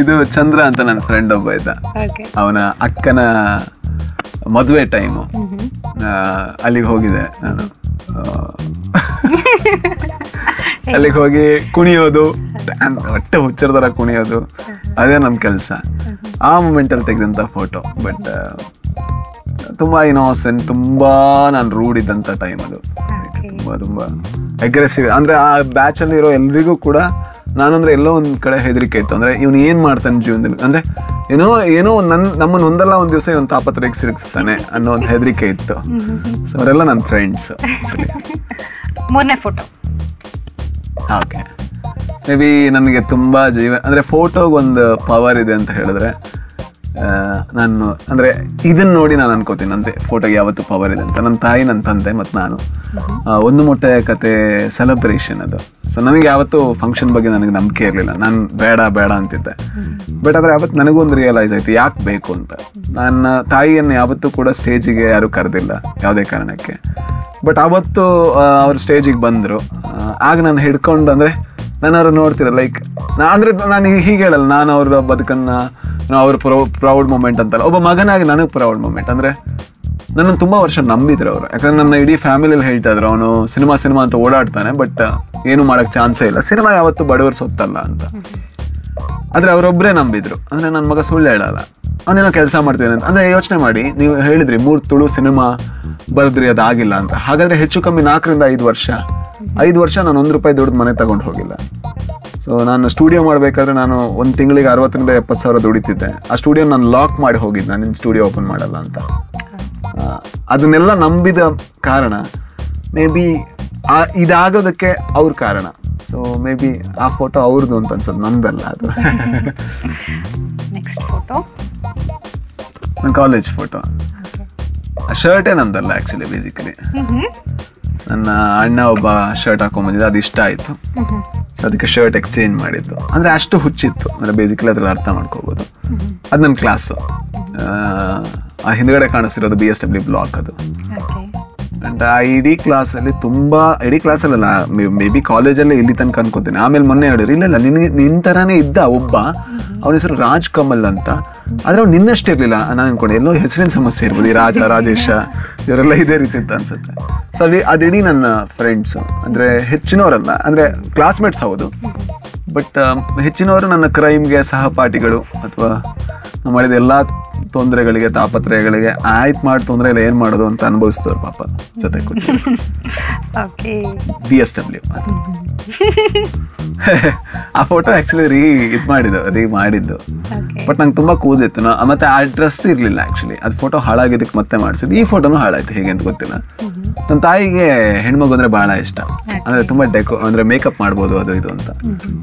ಇದು ಚಂದ್ರ ಅಂತ ನನ್ನ ಫ್ರೆಂಡ್ ಒಬ್ಬ ಇದ್ದ. ಅವನ ಅಕ್ಕನ ಮದುವೆ ಟೈಮು ಅಲ್ಲಿಗೆ ಹೋಗಿದೆ ನಾನು. ಅಲ್ಲಿಗೆ ಹೋಗಿ ಕುಣಿಯೋದು ಒಟ್ಟೆ ಹೊಟ್ಟೆ ಹುಚ್ಚರ ಥರ ಕುಣಿಯೋದು. ಅದೇ ನಮ್ಮ ಕೆಲಸ. ಆ ಮೂಮೆಂಟಲ್ಲಿ ತೆಗೆದಂಥ ಫೋಟೋ ಬಟ್ ತುಂಬ ಇನೋಸೆಂಟ್ ತುಂಬ ನಾನು ರೂಡ್ ಇದ್ದಂಥ ಟೈಮ್ ಅದು. ತುಂಬ ತುಂಬ ಅಗ್ರೆಸಿವ್ ಅಂದರೆ ಆ ಬ್ಯಾಚಲ್ಲಿರೋ ಎಲ್ರಿಗೂ ಕೂಡ ನಾನಂದ್ರೆ ಎಲ್ಲೋ ಒಂದು ಕಡೆ ಹೆದರಿಕೆ ಇತ್ತು. ಅಂದರೆ ಇವನು ಏನು ಮಾಡ್ತಾನೆ ಜೀವನದಲ್ಲಿ? ಅಂದರೆ ಏನೋ ಏನೋ ನನ್ನ ನಮ್ಮನ್ನು ಒಂದಲ್ಲ ಒಂದು ದಿವಸ ಇವನು ತಾಪತ್ರಕ್ಕೆ ಸಿಲುಕಿಸ್ತಾನೆ ಅನ್ನೋ ಒಂದು ಹೆದರಿಕೆ ಇತ್ತು. ಸೊ ಅವರೆಲ್ಲ ನನ್ನ ಫ್ರೆಂಡ್ಸ್ ಮೂರನೇ ಫೋಟೋ ಓಕೆ ಮೇ ಬಿ ನನಗೆ ತುಂಬ ಜೀವ ಅಂದರೆ ಫೋಟೋಗೆ ಒಂದು ಪವರ್ ಇದೆ ಅಂತ ಹೇಳಿದ್ರೆ ನಾನು, ಅಂದರೆ ಇದನ್ನ ನೋಡಿ ನಾನು ಅನ್ಕೋತೀನಿ. ಅಂದರೆ ಫೋಟೋಗೆ ಯಾವತ್ತು ಪವರ್ ಇದೆ ಅಂತ. ನನ್ನ ತಾಯಿ ನನ್ನ ತಂದೆ ಮತ್ತು ನಾನು. ಒಂದು ಮೊಟ್ಟೆ ಕತೆ ಸೆಲೆಬ್ರೇಷನ್ ಅದು. ಸೊ ನನಗೆ ಯಾವತ್ತೂ ಫಂಕ್ಷನ್ ಬಗ್ಗೆ ನನಗೆ ನಂಬಿಕೆ ಇರಲಿಲ್ಲ. ನಾನು ಬೇಡ ಬೇಡ ಅಂತಿದ್ದೆ. ಬಟ್ ಆದರೆ ಯಾವತ್ತು ನನಗೂ ಒಂದು ರಿಯಲೈಸ್ ಆಯಿತು, ಯಾಕೆ ಬೇಕು ಅಂತ. ನನ್ನ ತಾಯಿಯನ್ನು ಯಾವತ್ತೂ ಕೂಡ ಸ್ಟೇಜಿಗೆ ಯಾರೂ ಕರೆದಿಲ್ಲ, ಯಾವುದೇ ಕಾರಣಕ್ಕೆ. ಬಟ್ ಅವತ್ತು ಅವ್ರ ಸ್ಟೇಜಿಗೆ ಬಂದರು. ಆಗ ನಾನು ಹಿಡ್ಕೊಂಡು, ಅಂದರೆ ನಾನು ನೋಡ್ತಿರ ಲೈಕ್ ನಾ ಅಂದರೆ ನಾನು ಹೀಗೆ ಹೇಳಲ್ಲ, ನಾನು ಅವ್ರ ಬದುಕನ್ನು ಅವ್ರ ಪ್ರೌ ಪ್ರೌಡ್ ಮೂಮೆಂಟ್ ಅಂತಲ್ಲ. ಒಬ್ಬ ಮಗನಾಗಿ ನನಗೆ ಪ್ರೌಡ್ ಮೂಮೆಂಟ್ ಅಂದರೆ ನನ್ನನ್ನು ತುಂಬ ವರ್ಷ ನಂಬಿದ್ರು ಅವರು. ಯಾಕಂದ್ರೆ ನನ್ನ ಇಡೀ ಫ್ಯಾಮಿಲಿಯಲ್ಲಿ ಹೇಳ್ತಾ ಇದ್ರು, ಅವನು ಸಿನಿಮಾ ಸಿನಿಮಾ ಅಂತ ಓಡಾಡ್ತಾನೆ, ಬಟ್, ಏನು ಮಾಡೋಕ್ಕೆ ಚಾನ್ಸೇ ಇಲ್ಲ. ಸಿನಿಮಾ ಯಾವತ್ತೂ ಬಡವರು ಸೊತ್ತಲ್ಲ ಅಂತ. ಆದರೆ ಅವರೊಬ್ಬರೇ ನಂಬಿದ್ರು. ಅಂದರೆ ನನ್ನ ಮಗ ಸುಳ್ಳು ಹೇಳಲ್ಲ. ಅವನೇನೋ ಕೆಲಸ ಮಾಡ್ತಿದ್ದಾನೆ ಅಂದರೆ ಯೋಚನೆ ಮಾಡಿ, ನೀವು ಹೇಳಿದ್ರಿ, ಮೂರು ತುಳು ಸಿನಿಮಾ ಬರೆದ್ರಿ ಅದಾಗಿಲ್ಲ ಅಂತ. ಹಾಗಾದ್ರೆ ಹೆಚ್ಚು ಕಮ್ಮಿ ನಾಲ್ಕರಿಂದ ಐದು ವರ್ಷ. ಐದು ವರ್ಷ ನಾನು ಒಂದು ರೂಪಾಯಿ ದುಡ್ಡು ಮನೆ ತಗೊಂಡು ಹೋಗಿಲ್ಲ. ಸೊ ನಾನು ಸ್ಟುಡಿಯೋ ಮಾಡಬೇಕಾದ್ರೆ ನಾನು ಒಂದು ತಿಂಗಳಿಗೆ ಅರವತ್ತರಿಂದ ಎಪ್ಪತ್ತು ಸಾವಿರ ದುಡಿತಿದ್ದೆ. ಆ ಸ್ಟುಡಿಯೋ ನಾನು ಲಾಕ್ ಮಾಡಿ ಹೋಗಿದ್ದೆ ನಾನು ಸ್ಟುಡಿಯೋ ಓಪನ್ ಮಾಡಲ್ಲ ಅಂತ. ಅದನ್ನೆಲ್ಲ ನಂಬಿದ ಕಾರಣ ಮೇ ಬಿ ಆ ಇದಾಗೋದಕ್ಕೆ ಅವ್ರ ಕಾರಣ. ಸೊ ಮೇ ಬಿ ಆ ಫೋಟೋ ಅವ್ರದ್ದು ಅಂತ ಅನ್ಸೋದು ನಂದಲ್ಲ ಅದು. ನೆಕ್ಸ್ಟ್ ಫೋಟೋ ನನ್ನ ಕಾಲೇಜ್ ಫೋಟೋ ಶರ್ಟೇ ಏನಂದಲ್ಲ ಆ್ಯಕ್ಚುಲಿ ಬೇಸಿಕಲಿ ನನ್ನ ಅಣ್ಣ ಒಬ್ಬ ಶರ್ಟ್ ಹಾಕೊಂಬಂದಿದ್ದೆ ಅದು ಇಷ್ಟ ಆಯಿತು. ಸೊ ಅದಕ್ಕೆ ಶರ್ಟ್ ಎಕ್ಸ್ಚೇಂಜ್ ಮಾಡಿದ್ದು. ಅಂದರೆ ಅಷ್ಟು ಹುಚ್ಚಿತ್ತು. ಅಂದರೆ ಬೇಸಿಕಲಿ ಅದ್ರಲ್ಲಿ ಅರ್ಥ ಮಾಡ್ಕೋಬೋದು. ಅದು ನನ್ನ ಕ್ಲಾಸು ಆ ಹಿಂದ್ಗಡೆ ಕಾಣಿಸ್ತಿರೋದು ಬಿ ಎಸ್ ಡಬ್ಲ್ಯೂ ಬ್ಲಾಕ್ ಅದು. ಅಂಡ್ ಆ ಇಡೀ ಕ್ಲಾಸಲ್ಲಿ ತುಂಬ, ಇಡೀ ಕ್ಲಾಸಲ್ಲಲ್ಲ ಮೇ ಬಿ ಕಾಲೇಜಲ್ಲೇ ಇಲ್ಲಿ ತನಕ ಅನ್ಕೋತೀನಿ. ಆಮೇಲೆ ಮೊನ್ನೆ ಹೇಳಿದ್ರು, ಇಲ್ಲ ಇಲ್ಲ, ನಿನಗೆ ನಿನ್ನ ಥರನೇ ಇದ್ದ ಒಬ್ಬ, ಅವನ ಹೆಸರು ರಾಜ್ ಕಮಲ್ ಅಂತ. ಆದರೆ ಅವ್ನು ನಿನ್ನಷ್ಟೇ ಇರಲಿಲ್ಲ. ನಾನು ಅನ್ಕೊಂಡೆ, ಎಲ್ಲೋ ಹೆಸರಿನ ಸಮಸ್ಯೆ ಇರ್ಬೋದು, ಈ ರಾಜ, ರಾಜೇಶ, ಇವರೆಲ್ಲ ಇದೇ ರೀತಿ ಅಂತ ಅನ್ಸುತ್ತೆ. ಸೊ ಅಲ್ಲಿ, ಅದಿಡೀ ನನ್ನ ಫ್ರೆಂಡ್ಸು ಅಂದರೆ ಹೆಚ್ಚಿನವರಲ್ಲ, ಅಂದರೆ ಕ್ಲಾಸ್ಮೇಟ್ಸ್ ಹೌದು. ಬಟ್ ಹೆಚ್ಚಿನವರು ನನ್ನ ಕ್ರೈಮ್ಗೆ ಸಹಪಾಠಿಗಳು ಅಥವಾ ಮಾಡಿದ ಎಲ್ಲ ತೊಂದರೆಗಳಿಗೆ ತಾಪತ್ರಯಗಳಿಗೆ ಆಯ್ತು ಮಾಡಿ ತೊಂದರೆ ಇಲ್ಲ ಏನು ಮಾಡೋದು ಅಂತ ಅನುಭವಿಸ್ತವ್ರು ಪಾಪ ಜೊತೆ ಬಿ ಎಸ್ ಡಬ್ಲ್ಯೂ ಆ ಫೋಟೋ ಆ್ಯಕ್ಚುಲಿ ರೀ ಇದು ಮಾಡಿದ್ದು ರೀ ಮಾಡಿದ್ದು. ಬಟ್ ನಂಗೆ ತುಂಬ ಕೂದಿತ್ತು. ನಾ ಮತ್ತೆ ಆ ಡ್ರೆಸ್ ಇರಲಿಲ್ಲ ಆ್ಯಕ್ಚುಲಿ ಅದು ಫೋಟೋ ಹಾಳಾಗಿದ್ದಕ್ಕೆ ಮತ್ತೆ ಮಾಡಿಸಿದ್ದು. ಈ ಫೋಟೋನು ಹಾಳಾಯ್ತು. ಹೇಗೆ ಅಂತ ಗೊತ್ತಿಲ್ಲ. ನನ್ನ ತಾಯಿಗೆ ಹೆಣ್ಮಗು ಅಂದರೆ ಭಾಳ ಇಷ್ಟ. ಅಂದರೆ ತುಂಬ ಡೆಕೋ ಅಂದರೆ ಮೇಕಪ್ ಮಾಡ್ಬೋದು ಅದು ಇದು ಅಂತ.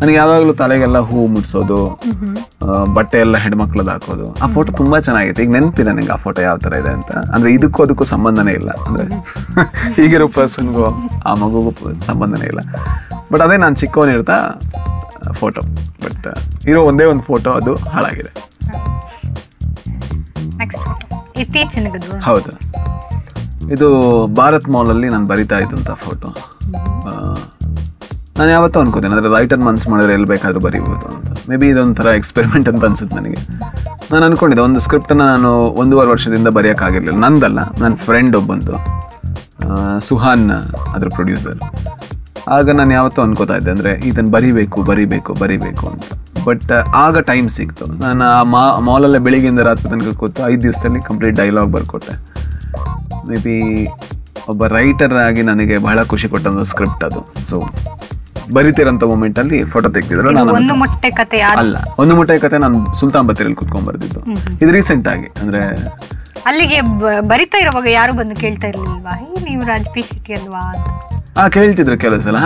ನನಗೆ ಯಾವಾಗಲೂ ತಲೆಗೆಲ್ಲ ಹೂ ಮುಟ್ಸೋದು ಬಟ್ಟೆ ಎಲ್ಲ ಹೆಣ್ಮಕ್ಳದ್ದು ಹಾಕೋದು ಆ ಫೋಟೋ ತುಂಬಾ ಚೆನ್ನಾಗಿತ್ತು ಈಗ ನೆನಪಿದೆ ನನಗೆ ಆ ಫೋಟೋ ಯಾವ ಥರ ಇದೆ ಅಂತ. ಅಂದರೆ ಇದಕ್ಕೂ ಅದಕ್ಕೂ ಸಂಬಂಧನೇ ಇಲ್ಲ. ಅಂದರೆ ಈಗಿರೋ ಪರ್ಸನ್ಗೂ ಆ ಮಗುಗೂ ಸಂಬಂಧನೇ ಇಲ್ಲ. ಬಟ್ ಅದೇ ನಾನು ಚಿಕ್ಕವನಿರ್ತಾ ಫೋಟೋ ಬಟ್ ಇರೋ ಒಂದೇ ಒಂದು ಫೋಟೋ ಅದು ಹಾಳಾಗಿದೆ. ಹೌದು. ಇದು ಭಾರತ್ ಮಾಲಲ್ಲಿ ನಾನು ಬರಿತಾ ಇದ್ದಂಥ ಫೋಟೋ ನಾನು ಯಾವತ್ತೂ ಅನ್ಕೋತೀನಿ, ಅಂದರೆ ರೈಟರ್ ಮನ್ಸು ಮಾಡಿದ್ರೆ ಎಲ್ಲಿ ಬೇಕಾದರೂ ಬರೀಬೋದು ಅಂತ. ಮೇ ಬಿ ಇದೊಂಥರ ಎಕ್ಸ್ಪೆರಿಮೆಂಟ್ ಅಂತ ಅನ್ಸುತ್ತೆ ನನಗೆ. ನಾನು ಅಂದ್ಕೊಂಡಿದ್ದೆ ಒಂದು ಸ್ಕ್ರಿಪ್ಟನ್ನು ನಾನು ಒಂದೂವರೆ ವರ್ಷದಿಂದ ಬರೆಯೋಕ್ಕಾಗಿರಲಿಲ್ಲ. ನಂದಲ್ಲ ನನ್ನ ಫ್ರೆಂಡ್ ಒಬ್ಬಂದು ಸುಹಾನ್ ಅದ್ರ ಪ್ರೊಡ್ಯೂಸರ್ ಆಗ ನಾನು ಯಾವತ್ತೂ ಅನ್ಕೋತಾ ಇದ್ದೆ, ಅಂದರೆ ಇದನ್ನು ಬರಿಬೇಕು ಬರಿಬೇಕು ಬರಿಬೇಕು ಅಂತ. ಬಟ್ ಆಗ ಟೈಮ್ ಸಿಕ್ತು. ನಾನು ಆ ಮಾ, ಮಾಲಲ್ಲೇ ಬೆಳಿಗ್ಗೆಯಿಂದ ರಾತ್ರಿ ತನಕ ಕೂತು ಐದು ದಿವಸದಲ್ಲಿ ಕಂಪ್ಲೀಟ್ ಡೈಲಾಗ್ ಬರ್ಕೊಟ್ಟೆ. ಮೇ ಬಿ ಒಬ್ಬ ರೈಟರ್ ಆಗಿ ನನಗೆ ಬಹಳ ಖುಷಿ ಕೊಟ್ಟಂಥ ಸ್ಕ್ರಿಪ್ಟ್ ಅದು. ಸೊ ಬರಿತಿರೋಂಥ ಮೂಮೆಂಟಲ್ಲಿ ಫೋಟೋ ತೆಗ್ದಿದ್ರು. ನಾನು ಒಂದು ಮೊಟ್ಟೆ ಕತೆ ಅಲ್ಲ ಒಂದು ಮುಟ್ಟೆ ಕತೆ ನಾನು ಸುಲ್ತಾನ್ ಬತ್ತೇರಲ್ಲಿ ಕುತ್ಕೊಂಡ್ ಬರ್ದಿದ್ದು ಇದು ರೀಸೆಂಟ್ ಆಗಿ ಅಂದ್ರೆ ಅಲ್ಲಿಗೆ ಬರಿತಾ ಇರುವಾಗ ಯಾರು ಬಂದು ಕೇಳ್ತಾ ಇರ್ಲಿಲ್ವಾ? ಹೇ ನೀವು ರಾಜಪಿ ಶೆಟ್ಟಿ ಅಲ್ವಾ ಆ ಕೇಳ್ತಿದ್ರು ಕೆಲವು ಸಲ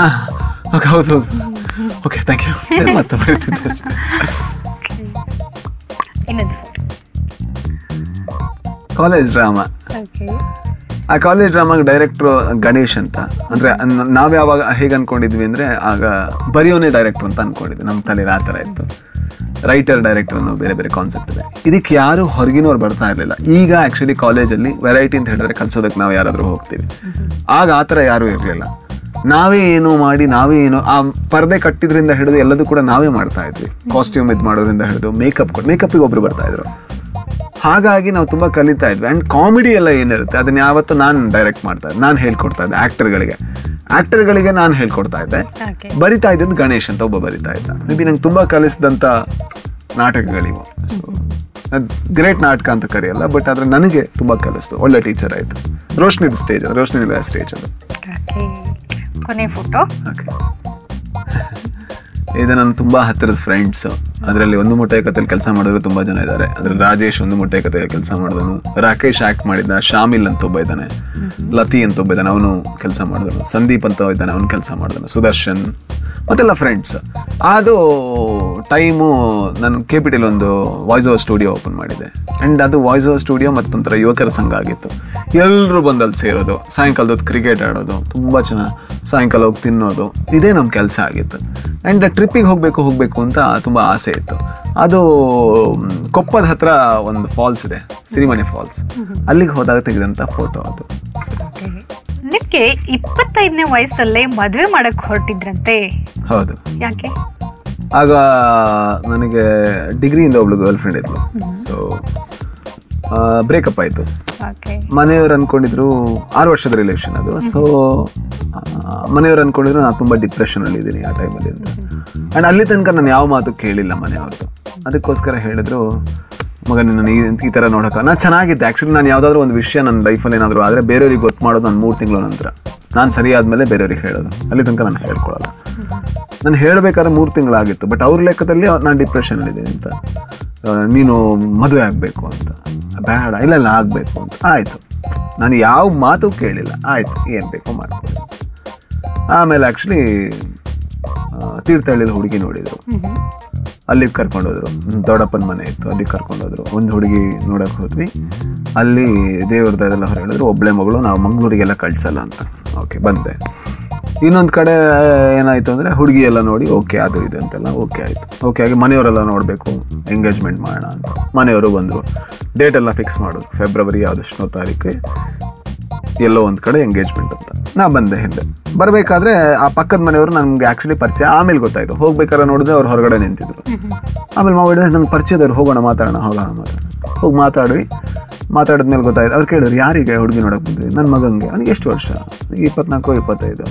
ಓಕೆ ಹೌದು ಓಕೆ ಥ್ಯಾಂಕ್ ಯು ಮತ್ತೆ ಬರಿತಿದ್ದೆ. ಇನ್ನೊಂದು ಕಾಲೇಜ್ ಡ್ರಾಮಾ ಓಕೆ. ಆ ಕಾಲೇಜ್ ಡ್ರಾಮಾಗೆ ಡೈರೆಕ್ಟ್ರು ಗಣೇಶ್ ಅಂತ. ಅಂದರೆ ನಾವು ಯಾವಾಗ ಹೇಗೆ ಅಂದ್ಕೊಂಡಿದ್ವಿ ಅಂದರೆ ಆಗ ಬರೆಯೋನೇ ಡೈರೆಕ್ಟ್ರು ಅಂತ ಅನ್ಕೊಂಡಿದ್ವಿ. ನಮ್ಮ ತಲೆಯಲ್ಲಿ ಆ ಥರ ಇತ್ತು. ರೈಟರ್ ಡೈರೆಕ್ಟರ್ ಅನ್ನೋ ಬೇರೆ ಬೇರೆ ಕಾನ್ಸೆಪ್ಟ್ ಇದೆ. ಇದಕ್ಕೆ ಯಾರು ಹೊರಗಿನವ್ರು ಬರ್ತಾ ಇರಲಿಲ್ಲ. ಈಗ ಆ್ಯಕ್ಚುಲಿ ಕಾಲೇಜಲ್ಲಿ ವೆರೈಟಿ ಅಂತ ಹೇಳಿದ್ರೆ ಕಲ್ಸೋದಕ್ಕೆ ನಾವು ಯಾರಾದರೂ ಹೋಗ್ತೀವಿ. ಆಗ ಆ ಥರ ಯಾರೂ ಇರಲಿಲ್ಲ. ನಾವೇ ಏನೋ ಮಾಡಿ, ನಾವೇ ಏನೋ, ಆ ಪರದೆ ಕಟ್ಟಿದ್ರಿಂದ ಹಿಡಿದು ಎಲ್ಲದೂ ಕೂಡ ನಾವೇ ಮಾಡ್ತಾ ಇದ್ವಿ. ಕಾಸ್ಟ್ಯೂಮ್ ಇದು ಮಾಡೋದ್ರಿಂದ ಹಿಡಿದು ಮೇಕಪ್ ಕೊಟ್ಟು ಮೇಕಪ್ಪಿಗೆ ಒಬ್ರು ಬರ್ತಾ ಇದ್ರು. ಹಾಗಾಗಿ ನಾವು ತುಂಬ ಕಲಿತಾ ಇದ್ವಿ. ಆ್ಯಂಡ್ ಕಾಮಿಡಿ ಎಲ್ಲ ಏನಿರುತ್ತೆ ಅದನ್ನ ಯಾವತ್ತೂ ನಾನು ಡೈರೆಕ್ಟ್ ಮಾಡ್ತಾ ಇದ್ದೆ. ನಾನು ಹೇಳ್ಕೊಡ್ತಾ ಇದ್ದೆ ಆ್ಯಕ್ಟರ್ಗಳಿಗೆ ಆ್ಯಕ್ಟರ್ಗಳಿಗೆ ನಾನು ಹೇಳ್ಕೊಡ್ತಾ ಇದ್ದೆ. ಬರಿತಾ ಇದ್ದಿದ್ದು ಗಣೇಶ್ ಅಂತ ಒಬ್ಬ ಬರಿತಾ ಇದ್ದ. ಮೇ ಬಿ ನಂಗೆ ತುಂಬ ಕಲಿಸಿದಂಥ ನಾಟಕಗಳಿವು. ಸೊ ಗ್ರೇಟ್ ನಾಟಕ ಅಂತ ಕರೆಯಲ್ಲ ಬಟ್ ಆದರೆ ನನಗೆ ತುಂಬ ಕಲಿಸ್ತು. ಒಳ್ಳೆ ಟೀಚರ್ ಆಯಿತು. ರೋಶ್ನಿದ ಸ್ಟೇಜ್ ಅದು ರೋಶ್ನಿ ಸ್ಟೇಜ್ ಅದು. ಕೊನೆ ಫೋಟೋ ಓಕೆ ಇದು ನನ್ನ ತುಂಬ ಹತ್ತಿರದ ಫ್ರೆಂಡ್ಸ್ ಅದರಲ್ಲಿ ಒಂದು ಮುಟ್ಟೆ ಕಥೆಯಲ್ಲಿ ಕೆಲಸ ಮಾಡಿದ್ರು ತುಂಬ ಜನ ಇದ್ದಾರೆ ಅದ್ರ ರಾಜೇಶ್ ಒಂದು ಮುಟ್ಟೆ ಕಥೆಯಲ್ಲಿ ಕೆಲಸ ಮಾಡಿದನು. ರಾಕೇಶ್ ಆ್ಯಕ್ಟ್ ಮಾಡಿದ್ದ ಶಾಮಿಲ್ ಅಂತ ಒಬ್ಬ ಇದ್ದಾನೆ. ಲತಿ ಅಂತ ಒಬ್ಬ ಇದ್ದಾನೆ. ಅವನು ಕೆಲಸ ಮಾಡಿದನು. ಸಂದೀಪ್ ಅಂತ ಇದ್ದಾನೆ. ಅವನು ಕೆಲಸ ಮಾಡಿದನು. ಸುದರ್ಶನ್. ಮತ್ತೆಲ್ಲ ಫ್ರೆಂಡ್ಸ್ ಅದು ಟೈಮು ನಾನು ಕೆ ಪಿ ಟಿಲಿ ಒಂದು ವಾಯ್ಸ್ ಓವರ್ ಸ್ಟುಡಿಯೋ ಓಪನ್ ಮಾಡಿದೆ. ಆ್ಯಂಡ್ ಅದು ವಾಯ್ಸ್ ಓವರ್ ಸ್ಟುಡಿಯೋ ಮತ್ತೊಂಥರ ಯುವಕರ ಸಂಘ ಆಗಿತ್ತು. ಎಲ್ಲರೂ ಬಂದು ಅಲ್ಲಿ ಸೇರೋದು. ಸಾಯಂಕಾಲದ ಕ್ರಿಕೆಟ್ ಆಡೋದು. ತುಂಬ ಚೆನ್ನಾಗಿ ಸಾಯಂಕಾಲ ಹೋಗಿ ತಿನ್ನೋದು. ಇದೇ ನಮ್ಮ ಕೆಲಸ ಆಗಿತ್ತು. ಆ್ಯಂಡ್ ಟ್ರಿಪ್ಪಿಗೆ ಹೋಗಬೇಕು ಹೋಗಬೇಕು ಅಂತ ತುಂಬ ಆಸೆ ಇತ್ತು. ಅದು ಕೊಪ್ಪದ ಹತ್ರ ಒಂದು ಫಾಲ್ಸ್ ಇದೆ ಸಿರಿಮನೆ ಫಾಲ್ಸ್ ಅಲ್ಲಿಗೆ ಹೋದಾಗ ತೆಗೆದಂಥ ಫೋಟೋ ಅದು. ನಿಮಗೆ ಇಪ್ಪತ್ತೈದನೇ ವಯಸ್ಸಲ್ಲೇ ಮದುವೆ ಮಾಡಕ್ ಹೊರಟಿದ್ರಂತೆ? ಹೌದು. ಯಾಕೆ? ಆಗ ನನಗೆ ಡಿಗ್ರಿಯಿಂದ ಒಬ್ಳು ಗರ್ಲ್ ಫ್ರೆಂಡ್ ಇದ್ಲು ಸೊ ಬ್ರೇಕಪ್ ಆಯಿತು. ಮನೆಯವ್ರು ಅನ್ಕೊಂಡಿದ್ರು ಆರು ವರ್ಷದ ರಿಲೇಷನ್ ಅದು. ಸೊ ಮನೆಯವ್ರು ಅನ್ಕೊಂಡಿದ್ರು ನಾನು ತುಂಬ ಡಿಪ್ರೆಷನಲ್ಲಿ ಇದ್ದೀನಿ ಆ ಟೈಮಲ್ಲಿ ಅಂತ. ಆ್ಯಂಡ್ ಅಲ್ಲಿ ತನಕ ನಾನು ಯಾವ ಮಾತು ಕೇಳಿಲ್ಲ ಮನೆಯವ್ರದ್ದು ಅದಕ್ಕೋಸ್ಕರ ಹೇಳಿದ್ರು ಮಗ ನಿನ್ನ ಈ ಈ ಥರ ನೋಡೋಕೆ ನಾನು ಚೆನ್ನಾಗಿದ್ದೆ. ಆ್ಯಕ್ಚುಲಿ ನಾನು ಯಾವುದಾದ್ರೂ ಒಂದು ವಿಷಯ ನನ್ನ ಲೈಫಲ್ಲಿ ಏನಾದರೂ ಆದರೆ ಬೇರೆಯವ್ರಿಗೆ ಗೊತ್ತು ಮಾಡೋದು ನಾನು ಮೂರು ತಿಂಗಳ ನಂತರ. ನಾನು ಸರಿ ಆದಮೇಲೆ ಬೇರೆಯವ್ರಿಗೆ ಹೇಳೋದು. ಅಲ್ಲಿ ತನಕ ನಾನು ಹೇಳ್ಕೊಳ್ಳಲ್ಲ. ನಾನು ಹೇಳಬೇಕಾದ್ರೆ ಮೂರು ತಿಂಗಳಾಗಿತ್ತು. ಬಟ್ ಅವ್ರ ಲೆಕ್ಕದಲ್ಲಿ ನಾನು ಡಿಪ್ರೆಷನಲ್ಲಿದ್ದೀನಿ ಅಂತ. ನೀನು ಮದುವೆ ಆಗಬೇಕು ಅಂತ. ಬೇಡ ಇಲ್ಲ ಇಲ್ಲ ಆಗಬೇಕು. ಅಂತ ಆಯಿತು. ನಾನು ಯಾವ ಮಾತು ಕೇಳಿಲ್ಲ. ಆಯಿತು ಏನು ಬೇಕೋ ಮಾಡ್ಬೋದು ಆಮೇಲೆ ಆ್ಯಕ್ಚುಲಿ ತೀರ್ಥಹಳ್ಳಿಲಿ ಹುಡುಗಿ ನೋಡಿದರು. ಅಲ್ಲಿಗೆ ಕರ್ಕೊಂಡೋದ್ರು ದೊಡ್ಡಪ್ಪನ ಮನೆ ಇತ್ತು. ಅಲ್ಲಿಗೆ ಕರ್ಕೊಂಡೋದ್ರು ಒಂದು ಹುಡುಗಿ ನೋಡೋಕೆ ಹೋದ್ವಿ. ಅಲ್ಲಿ ದೇವ್ರದ್ದೆಲ್ಲ ಹೊರ ಹೇಳಿದ್ರು ಒಬ್ಬಳೆ ಮಗಳು ನಾವು ಮಂಗಳೂರಿಗೆಲ್ಲ ಕಳ್ಸಲ್ಲ ಅಂತ. ಓಕೆ ಬಂದೆ. ಇನ್ನೊಂದು ಕಡೆ ಏನಾಯಿತು ಅಂದರೆ ಹುಡುಗಿ ಎಲ್ಲ ನೋಡಿ, ಓಕೆ, ಅದು ಇದು ಅಂತೆಲ್ಲ, ಓಕೆ ಆಯಿತು. ಓಕೆ ಆಗಿ ಮನೆಯವರೆಲ್ಲ ನೋಡಬೇಕು ಎಂಗೇಜ್ಮೆಂಟ್ ಮಾಡೋಣ ಅಂತ. ಮನೆಯವರು ಬಂದರು. ಎಲ್ಲ ಫಿಕ್ಸ್ ಮಾಡೋದು ಫೆಬ್ರವರಿ ಯಾವುದೆಷ್ಟೋ ತಾರೀಕು ಎಲ್ಲೋ ಒಂದು ಕಡೆ ಎಂಗೇಜ್ಮೆಂಟ್ ಅಂತ. ನಾ ಬಂದೆ ಹಿಂದೆ. ಬರಬೇಕಾದ್ರೆ ಆ ಪಕ್ಕದ ಮನೆಯವರು ನನಗೆ ಆ್ಯಕ್ಚುಲಿ ಪರಿಚಯ ಆಮೇಲೆ ಗೊತ್ತಾಯಿತು. ಹೋಗ್ಬೇಕಾದ್ರೆ ನೋಡಿದ್ರೆ ಅವ್ರು ಹೊರಗಡೆ ನಿಂತಿದ್ರು. ಆಮೇಲೆ ಮಾವಿಡ ನನ್ನ ಪರಿಚಯದವ್ರು, ಹೋಗೋಣ, ಮಾತಾಡೋಣ ಹೋಗೋಣ, ಮಾತಾಡೋಣ. ಹೋಗಿ ಮಾತಾಡ್ವಿ. ಮಾತಾಡಿದ್ಮೇಲೆ ಗೊತ್ತಾಯ್ತು. ಅವ್ರು ಕೇಳಿದ್ರು, ಯಾರಿಗೆ ಹುಡುಗಿ ನೋಡಕ್ಕೆ ಬಂದ್ರಿ? ನನ್ನ ಮಗನಿಗೆ ಅವ್ನಿಗೆ ಎಷ್ಟು ವರ್ಷ? ಇಪ್ಪತ್ನಾಲ್ಕು, ಇಪ್ಪತ್ತೈದು.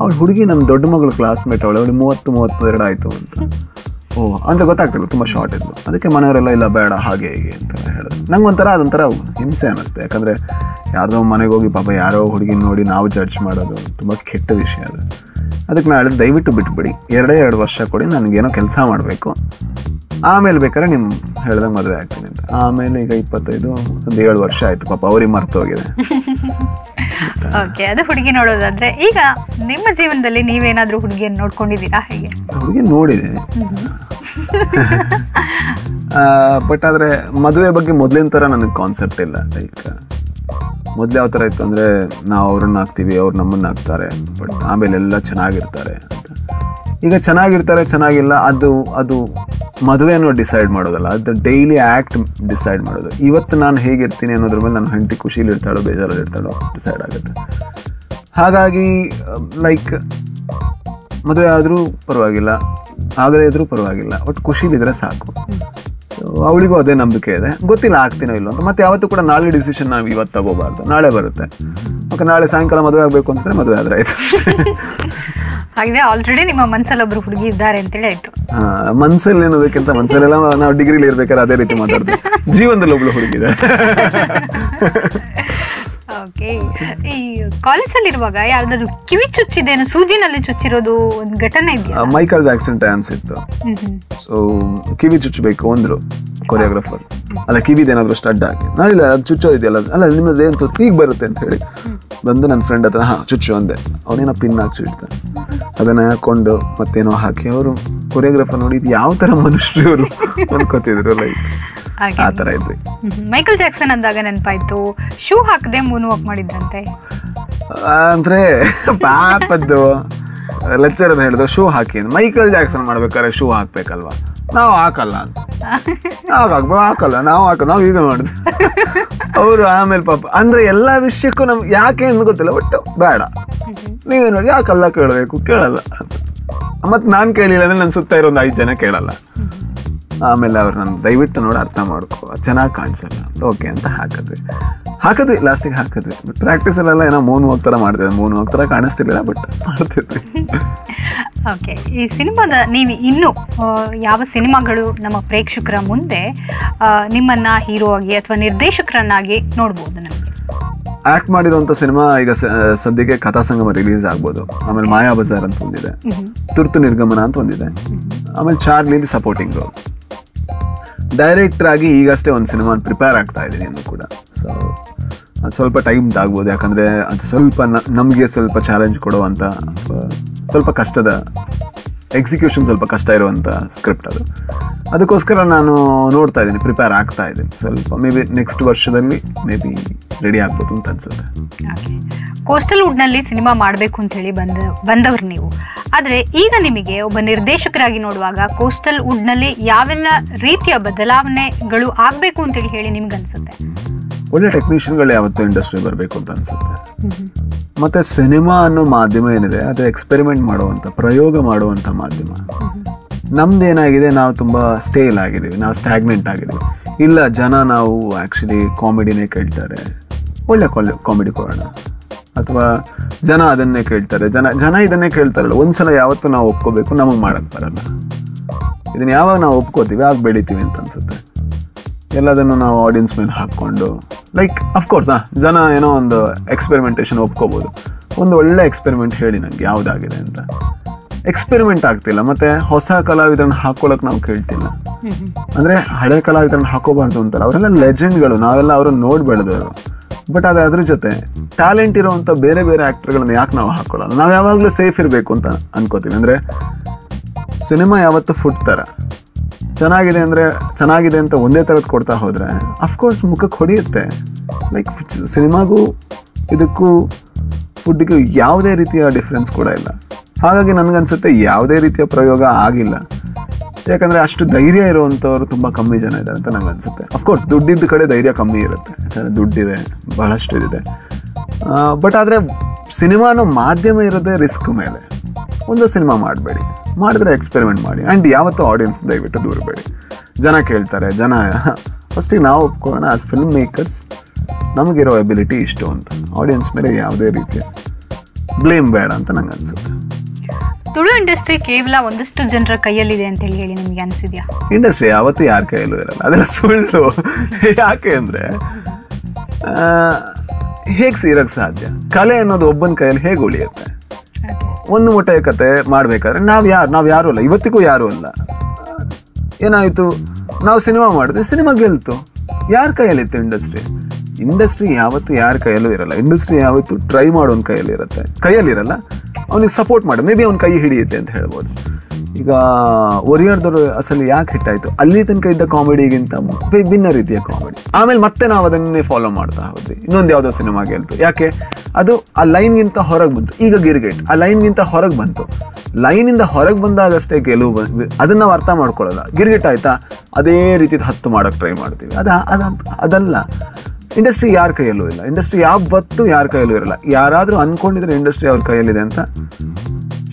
ಅವಳು ಹುಡುಗಿ ನಮ್ಮ ದೊಡ್ಡ ಮಗಳು ಕ್ಲಾಸ್ಮೇಟ್ ಅವಳು. ಅವಳು ಮೂವತ್ತು, ಮೂವತ್ತೆರಡು ಆಯಿತು ಅಂತ. ಓ ಅಂತ ಗೊತ್ತಾಗ್ತಿಲ್ಲ, ತುಂಬ ಶಾರ್ಟ್ ಇದ್ದು. ಅದಕ್ಕೆ ಮನೆಯವರೆಲ್ಲ, ಇಲ್ಲ, ಬೇಡ, ಹಾಗೆ, ಹೀಗೆ ಅಂತ ಹೇಳಿದ್ರು. ನಂಗೆ ಒಂಥರ ಅದೊಂಥರ ಹಿಂಸೆ ಅನ್ನಿಸ್ತು. ಯಾಕಂದರೆ ಯಾರ್ದೋ ಮನೆಗೆ ಹೋಗಿ ಪಾಪ ಯಾರೋ ಹುಡುಗಿನ ನೋಡಿ ನಾವು ಜಡ್ಜ್ ಮಾಡೋದು ತುಂಬ ಕೆಟ್ಟ ವಿಷಯ ಅದು. ಅದಕ್ಕೆ ನಾನು ಹೇಳಿದೆ ದಯವಿಟ್ಟು ಬಿಟ್ಬಿಡಿ. ಎರಡೇ ಎರಡು ವರ್ಷ ಕೊಡಿ, ನನಗೇನೋ ಕೆಲಸ ಮಾಡಬೇಕು. ಆಮೇಲೆ ಬೇಕಾದ್ರೆ ನಿಮ್ಮ ಹೇಳ್ದಂಗೆ ಮದುವೆ ಆಗ್ತೀನಿ ಅಂತ. ಆಮೇಲೆ ಈಗ ಇಪ್ಪತ್ತೈದು, ಒಂದು ಏಳು ವರ್ಷ ಆಯಿತು. ಪಾಪ, ಅವ್ರಿಗೆ ಮರ್ತೋಗಿದೆ ಓಕೆ ಅದು ಹುಡುಗಿ ನೋಡೋದಾದ್ರೆ ಈಗ ನಿಮ್ಮ ಜೀವನದಲ್ಲಿ ನೀವೇನಾದ್ರೂ ಹುಡುಗಿಯನ್ನು ನೋಡ್ಕೊಂಡಿದ್ದೀರಾ ಹೇಗೆ? ಹುಡುಗಿ ನೋಡಿದೆ. ಬಟ್ ಆದರೆ ಮದುವೆ ಬಗ್ಗೆ ಮೊದಲಿನ ಥರ ನನಗೆ ಕಾನ್ಸೆಪ್ಟ್ ಇಲ್ಲ. ಲೈಕ್ ಮೊದಲು ಯಾವ ಥರ ಇತ್ತು ಅಂದರೆ ನಾವು ಅವ್ರನ್ನ ಹಾಕ್ತೀವಿ ಅವ್ರು ನಮ್ಮನ್ನ ಹಾಕ್ತಾರೆ. ಬಟ್ ಆಮೇಲೆ ಎಲ್ಲ ಚೆನ್ನಾಗಿರ್ತಾರೆ. ಈಗ ಚೆನ್ನಾಗಿರ್ತಾರೆ ಚೆನ್ನಾಗಿಲ್ಲ ಅದು ಅದು ಮದುವೆನೂ ಡಿಸೈಡ್ ಮಾಡೋದಲ್ಲ ಅದು ಡೈಲಿ ಆ್ಯಕ್ಟ್ ಡಿಸೈಡ್ ಮಾಡೋದು. ಇವತ್ತು ನಾನು ಹೇಗಿರ್ತೀನಿ ಅನ್ನೋದ್ರ ಮೇಲೆ ನನ್ನ ಹೆಂಡತಿ ಖುಷಿಲಿ ಇರ್ತಾಳೋ ಬೇಜಾರಲ್ಲಿ ಇರ್ತಾಳೋ ಡಿಸೈಡ್ ಆಗುತ್ತೆ. ಹಾಗಾಗಿ ಲೈಕ್ ಮದುವೆ ಆದರೂ ಪರವಾಗಿಲ್ಲ ಆಗದೇ ಇದ್ರೂ ಪರವಾಗಿಲ್ಲ ಒಟ್ಟು ಖುಷಿಲಿದ್ರೆ ಸಾಕು. ಅವಳಿಗೂ ಅದೇ ನಂಬಿಕೆ ಇದೆ. ಗೊತ್ತಿಲ್ಲ ಆಗ್ತೀನೋ ಇಲ್ಲೋ ಅಂತ. ಮತ್ತೆ ಯಾವತ್ತೂ ಕೂಡ ನಾಳೆ ಡಿಸಿಷನ್ ನಾವು ಇವತ್ತು ತಗೋಬಾರ್ದು. ನಾಳೆ ಬರುತ್ತೆ. ಓಕೆ ನಾಳೆ ಸಾಯಂಕಾಲ ಮದುವೆ ಆಗಬೇಕು ಅನ್ಸಿದ್ರೆ ಮದುವೆ ಆದರೆ ಆಯ್ತು ಹಾಗಿದ್ರೆ ಆಲ್ರೆಡಿ ನಿಮ್ಮ ಮನಸ್ಸಲ್ಲಿ ಒಬ್ರು ಹುಡುಗಿ ಇದ್ದಾರೆ ಅಂತೇಳಿ ಆಯ್ತು. ಮನ್ಸಲ್ಲಿ ಅನ್ನೋದಕ್ಕಿಂತ ಮನ್ಸಲ್ಲೆಲ್ಲ ನಾವು ಡಿಗ್ರಿಲಿ ಇರ್ಬೇಕಾದ್ರೆ ಅದೇ ರೀತಿ ಮಾತಾಡ್ತೀವಿ. ಜೀವನದಲ್ಲಿ ಒಬ್ಳು ಹುಡುಗಿದೆ ಓಕೆ ಈ ಕಾಲೇಜಲ್ಲಿ ಇರುವಾಗ ಯಾರ್ದಾದ್ರು ಕಿವಿ ಚುಚ್ಚಿದೇನು ಸೂಜಿನಲ್ಲಿ ಚುಚ್ಚಿರೋದು ಒಂದು ಘಟನೆ ಇದೆಯಾ? ಮೈಕಲ್ ಜಾಕ್ಸನ್ ಡ್ಯಾನ್ಸ್ ಇತ್ತು. ಸೊ ಕಿವಿ ಚುಚ್ಚಬೇಕು ಅಂದ್ರು ಕೊರಿಯೋಗ್ರಾಫರ್ ಅಲ್ಲ ಕಿವಿದೇನಾದ್ರು ಸ್ಟಡ್ ಹಾಕಿ. ನಾನಿಲ್ಲ ಅದು ಚುಚ್ಚೋದಿದೆಯಲ್ಲ. ಅಲ್ಲ ನಿಮ್ಮದು ಏನು ಈಗ ಬರುತ್ತೆ ಅಂತ ಹೇಳಿ. ಬಂದು ನನ್ನ ಫ್ರೆಂಡ್ ಹತ್ರ ಹಾಂ ಚುಚ್ಚು ಅಂದೆ. ಅವನೇನೋ ಪಿನ್ ಹಾಕಿ ಇಡ್ತಾನೆ. ಅದನ್ನ ಹಾಕೊಂಡು ಮತ್ತೇನೋ ಹಾಕಿ ಅವರು ಕೊರಿಯೋಗ್ರಾಫರ್ ನೋಡಿ ಇದು ಯಾವ ಥರ ಮನುಷ್ಯರು ಅನ್ಕೋತಿದ್ರು ಲೈಕ್ ಆ ಥರ ಇದ್ವಿ. ಹ್ಮ್. ಮೈಕಲ್ ಜಾಕ್ಸನ್ ಅಂದಾಗ ನೆನಪಾಯ್ತು ಶೂ ಹಾಕದೆ ಮೂನ್ ವಾಕ್ ಮಾಡಿದ್ರಂತೆ ಅಂದ್ರೆ ಪಾಪದ್ದು ಲೆಕ್ಚರ್ ಹೇಳಿದ್ರು ಶೂ ಹಾಕಿ ಮೈಕಲ್ ಜಾಕ್ಸನ್ ಮಾಡ್ಬೇಕಾದ್ರೆ ಶೂ ಹಾಕ್ಬೇಕಲ್ವಾ? ನಾವು ಹಾಕಲ್ಲ ಅಂತ. ನಾವು ಹಾಕ್ಬೇಕು ಹಾಕಲ್ಲ, ನಾವು ಹಾಕ ನಾವು ಈಗ ಮಾಡಿದ್ವಿ ಅವರು ಆಮೇಲೆ ಪಾಪ, ಅಂದ್ರೆ ಎಲ್ಲ ವಿಷಯಕ್ಕೂ ನಮ್ಗೆ ಯಾಕೆ ಅಂತ ಗೊತ್ತಿಲ್ಲ ಒಟ್ಟು ಬೇಡ. ನೀವೇ ನೋಡಿ, ಯಾಕಲ್ಲ ಕೇಳಬೇಕು? ಕೇಳಲ್ಲ ಮತ್ತೆ ನಾನು ಕೇಳಿಲ್ಲ ಅಂದ್ರೆ ನನ್ನ ಸುತ್ತ ಇರೋ ಒಂದು ಐದು ಜನ ಕೇಳಲ್ಲ. ಆಮೇಲೆ ಅವ್ರು ನಾನು ದಯವಿಟ್ಟು ನೋಡಿ ಅರ್ಥ ಮಾಡ್ಕೊ. ಚೆನ್ನಾಗಿ ಕಾಣಿಸಲ್ಲ. ಓಕೆ ಅಂತ ಹಾಕಿದ್ವಿ. ಹಾಕಿದ್ವಿ ಲಾಸ್ಟಿಗೆ ಹಾಕಿದ್ವಿ. ಬಟ್ ಪ್ರಾಕ್ಟೀಸಲ್ಲೆಲ್ಲ ಏನೋ ಮೂನ್ ಹೋಗ್ತಾರ ಥರ ಮಾಡ್ತಿದ್ದೆ. ಮೂನ್ ಹೋಗ್ ಥರ ಕಾಣಿಸ್ತಿರ್ಲಿಲ್ಲ ಬಟ್ ಮಾಡ್ತಿದ್ವಿ. ಓಕೆ ಈ ಸಿನಿಮಾದ ನೀವು ಇನ್ನೂ ಯಾವ ಸಿನಿಮಾಗಳು ನಮ್ಮ ಪ್ರೇಕ್ಷಕರ ಮುಂದೆ ನಿಮ್ಮನ್ನ ಹೀರೋ ಆಗಿ ಅಥವಾ ನಿರ್ದೇಶಕರನ್ನಾಗಿ ನೋಡ್ಬೋದು ನಮಗೆ? ಆಕ್ಟ್ ಮಾಡಿರುವಂಥ ಸಿನಿಮಾ ಈಗ ಸದ್ಯಕ್ಕೆ ಸದ್ಯಕ್ಕೆ ಕಥಾಸಂಗಮ ರಿಲೀಸ್ ಆಗ್ಬೋದು. ಆಮೇಲೆ ಮಾಯಾ ಬಜಾರ್ ಅಂತ ಒಂದಿದೆ. ತುರ್ತು ನಿರ್ಗಮನ ಅಂತ ಒಂದಿದೆ. ಆಮೇಲೆ ಚಾರ್ಲಿ ಸಪೋರ್ಟಿಂಗ್ ರೋಲ್ ಡೈರೆಕ್ಟರ್ ಆಗಿ ಈಗಷ್ಟೇ ಒಂದು ಸಿನಿಮಾ ಪ್ರಿಪೇರ್ ಆಗ್ತಾ ಇದ್ದೀನಿ ಕೂಡ. ಸೊ ಅದು ಸ್ವಲ್ಪ ಟೈಮ್ ಆಗ್ಬೋದು. ಯಾಕಂದರೆ ಅದು ಸ್ವಲ್ಪ ನಮಗೆ ಸ್ವಲ್ಪ ಚಾಲೆಂಜ್ ಕೊಡುವಂಥ ಸ್ವಲ್ಪ ಕಷ್ಟದ ಎಕ್ಸಿಕ್ಯೂಷನ್ ಸ್ವಲ್ಪ ಕಷ್ಟ ಇರುವಂಥ ಸ್ಕ್ರಿಪ್ಟ್ ಅದು. ಅದಕ್ಕೋಸ್ಕರ ನಾನು ನೋಡ್ತಾ ಇದ್ದೀನಿ ಪ್ರಿಪೇರ್ ಆಗ್ತಾ ಇದ್ದೀನಿ. ಸ್ವಲ್ಪ ಮೇ ಬಿ ನೆಕ್ಸ್ಟ್ ವರ್ಷದಲ್ಲಿ ಮೇ ಬಿ ರೆಡಿ ಆಗ್ಬೋದು ಅಂತ ಅನ್ಸುತ್ತೆ. ಕೋಸ್ಟಲ್ ವುಡ್ನಲ್ಲಿ ಸಿನಿಮಾ ಮಾಡಬೇಕು ಅಂತ ಹೇಳಿ ಬಂದ, ಬಂದವರು ನೀವು. ಆದರೆ ಈಗ ನಿಮಗೆ ಒಬ್ಬ ನಿರ್ದೇಶಕರಾಗಿ ನೋಡುವಾಗ ಕೋಸ್ಟಲ್ ವುಡ್ನಲ್ಲಿ ಯಾವೆಲ್ಲ ರೀತಿಯ ಬದಲಾವಣೆಗಳು ಆಗಬೇಕು ಅಂತೇಳಿ ಹೇಳಿ ನಿಮ್ಗೆ ಅನ್ಸುತ್ತೆ? ಒಳ್ಳೆ ಟೆಕ್ನಿಷಿಯನ್ಗಳು ಯಾವತ್ತೂ ಇಂಡಸ್ಟ್ರಿ ಬರಬೇಕು ಅಂತ ಅನ್ಸುತ್ತೆ. ಮತ್ತೆ ಸಿನಿಮಾ ಅನ್ನೋ ಮಾಧ್ಯಮ ಏನಿದೆ ಅದು ಎಕ್ಸ್ಪೆರಿಮೆಂಟ್ ಮಾಡುವಂಥ ಪ್ರಯೋಗ ಮಾಡುವಂಥ ಮಾಧ್ಯಮ. ನಮ್ದು ಏನಾಗಿದೆ ನಾವು ತುಂಬ ಸ್ಟೇಲ್ ಆಗಿದ್ದೀವಿ ನಾವು ಸ್ಟ್ಯಾಗ್ನೆಂಟ್ ಆಗಿದ್ದೀವಿ. ಇಲ್ಲ ಜನ ನಾವು ಆ್ಯಕ್ಚುಲಿ ಕಾಮಿಡಿನೇ ಕೇಳ್ತಾರೆ. ಒಳ್ಳೆ ಕಾಮಿಡಿ ಕೊಡೋಣ. ಅಥವಾ ಜನ ಅದನ್ನೇ ಕೇಳ್ತಾರೆ ಜನ ಜನ ಇದನ್ನೇ ಕೇಳ್ತಾರಲ್ಲ ಒಂದ್ಸಲ ಯಾವತ್ತೂ ನಾವು ಒಪ್ಕೋಬೇಕು ನಮಗೆ ಮಾಡೋಕ್ಕೆ ಬರಲ್ಲ. ಇದನ್ನು ಯಾವಾಗ ನಾವು ಒಪ್ಕೋತೀವಿ ಆಗ ಬೆಳಿತೀವಿ ಅಂತ ಅನ್ಸುತ್ತೆ. ಎಲ್ಲದನ್ನು ನಾವು ಆಡಿಯನ್ಸ್ ಮೇಲೆ ಹಾಕ್ಕೊಂಡು ಲೈಕ್ ಅಫ್ಕೋರ್ಸ್ ಹಾಂ, ಜನ ಏನೋ ಒಂದು ಎಕ್ಸ್ಪೆರಿಮೆಂಟೇಷನ್ ಒಪ್ಕೋಬೋದು. ಒಂದು ಒಳ್ಳೆ ಎಕ್ಸ್ಪೆರಿಮೆಂಟ್ ಹೇಳಿ ನನಗೆ ಯಾವುದಾಗಿದೆ ಅಂತ. ಎಕ್ಸ್ಪೆರಿಮೆಂಟ್ ಆಗ್ತಿಲ್ಲ, ಮತ್ತೆ ಹೊಸ ಕಲಾವಿದರನ್ನ ಹಾಕೊಳ್ಳೋಕೆ ನಾವು ಕೇಳ್ತಿಲ್ಲ. ಅಂದ್ರೆ ಹಳೆ ಕಲಾವಿದರನ್ನ ಹಾಕೋಬಾರ್ದು ಅಂತಾರೆ. ಅವರೆಲ್ಲ ಲೆಜೆಂಡ್ಗಳು ನಾವೆಲ್ಲ ಅವ್ರನ್ನ ನೋಡಿ ಬೆಳೆದವರು ಬಟ್ ಅದು ಅದ್ರ ಜೊತೆ ಟ್ಯಾಲೆಂಟ್ ಇರೋವಂಥ ಬೇರೆ ಬೇರೆ ಆ್ಯಕ್ಟರ್ಗಳನ್ನ ಯಾಕೆ ನಾವು ಹಾಕೊಳ್ಳಲ್ಲ ನಾವು ಯಾವಾಗಲೂ ಸೇಫ್ ಇರಬೇಕು ಅಂತ ಅನ್ಕೋತೀವಿ. ಅಂದ್ರೆ, ಸಿನಿಮಾ ಯಾವತ್ತು ಫುಡ್ ಥರ ಚೆನ್ನಾಗಿದೆ ಅಂದರೆ ಚೆನ್ನಾಗಿದೆ ಅಂತ ಒಂದೇ ಥರದ್ದು ಕೊಡ್ತಾ ಹೋದರೆ ಅಫ್ಕೋರ್ಸ್ ಮುಖಕ್ಕೆ ಹೊಡೆಯುತ್ತೆ. ಲೈಕ್ ಸಿನಿಮಾಗೂ ಇದಕ್ಕೂ ಫುಡ್ಡಿಗೂ ಯಾವುದೇ ರೀತಿಯ ಡಿಫ್ರೆನ್ಸ್ ಕೂಡ ಇಲ್ಲ. ಹಾಗಾಗಿ ನನಗನ್ಸುತ್ತೆ ಯಾವುದೇ ರೀತಿಯ ಪ್ರಯೋಗ ಆಗಿಲ್ಲ. ಯಾಕಂದರೆ ಅಷ್ಟು ಧೈರ್ಯ ಇರುವಂಥವ್ರು ತುಂಬ ಕಮ್ಮಿ ಜನ ಇದ್ದಾರೆ ಅಂತ ನನಗೆ ಅನ್ಸುತ್ತೆ ಅಫ್ಕೋರ್ಸ್ ದುಡ್ಡಿದ್ದ ಕಡೆ ಧೈರ್ಯ ಕಮ್ಮಿ ಇರುತ್ತೆ. ಯಾಕಂದರೆ ದುಡ್ಡಿದೆ, ಬಹಳಷ್ಟು ಇದಿದೆ. ಬಟ್ ಆದರೆ ಸಿನಿಮಾ ಅನ್ನೋ ಮಾಧ್ಯಮ ಇರೋದೇ ರಿಸ್ಕ್ ಮೇಲೆ. ಒಂದು ಸಿನಿಮಾ ಮಾಡಬೇಡಿ. ಮಾಡಿದ್ರೆ ಎಕ್ಸ್ಪೆರಿಮೆಂಟ್ ಮಾಡಿ. ಆ್ಯಂಡ್ ಯಾವತ್ತೂ ಆಡಿಯನ್ಸ್ ದಯವಿಟ್ಟು ದೂರಬೇಡಿ ಜನ ಕೇಳ್ತಾರೆ ಜನ ಫಸ್ಟಿಗೆ ನಾವು ಒಪ್ಕೊಳ್ಳೋಣ ಆಸ್ ಫಿಲ್ಮ್ ಮೇಕರ್ಸ್ ನಮಗಿರೋ ಎಬಿಲಿಟಿ ಇಷ್ಟು ಅಂತ. ಆಡಿಯನ್ಸ್ ಮೇಲೆ ಯಾವುದೇ ರೀತಿಯ ಬ್ಲೇಮ್ ಬೇಡ ಅಂತ ನಂಗೆ ಅನ್ಸುತ್ತೆ. ತುಳು ಇಂಡಸ್ಟ್ರಿ ಕೇವಲ ಒಂದಷ್ಟು ಜನರ ಕೈಯಲ್ಲಿದೆ ಅಂತ ಹೇಳಿ ಹೇಳಿ ನಿಮಗೆ ಅನಿಸಿದ್ಯಾ? ಇಂಡಸ್ಟ್ರಿ ಯಾವತ್ತೂ ಯಾರ ಕೈಯಲ್ಲೂ ಇರಲ್ಲ. ಅದರ ಸುಳ್ಳು. ಯಾಕೆ ಅಂದರೆ ಹೇಗೆ ಸೀರಕ್ಕೆ ಸಾಧ್ಯ? ಕಲೆ ಅನ್ನೋದು ಒಬ್ಬನ ಕೈಯಲ್ಲಿ ಹೇಗೆ ಉಳಿಯುತ್ತೆ? ಒಂದು ಮುಟ್ಟೆಯ ಕತೆ ಮಾಡಬೇಕಾದ್ರೆ ನಾವು ಯಾರು ನಾವು ಯಾರು ಅಲ್ಲ, ಇವತ್ತಿಗೂ ಯಾರು ಅಲ್ಲ. ಏನಾಯಿತು? ನಾವು ಸಿನಿಮಾ ಮಾಡಿದ್ರೆ ಸಿನಿಮಾ ಗೆಲ್ತು. ಯಾರ ಕೈಯಲ್ಲಿತ್ತು ಇಂಡಸ್ಟ್ರಿ? ಇಂಡಸ್ಟ್ರಿ ಯಾವತ್ತು ಯಾರ ಕೈಯಲ್ಲೂ ಇರಲ್ಲ. ಇಂಡಸ್ಟ್ರಿ ಯಾವತ್ತು ಟ್ರೈ ಮಾಡೋನ್ ಕೈಯಲ್ಲಿ ಇರುತ್ತೆ. ಕೈಯಲ್ಲಿರಲ್ಲ ಅವನಿಗೆ ಸಪೋರ್ಟ್ ಮಾಡಿ. ಮೇ ಬಿ ಅವ್ನ ಕೈ ಹಿಡಿಯುತ್ತೆ ಅಂತ ಹೇಳ್ಬೋದು. ಈಗ ಒರಿಯರ್ದವರು ಅಸಲು ಯಾಕೆ ಹಿಟ್ಟಾಯಿತು ಅಲ್ಲಿ ತನಕ ಇದ್ದ ಕಾಮಿಡಿಗಿಂತ ವಿಭಿನ್ನ ರೀತಿಯ ಕಾಮಿಡಿ ಆಮೇಲೆ ಮತ್ತೆ ನಾವು ಅದನ್ನೇ ಫಾಲೋ ಮಾಡ್ತಾ ಹೋದ್ವಿ. ಇನ್ನೊಂದು ಯಾವುದೋ ಸಿನಿಮಾ ಗೆಲ್ತು. ಯಾಕೆ? ಅದು ಆ ಲೈನ್ಗಿಂತ ಹೊರಗೆ ಬಂತು. ಈಗ ಗಿರ್ಗೇಟ್, ಆ ಲೈನ್ಗಿಂತ ಹೊರಗೆ ಬಂತು. ಲೈನಿಂದ ಹೊರಗೆ ಬಂದಾಗಷ್ಟೇ ಗೆಲುವು ಬ- ಅದನ್ನ ನಾವು ಅರ್ಥ ಮಾಡ್ಕೊಳ್ಳಲ್ಲ ಗಿರ್ಗೆಟ್ ಆಯ್ತಾ? ಅದೇ ರೀತಿ ಹತ್ತು ಮಾಡೋಕೆ ಟ್ರೈ ಮಾಡ್ತೀವಿ. ಅದ ಅದ, ಅದಲ್ಲ. ಇಂಡಸ್ಟ್ರಿ ಯಾರ ಕೈಯಲ್ಲೂ ಇಲ್ಲ. ಇಂಡಸ್ಟ್ರಿ ಯಾವತ್ತೂ ಯಾರ ಕೈಯಲ್ಲೂ ಇರಲ್ಲ. ಯಾರಾದರೂ ಅಂದ್ಕೊಂಡಿದ್ರೆ ಇಂಡಸ್ಟ್ರಿ ಅವ್ರ ಕೈಯಲ್ಲಿದೆ ಅಂತ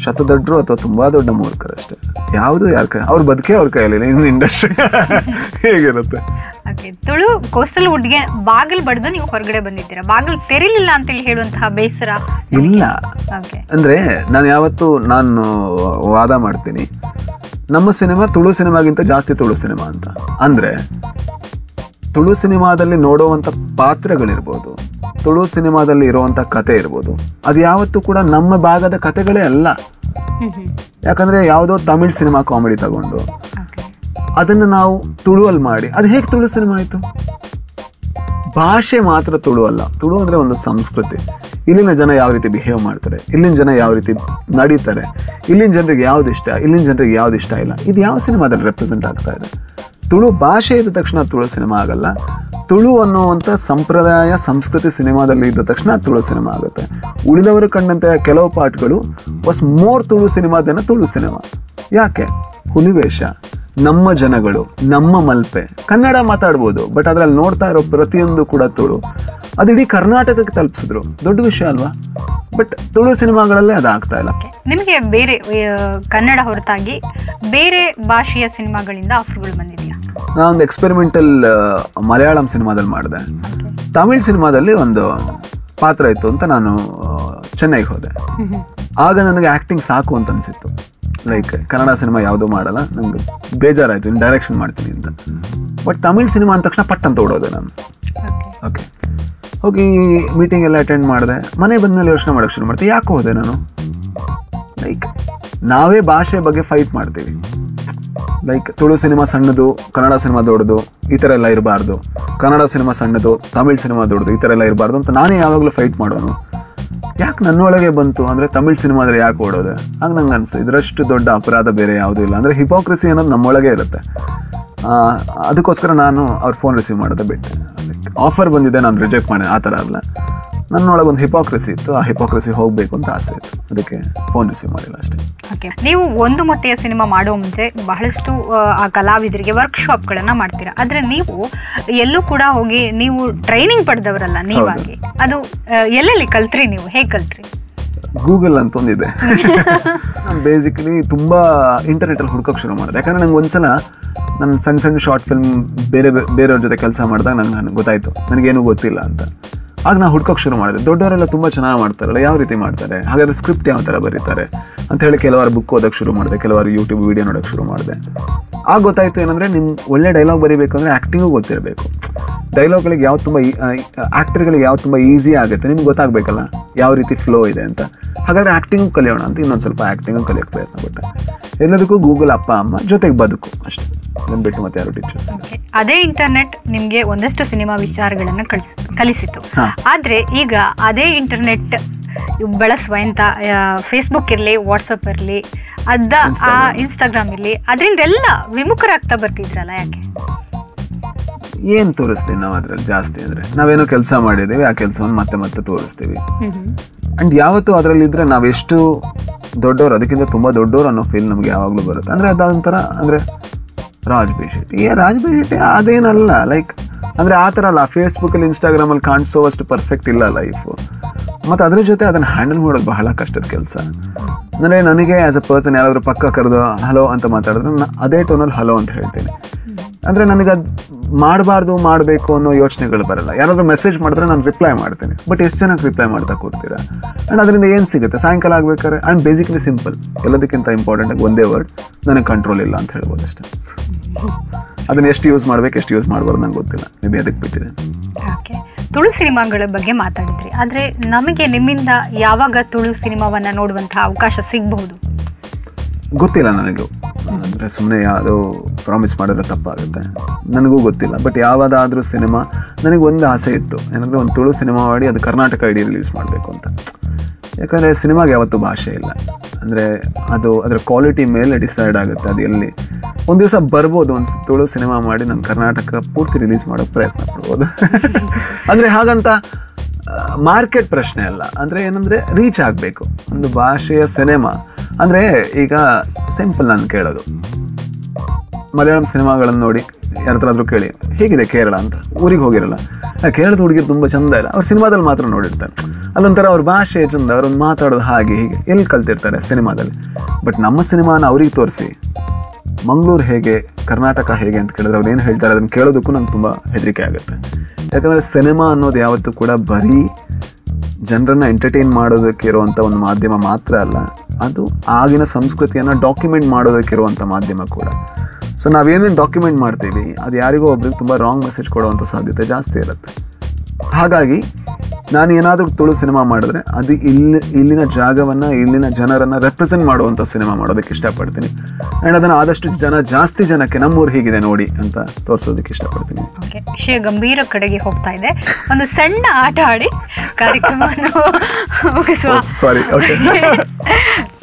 ಶತದೊಡ್ಡರು ಅಥವಾ ತುಂಬಾ ದೊಡ್ಡ ಮೂರ್ಖರು ಅಷ್ಟೇ. ಯಾವುದು ಯಾರ ಕೈ ಅವ್ರ ಬದುಕೇ ಅವ್ರ ಕೈಯಲ್ಲಿ ಇನ್ನು ಇಂಡಸ್ಟ್ರಿ ಹೇಗಿರುತ್ತೆ? ತುಳು ಕೋಸ್ಟಲ್ ವುಡ್ಗೆ ಬಾಗಿಲು ಬಡ್ದು ನೀವು ಹೊರಗಡೆ ಬಂದಿದ್ದೀರಾ? ಬಾಗಿಲು ತೆರಿಲಿಲ್ಲ ಅಂತೇಳಿ ಹೇಳುವಂತಹ ಬೇಸರ? ಇಲ್ಲ. ಅಂದ್ರೆ ಅಂದರೆ ನಾನು ಯಾವತ್ತು ನಾನು ವಾದ ಮಾಡ್ತೀನಿ ನಮ್ಮ ಸಿನಿಮಾ ತುಳು ಸಿನಿಮಾಗಿಂತ ಜಾಸ್ತಿ ತುಳು ಸಿನಿಮಾ ಅಂತ. ಅಂದ್ರೆ ತುಳು ಸಿನಿಮಾದಲ್ಲಿ ನೋಡುವಂತ ಪಾತ್ರಗಳಿರ್ಬೋದು. ತುಳು ಸಿನಿಮಾದಲ್ಲಿ ಇರುವಂಥ ಕತೆ ಇರ್ಬೋದು. ಅದು ಯಾವತ್ತೂ ಕೂಡ ನಮ್ಮ ಭಾಗದ ಕತೆಗಳೇ ಅಲ್ಲ. ಯಾಕಂದರೆ ಯಾವುದೋ ತಮಿಳ್ ಸಿನಿಮಾ ಕಾಮಿಡಿ ತಗೊಂಡು. ಅದನ್ನು ನಾವು ತುಳುವಲ್ಲಿ ಮಾಡಿ. ಅದು ಹೇಗೆ ತುಳು ಸಿನಿಮಾ ಆಯಿತು? ಭಾಷೆ ಮಾತ್ರ ತುಳು ಅಲ್ಲ. ತುಳು ಅಂದರೆ ಒಂದು ಸಂಸ್ಕೃತಿ. ಇಲ್ಲಿನ ಜನ ಯಾವ ರೀತಿ ಬಿಹೇವ್ ಮಾಡ್ತಾರೆ? ಇಲ್ಲಿನ ಜನ ಯಾವ ರೀತಿ ನಡೀತಾರೆ? ಇಲ್ಲಿನ ಜನರಿಗೆ ಯಾವ್ದು ಇಷ್ಟ? ಇಲ್ಲಿನ ಜನರಿಗೆ ಯಾವ್ದು ಇಷ್ಟ ಇಲ್ಲ? ಇದು ಯಾವ ಸಿನಿಮಾದಲ್ಲಿ ರೆಪ್ರೆಸೆಂಟ್ ಆಗ್ತಾ ಇದೆ? ತುಳು ಭಾಷೆ ಇದ್ದ ತಕ್ಷಣ ತುಳು ಸಿನಿಮಾ ಆಗಲ್ಲ. ತುಳು ಅನ್ನುವಂಥ ಸಂಪ್ರದಾಯ, ಸಂಸ್ಕೃತಿ ಸಿನಿಮಾದಲ್ಲಿ ಇದ್ದ ತಕ್ಷಣ ತುಳು ಸಿನಿಮಾ ಆಗುತ್ತೆ. ಉಳಿದವರು ಕಂಡಂತೆ ಕೆಲವು ಪಾಠಗಳು ಬಸ್ ಮೋರ್ ತುಳು ಸಿನಿಮಾದನ್ನ ತುಳು ಸಿನಿಮಾ. ಯಾಕೆ? ಹುಲಿವೇಷ ನಮ್ಮ ಜನಗಳು ನಮ್ಮ ಮಲ್ಪೆ. ಕನ್ನಡ ಮಾತಾಡ್ಬೋದು ಬಟ್ ಅದ್ರಲ್ಲಿ ನೋಡ್ತಾ ಇರೋ ಪ್ರತಿಯೊಂದು ಕೂಡ ತುಳು. ಅದು ಇಡೀ ಕರ್ನಾಟಕಕ್ಕೆ ತಲುಪಿಸಿದ್ರು. ದೊಡ್ಡ ವಿಷಯ ಅಲ್ವಾ? ಬಟ್ ತುಳು ಸಿನಿಮಾಗಳಲ್ಲೇ ಅದು ಆಗ್ತಾ ಇಲ್ಲ ನಿಮಗೆ ಬೇರೆ ಕನ್ನಡ ಹೊರತಾಗಿ ಬೇರೆ ಭಾಷೆಯ ಸಿನಿಮಾಗಳಿಂದ ಆಫರ್ಗಳು ಬಂದಿದೆಯಾ? ಒಂದು ಎಕ್ಸ್ಪೆರಿಮೆಂಟಲ್ ಮಲಯಾಳಂ ಸಿನಿಮಾದಲ್ಲಿ ಮಾಡಿದೆ. ತಮಿಳ್ ಸಿನಿಮಾದಲ್ಲಿ ಒಂದು ಪಾತ್ರ ಇತ್ತು ಅಂತ ನಾನು ಚೆನ್ನೈಗೆ ಹೋದೆ. ಆಗ ನನಗೆ ಆ್ಯಕ್ಟಿಂಗ್ ಸಾಕು ಅಂತ ಅನಿಸಿತ್ತು. ಲೈಕ್ ಕನ್ನಡ ಸಿನಿಮಾ ಯಾವುದೂ ಮಾಡಲ್ಲ. ನಂಗೆ ಬೇಜಾರಾಯಿತು. ಇನ್ನು ಡೈರೆಕ್ಷನ್ ಮಾಡ್ತೀನಿ ಅಂತ. ಬಟ್ ತಮಿಳ್ ಸಿನಿಮಾ ಅಂದ ತಕ್ಷಣ ಪಟ್ ಅಂತ ಓಡೋದೆ ನಾನು. ಓಕೆ ಹೋಗಿ ಮೀಟಿಂಗ್ ಎಲ್ಲ ಅಟೆಂಡ್ ಮಾಡಿದೆ. ಮನೆ ಬಂದಮೇಲೆ ಯೋಚನೆ ಮಾಡೋಕ್ಕೆ ಶುರು ಮಾಡ್ತೀನಿ ಯಾಕೆ ಹೋದೆ ನಾನು? ಲೈಕ್ ನಾವೇ ಭಾಷೆ ಬಗ್ಗೆ ಫೈಟ್ ಮಾಡ್ತೀವಿ. ಲೈಕ್ ತುಳು ಸಿನಿಮಾ ಸಣ್ಣದು, ಕನ್ನಡ ಸಿನಿಮಾ ದೊಡ್ಡದು, ಈ ಥರ ಎಲ್ಲ ಇರಬಾರ್ದು. ಕನ್ನಡ ಸಿನಿಮಾ ಸಣ್ಣದು, ತಮಿಳ್ ಸಿನಿಮಾ ದೊಡ್ಡದು, ಈ ಥರ ಎಲ್ಲ ಇರಬಾರ್ದು ಅಂತ ನಾನೇ ಯಾವಾಗಲೂ ಫೈಟ್ ಮಾಡೋನು ಯಾಕೆ ನನ್ನೊಳಗೆ ಬಂತು? ಅಂದರೆ ತಮಿಳ್ ಸಿನಿಮಾದ್ರೆ ಯಾಕೆ ಓಡೋದು? ಆಗ ನಂಗೆ ಅನಿಸ್ತು ಇದರಷ್ಟು ದೊಡ್ಡ ಅಪರಾಧ ಬೇರೆ ಯಾವುದೂ ಇಲ್ಲ. ಅಂದರೆ ಹಿಪೋಕ್ರಸಿ ಅನ್ನೋದು ನಮ್ಮೊಳಗೆ ಇರುತ್ತೆ. ಅದಕ್ಕೋಸ್ಕರ ನಾನು ಅವ್ರ ಫೋನ್ ರಿಸೀವ್ ಮಾಡೋದೇ ಬಿಟ್ಟೆ. ಆಫರ್ ಬಂದಿದೆ, ನಾನು ರಿಜೆಕ್ಟ್ ಮಾಡಿದೆ. ಆ ಥರ ಅಲ್ಲ. ನನ್ನೊಳಗೆ ಒಂದು ಹಿಪೋಕ್ರಸಿ ಇತ್ತು. ಆ ಹಿಪೋಕ್ರಸಿ ಹೋಗಬೇಕು ಅಂತ ಆಸೆ ಇತ್ತು. ಅದಕ್ಕೆ ಫೋನ್ ರಿಸೀವ್ ಮಾಡಿಲ್ಲ ಅಷ್ಟೇ. ಓಕೆ ನೀವು ಒಂದು ಮೊಟ್ಟೆಯ ಸಿನಿಮಾ ಮಾಡೋ ಮುಂಚೆ ಬಹಳಷ್ಟು ಆ, ಕಲಾವಿದರಿಗೆ ವರ್ಕ್ಶಾಪ್ಗಳನ್ನು ಮಾಡ್ತೀರಾ? ಆದರೆ ನೀವು ಎಲ್ಲೂ ಕೂಡ ಹೋಗಿ ನೀವು ಟ್ರೈನಿಂಗ್ ಪಡೆದವರಲ್ಲ ನೀವಾಗಿ. ಅದು ಎಲ್ಲೆಲ್ಲಿ ಕಲ್ತ್ರಿ ನೀವು? ಹೇಗೆ ಕಲ್ತ್ರಿ? ಗೂಗಲ್ ಅಂತ ಒಂದಿದೆ ನಾನು ಬೇಸಿಕಲಿ ತುಂಬ ಇಂಟರ್ನೆಟಲ್ಲಿ ಹುಡ್ಕೋಕೆ ಶುರು ಮಾಡಿದೆ. ಯಾಕಂದರೆ ನಂಗೆ ಒಂದ್ಸಲ ನನ್ನ ಸಣ್ಣ ಸಣ್ಣ ಶಾರ್ಟ್ ಫಿಲ್ಮ್ ಬೇರೆ ಬೇರೆಯವ್ರ ಜೊತೆ ಕೆಲಸ ಮಾಡಿದಾಗ ನಂಗೆ ನನಗೆ ಗೊತ್ತಾಯಿತು. ನನಗೇನು ಗೊತ್ತಿಲ್ಲ ಅಂತ. ಆಗ ನಾನು ಹುಡ್ಕೋಕೆ ಶುರು ಮಾಡಿದೆ. ದೊಡ್ಡವರೆಲ್ಲ ತುಂಬ ಚೆನ್ನಾಗಿ ಮಾಡ್ತಾರಲ್ಲ ಯಾವ ರೀತಿ ಮಾಡ್ತಾರೆ? ಹಾಗಾದ್ರೆ ಸ್ಕ್ರಿಪ್ಟ್ ಯಾವ ಥರ ಬರೀತಾರೆ? ಅಂತ ಹೇಳಿ ಕೆಲವಾರು ಬುಕ್ ಓದೋಕೆ ಶುರು ಮಾಡಿದೆ ಕೆಲವಾರು ಯೂಟ್ಯೂಬ್ ವೀಡಿಯೋ ನೋಡೋಕೆ ಶುರು ಮಾಡಿದೆ. ಆಗ ಗೊತ್ತಾಯಿತು ಏನಂದರೆ ನಿಮ್ಮ ಒಳ್ಳೆ ಡೈಲಾಗ್ ಬರೀಬೇಕು ಅಂದರೆ ಆ್ಯಕ್ಟಿಂಗು ಗೊತ್ತಿರಬೇಕು. ಡೈಲಾಗ್ಗಳಿಗೆ ಯಾವ ತುಂಬ ಆ್ಯಕ್ಟರ್ಗಳಿಗೆ ಯಾವ ತುಂಬ ಈಸಿ ಆಗುತ್ತೆ ನಿಮ್ಗೆ ಗೊತ್ತಾಗಬೇಕಲ್ಲ ಯಾವ ರೀತಿ ಫ್ಲೋ ಇದೆ ಅಂತ. ಹಾಗಾದ್ರೆ ಆ್ಯಕ್ಟಿಂಗು ಕಲಿಯೋಣ ಅಂತ ಇನ್ನೊಂದು ಸ್ವಲ್ಪ ಆ್ಯಕ್ಟಿಂಗು ಕಲಿಯೋಕೆ ಪ್ರಯತ್ನ ಪಟ್ಟೆ. ಎಲ್ಲದಕ್ಕೂ ಗೂಗಲ್ ಅಪ್ಪ ಅಮ್ಮ ಜೊತೆಗೆ ಬದುಕು ಅಷ್ಟೇ. ನನ್ನ ಬಿಟ್ಟು ಮತ್ತೆ ಯಾರು ಟೀಚರ್ಸ್. ಅದೇ ಇಂಟರ್ನೆಟ್ ನಿಮಗೆ ಒಂದಷ್ಟು ಸಿನಿಮಾ ವಿಚಾರಗಳನ್ನು ಕಲಿಸಿತು. ಹಾ. ಆದರೆ ಈಗ ಅದೇ ಇಂಟರ್ನೆಟ್ ಬಳಸುವ ಎಂತ ಫೇಸ್ಬುಕ್ ಇರಲಿ ವಾಟ್ಸಪ್ ಇರಲಿ ಅದ ಆ ಇನ್ಸ್ಟಾಗ್ರಾಮ್ ಇರಲಿ ಅದರಿಂದೆಲ್ಲ ವಿಮುಖರಾಗ್ತಾ ಬರ್ತಿದ್ರಲ್ಲ ಯಾಕೆ? ಏನು ತೋರಿಸ್ತೀವಿ ನಾವು ಅದರಲ್ಲಿ ಜಾಸ್ತಿ ಅಂದರೆ? ನಾವೇನೋ ಕೆಲಸ ಮಾಡಿದ್ದೇವೆ ಆ ಕೆಲಸವನ್ನು ಮತ್ತೆ ಮತ್ತೆ ತೋರಿಸ್ತೀವಿ. ಆ್ಯಂಡ್ ಯಾವತ್ತೂ ಅದರಲ್ಲಿ ಇದ್ದರೆ ನಾವೆಷ್ಟು ದೊಡ್ಡವರು ಅದಕ್ಕಿಂತ ತುಂಬ ದೊಡ್ಡವರು ಅನ್ನೋ ಫೀಲ್ ನಮಗೆ ಯಾವಾಗಲೂ ಬರುತ್ತೆ. ಅಂದರೆ ಅದೊಂಥರ ಅಂದರೆ ರಾಜ್ ಶೆಟ್ಟಿ ಏ ರಾಜ್ ಶೆಟ್ಟಿ ಅದೇನಲ್ಲ ಲೈಕ್ ಅಂದರೆ ಆ ಥರ ಅಲ್ಲ ಫೇಸ್ಬುಕ್ಕಲ್ಲಿ ಇನ್ಸ್ಟಾಗ್ರಾಮಲ್ಲಿ ಕಾಣಿಸೋವಷ್ಟು ಪರ್ಫೆಕ್ಟ್ ಇಲ್ಲ ಲೈಫು ಮತ್ತು ಅದ್ರ ಜೊತೆ ಅದನ್ನು ಹ್ಯಾಂಡಲ್ ಮಾಡೋದು ಬಹಳ ಕಷ್ಟದ ಕೆಲಸ. ಅಂದರೆ ನನಗೆ ಆ್ಯಸ್ ಅ ಪರ್ಸನ್ ಯಾರಾದರೂ ಪಕ್ಕ ಕರೆದು ಹಲೋ ಅಂತ ಮಾತಾಡಿದ್ರೆ ನಾನು ಅದೇ ಟೋನಲ್ಲಿ ಹಲೋ ಅಂತ ಹೇಳ್ತೀನಿ. ಅಂದರೆ ನನಗೆ ಅದು ಮಾಡಬಾರ್ದು, ಮಾಡಬೇಕು ಅನ್ನೋ ಯೋಚನೆಗಳು ಬರಲ್ಲ. ಯಾರಾದರೂ ಮೆಸೇಜ್ ಮಾಡಿದ್ರೆ ನಾನು ರಿಪ್ಲೈ ಮಾಡ್ತೇನೆ. ಬಟ್ ಎಷ್ಟು ಜನಕ್ಕೆ ರಿಪ್ಲೈ ಮಾಡ್ತಾ ಕೂರ್ತೀರಾ? ಆ್ಯಂಡ್ ಅದರಿಂದ ಏನು ಸಿಗುತ್ತೆ? ಸಾಯಂಕಾಲ ಆಗ್ಬೇಕಾದ್ರೆ? ಆ್ಯಂಡ್ ಬೇಸಿಕ್ಲಿ ಸಿಂಪಲ್ ಎಲ್ಲದಕ್ಕಿಂತ ಇಂಪಾರ್ಟೆಂಟಾಗಿ ಒಂದೇ ವರ್ಡ್ ನನಗೆ ಕಂಟ್ರೋಲ್ ಇಲ್ಲ ಅಂತ ಹೇಳ್ಬೋದು ಅಷ್ಟೇ. ಅದನ್ನು ಎಷ್ಟು ಯೂಸ್ ಮಾಡ್ಬೇಕು, ಎಷ್ಟು ಯೂಸ್ ಮಾಡಬಾರ್ದು ನಂಗೆ ಗೊತ್ತಿಲ್ಲ. ಮೇ ಬಿ ಅದಕ್ಕೆ ಬಿಟ್ಟಿದೆ. ತುಳು ಸಿನಿಮಾಗಳ ಬಗ್ಗೆ ಮಾತಾಡಿದ್ರಿ. ಆದರೆ ನಮಗೆ ನಿಮ್ಮಿಂದ ಯಾವಾಗ ತುಳು ಸಿನಿಮಾವನ್ನು ನೋಡುವಂತಹ ಅವಕಾಶ ಸಿಗಬಹುದು? ಗೊತ್ತಿಲ್ಲ ನನಗೂ. ಅಂದರೆ ಸುಮ್ಮನೆ ಯಾವುದೋ ಪ್ರಾಮಿಸ್ ಮಾಡಿದ್ರೆ ತಪ್ಪಾಗುತ್ತೆ. ನನಗೂ ಗೊತ್ತಿಲ್ಲ. ಬಟ್ ಯಾವುದಾದ್ರೂ ಸಿನಿಮಾ ನನಗೆ ಒಂದು ಆಸೆ ಇತ್ತು. ಏನಂದರೆ ಒಂದು ತುಳು ಸಿನಿಮಾ ಮಾಡಿ ಅದು ಕರ್ನಾಟಕ ಇಡೀ ರಿಲೀಸ್ ಮಾಡಬೇಕು ಅಂತ. ಯಾಕಂದರೆ ಸಿನಿಮಾಗೆ ಯಾವತ್ತೂ ಭಾಷೆ ಇಲ್ಲ. ಅಂದರೆ ಅದು ಅದರ ಕ್ವಾಲಿಟಿ ಮೇಲೆ ಡಿಸೈಡ್ ಆಗುತ್ತೆ ಅದು ಎಲ್ಲಿ. ಒಂದು ದಿವಸ ಬರ್ಬೋದು, ಒಂದು ತುಳು ಸಿನಿಮಾ ಮಾಡಿ ನಾನು ಕರ್ನಾಟಕ ಪೂರ್ತಿ ರಿಲೀಸ್ ಮಾಡೋಕ್ಕೆ ಪ್ರಯತ್ನ ಪಡ್ಬೋದು. ಅಂದರೆ ಹಾಗಂತ ಮಾರ್ಕೆಟ್ ಪ್ರಶ್ನೆ ಅಲ್ಲ. ಅಂದರೆ ಏನಂದರೆ ರೀಚ್ ಆಗಬೇಕು. ಒಂದು ಭಾಷೆಯ ಸಿನಿಮಾ ಅಂದರೆ ಈಗ ಸಿಂಪಲ್ ನಾನು ಕೇಳೋದು. ಮಲಯಾಳಂ ಸಿನಿಮಾಗಳನ್ನು ನೋಡಿ ಯಾರತ್ರಾದರೂ ಕೇಳಿ, ಹೇಗಿದೆ ಕೇರಳ ಅಂತ? ಊರಿಗೆ ಹೋಗಿರಲ್ಲ. ಕೇರಳದ ಹುಡುಗಿ ತುಂಬ ಚಂದ ಇಲ್ಲ. ಅವ್ರು ಸಿನಿಮಾದಲ್ಲಿ ಮಾತ್ರ ನೋಡಿರ್ತಾರೆ. ಅಲ್ಲೊಂಥರ ಅವ್ರ ಭಾಷೆ ಚಂದ, ಅವ್ರೊಂದು ಮಾತಾಡೋದು ಹಾಗೆ ಹೀಗೆ. ಎಲ್ಲಿ ಕಲ್ತಿರ್ತಾರೆ ಸಿನಿಮಾದಲ್ಲಿ? ಬಟ್ ನಮ್ಮ ಸಿನಿಮಾನ ಅವ್ರಿಗೆ ತೋರಿಸಿ. ಮಂಗಳೂರು ಹೇಗೆ, ಕರ್ನಾಟಕ ಹೇಗೆ ಅಂತ ಕೇಳಿದ್ರೆ ಅವ್ರು ಏನು ಹೇಳ್ತಾರೆ ಅದನ್ನು ಕೇಳೋದಕ್ಕೂ ನಂಗೆ ತುಂಬ ಹೆದರಿಕೆ ಆಗುತ್ತೆ. ಯಾಕಂದರೆ ಸಿನಿಮಾ ಅನ್ನೋದು ಯಾವತ್ತೂ ಕೂಡ ಬರೀ ಜನರನ್ನು ಎಂಟರ್ಟೈನ್ ಮಾಡೋದಕ್ಕೆ ಇರುವಂಥ ಒಂದು ಮಾಧ್ಯಮ ಮಾತ್ರ ಅಲ್ಲ, ಅದು ಆಗಿನ ಸಂಸ್ಕೃತಿಯನ್ನು ಡಾಕ್ಯುಮೆಂಟ್ ಮಾಡೋದಕ್ಕಿರುವಂಥ ಮಾಧ್ಯಮ ಕೂಡ. ಸೊ ನಾವೇನೇನು ಡಾಕ್ಯುಮೆಂಟ್ ಮಾಡ್ತೀವಿ, ಅದು ಯಾರಿಗೋ ಒಬ್ರಿಗೆ ತುಂಬ ರಾಂಗ್ ಮೆಸೇಜ್ ಕೊಡುವಂಥ ಸಾಧ್ಯತೆ ಜಾಸ್ತಿ ಇರುತ್ತೆ. ಹಾಗಾಗಿ ನಾನು ಏನಾದರೂ ತುಳು ಸಿನಿಮಾ ಮಾಡಿದ್ರೆ ಅದು ಇಲ್ಲಿ ಇಲ್ಲಿನ ಜಾಗವನ್ನು ಇಲ್ಲಿನ ಜನರನ್ನು ರೆಪ್ರೆಸೆಂಟ್ ಮಾಡುವಂಥ ಸಿನಿಮಾ ಮಾಡೋದಕ್ಕೆ ಇಷ್ಟಪಡ್ತೀನಿ. ಆ್ಯಂಡ್ ಅದನ್ನು ಆದಷ್ಟು ಜನ ಜಾಸ್ತಿ ಜನಕ್ಕೆ ನಮ್ಮೂರು ಹೀಗಿದೆ ನೋಡಿ ಅಂತ ತೋರಿಸೋದಕ್ಕೆ ಇಷ್ಟಪಡ್ತೀನಿ. ಓಕೆ ವಿಷಯ ಗಂಭೀರ ಕಡೆಗೆ ಹೋಗ್ತಾ ಇದೆ. ಒಂದು ಸಣ್ಣ ಆಟ ಆಡಿ ಕಾರ್ಯಕ್ರಮ ಸಾರಿ ಓಕೆ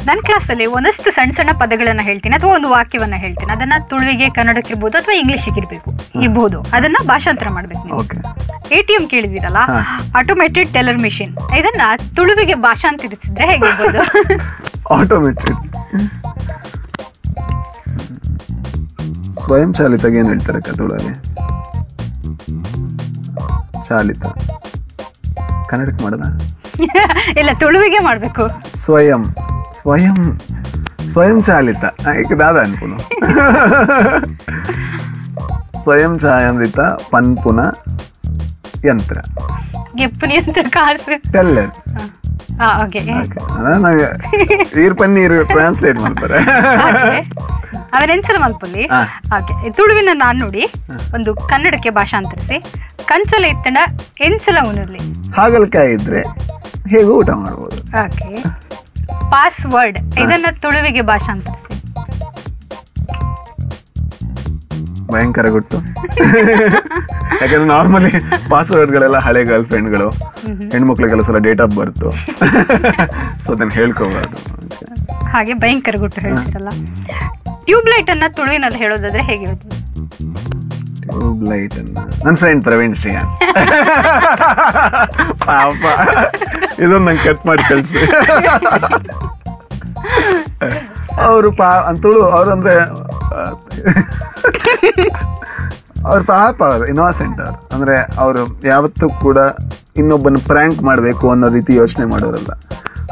ನನ್ನ ಕ್ಲಾಸಲ್ಲಿ ಒಂದಷ್ಟು ಸಣ್ಣ ಸಣ್ಣ ಪದಗಳನ್ನು ಹೇಳ್ತೀನಿ ಅಥವಾ ಒಂದು ವಾಕ್ಯವನ್ನು ಹೇಳ್ತೀನಿ. ಅದನ್ನ ತುಳುವಿಗೆ ಕನ್ನಡಕ್ಕೆ ಇರ್ಬೋದು ಅಥವಾ ಇಂಗ್ಲಿಷಿಗೆ ಇರಬೇಕು ಇರ್ಬೋದು. ಅದನ್ನ ಭಾಷಾಂತರ ಮಾಡ್ಬೇಕು ನೀವು. ಎ ಟಿ ಎಂ ಕೇಳಿದಿರಲ್ಲ ಆಟೋಮೆಟೆಡ್ ಆಟೋಮೇಟೆಡ್ ಟೆಲರ್ ಮಿಷಿನ್ ಇದನ್ನ ತುಳುವಿಗೆ ಭಾಷಾಂತರಿಸಿದ್ರೆ ಹೇಗಿರ್ಬೋದು? ಆಟೋಮೇಟೆಡ್ ಸ್ವಯಂ ಚಾಲಿತ ಏನು ಹೇಳ್ತಾರೆ ಕತುಳಲ್ಲಿ ಚಾಲಿತ. ಕನ್ನಡಕ್ಕೆ ಮಾಡೋಣ ಇಲ್ಲ ತುಳುವಿಗೆ ಮಾಡಬೇಕು. ಸ್ವಯಂ. ಸ್ವಯಂ ಸ್ವಯಂ ಚಾಲಿತ ದಾದ ಅನ್ಪುನು ಸ್ವಯಂ ಚಾಲಿತ ಪನ್ಪುನ ಯಂತ್ರ. ಟೆಲ್ಲರ್ ಈರ್ ಪನ್ನೀರ್ ಟ್ರಾನ್ಸ್ಲೇಟ್ ಮಾಡ್ತಾರೆ. ಅವರೆನ್ಸಲ ಮಲ್ಪಲ್ಲಿ. ಹಾ. ಓಕೆ. ತುಳುವಿನ ನಾನು ನೋಡಿ ಒಂದು ಕನ್ನಡಕ್ಕೆ ಭಾಷಾಂತರಿಸಿ. ಕಂಚಲ ಇತ್ತಂಡ ಎನ್ಸಲ ಉನಲ್ಲಿ ಹಾಗಲಕಾಯಿ ಇದ್ರೆ ಹೇಗೂ ಊಟ ಮಾಡ್ಬೋದು. ಓಕೆ. ಪಾಸ್ವರ್ಡ್ ಇದನ್ನ ತುಳುವಿಗೆ ಭಾಷಾಂತರಿಸಿ ಭಯಂಕರ ಗುಟ್ಟು. ಯಾಕಂದ್ರೆ ನಾರ್ಮಲಿ ಪಾಸ್ವರ್ಡ್ಗಳೆಲ್ಲ ಹಳೆ ಗರ್ಲ್ ಫ್ರೆಂಡ್ಗಳು ಹೆಣ್ಮಕ್ಳಿಗೆಲ್ಲ ಸಲ ಡೇಟ್ ಆಫ್ ಬರ್ತು. ಸೊ ಅದನ್ನ ಹೇಳ್ಕೋಬಾರ್ದು. ಹಾಗೆ ಭಯಂಕರ ಗುಟ್ಟು ಹೇಳ್ತಿರಲ್ಲ. ಟ್ಯೂಬ್ಲೈಟ್ ಅನ್ನ ತುಳುವಿನಲ್ಲಿ ಹೇಳೋದಾದ್ರೆ ಹೇಗೆ ಟ್ಯೂಬ್ ಲೈಟ್ ಅನ್ನ ನನ್ನ ಫ್ರೆಂಡ್ ಪ್ರವೀಣ್ ಶ್ರೀಯಾನ್ ಪಾಪ. ಇದೊಂದು ನಂಗೆ ಕಟ್ ಮಾಡಿ ಕಳಿಸಿ. ಅವರು ಪಾ ಅಂತಳು ಅವ್ರು ಅಂದ್ರೆ ಅವ್ರ ಪಾಪ ಅವರು ಇನ್ನೋಸೆಂಟ್ ಅವ್ರು. ಅಂದ್ರೆ ಅವರು ಯಾವತ್ತೂ ಕೂಡ ಇನ್ನೊಬ್ಬನ ಪ್ರ್ಯಾಂಕ್ ಮಾಡಬೇಕು ಅನ್ನೋ ರೀತಿ ಯೋಚನೆ ಮಾಡೋರಲ್ಲ.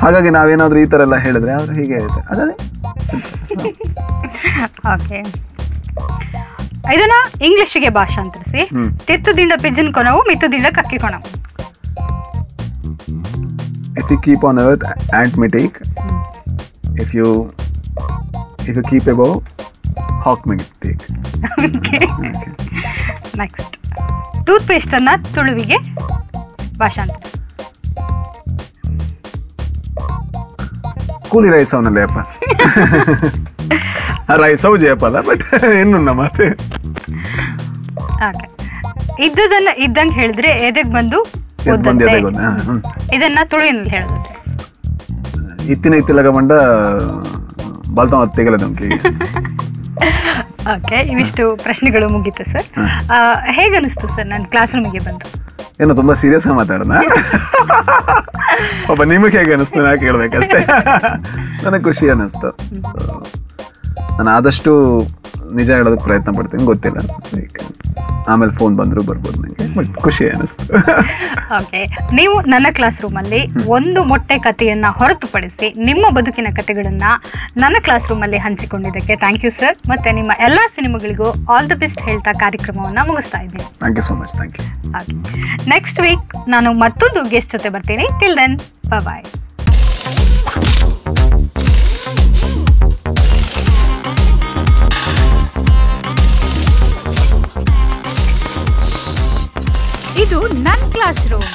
ಹಾಗಾಗಿ ನಾವೇನಾದ್ರೂ ಈ ಥರ ಎಲ್ಲ ಹೇಳಿದ್ರೆ ಅವ್ರು ಹೀಗೆ ಹೇಳ್ತಾರೆ. ಅದೇ. ಓಕೆ ಇದನ್ನ ಇಂಗ್ಲಿಷ್ಗೆ ಭಾಷಾಂತರಿಸಿ ಹ್ಮ್. ಪಿಜನ್ ಪಿಜ್ಜಿನ ಕೊನವು ಮಿತ್ತದಿಂದ ಕಕ್ಕಿ ಕೊನವು. If you keep on earth ant may take if you if you keep above hawk may take okay. Next toothpaste ಅನ್ನ ತುಳುವಿಗೆ ಭಾಷಾಂತರಿ ಕೂಲಿ ರೈಸ್ ಅವನಲ್ಲೇ ಅಪ್ಪ. ರೈಸ್ ಜಯಪದ ಬಟ್ ಏನು ಮತ್ತೆ ಮಾತೆ. ಇದ್ದದನ್ನ ಇದ್ದಂಗೆ ಹೇಳಿದ್ರೆ ಎದೆಗೆ ಬಂದು ಇದನ್ನ ತುಳುವಿನಲ್ಲಿ ಹೇಳಿದ್ರೆ ಇತ್ತಿನ ಇತ್ತಿಲಗ ಮಂಡ ಬಲ್ತಾವ ತೆಗಲ ಓಕೆ ಇವಿಷ್ಟು ಪ್ರಶ್ನೆಗಳು ಮುಗೀತು ಸರ್ ಹೇಗನಿಸ್ತು ಸರ್ ನನ್ನ ಕ್ಲಾಸ್ ರೂಮಿಗೆ ಬಂದು? ಏನೋ ತುಂಬಾ ಸೀರಿಯಸ್ ಆಗಿ ಮಾತಾಡೋಣ ಒಬ್ಬ ನಿಮಗೆ ಹೇಗೆ ಅನಿಸ್ತು ನಾ ಕೇಳಬೇಕಷ್ಟೇ. ನನಗೆ ಖುಷಿ ಅನ್ನಿಸ್ತು. ಸೊ ನಾನು ಆದಷ್ಟು ನಿಜ ಹೇಳೋದಕ್ಕೆ ಪ್ರಯತ್ನ ಪಡ್ತೀನಿ ಗೊತ್ತಿಲ್ಲ. ಆಮೇಲೆ ಫೋನ್ ಬಂದರೂ ಬರ್ಬೋದು ನನಗೆ ಬಟ್ ಖುಷಿ ಅನಿಸ್ತು. ಓಕೆ ನೀವು ನನ್ನ ಕ್ಲಾಸ್ ರೂಮಲ್ಲಿ ಒಂದು ಮೊಟ್ಟೆ ಕಥೆಯನ್ನ ಹೊರತುಪಡಿಸಿ ನಿಮ್ಮ ಬದುಕಿನ ಕಥೆಗಳನ್ನ ನನ್ನ ಕ್ಲಾಸ್ ರೂಮಲ್ಲಿ ಹಂಚಿಕೊಂಡಿದ್ದಕ್ಕೆ ಥ್ಯಾಂಕ್ ಯು ಸರ್ ಮತ್ತೆ ನಿಮ್ಮ ಎಲ್ಲ ಸಿನಿಮಾಗಳಿಗೂ ಆಲ್ ದ ಬೆಸ್ಟ್ ಹೇಳ್ತಾ ಕಾರ್ಯಕ್ರಮವನ್ನು ಮುಗಿಸ್ತಾ ಇದ್ದೀನಿ. Thank you so much thank you next week ನಾನು ಮತ್ತೊಂದು ಗೆಸ್ಟ್ ಜೊತೆ ಬರ್ತೀನಿ. ಟಿಲ್ ದೆನ್ ಬಾಯ್ ಇದು ನನ್ನ ಕ್ಲಾಸ್ ರೂಮ್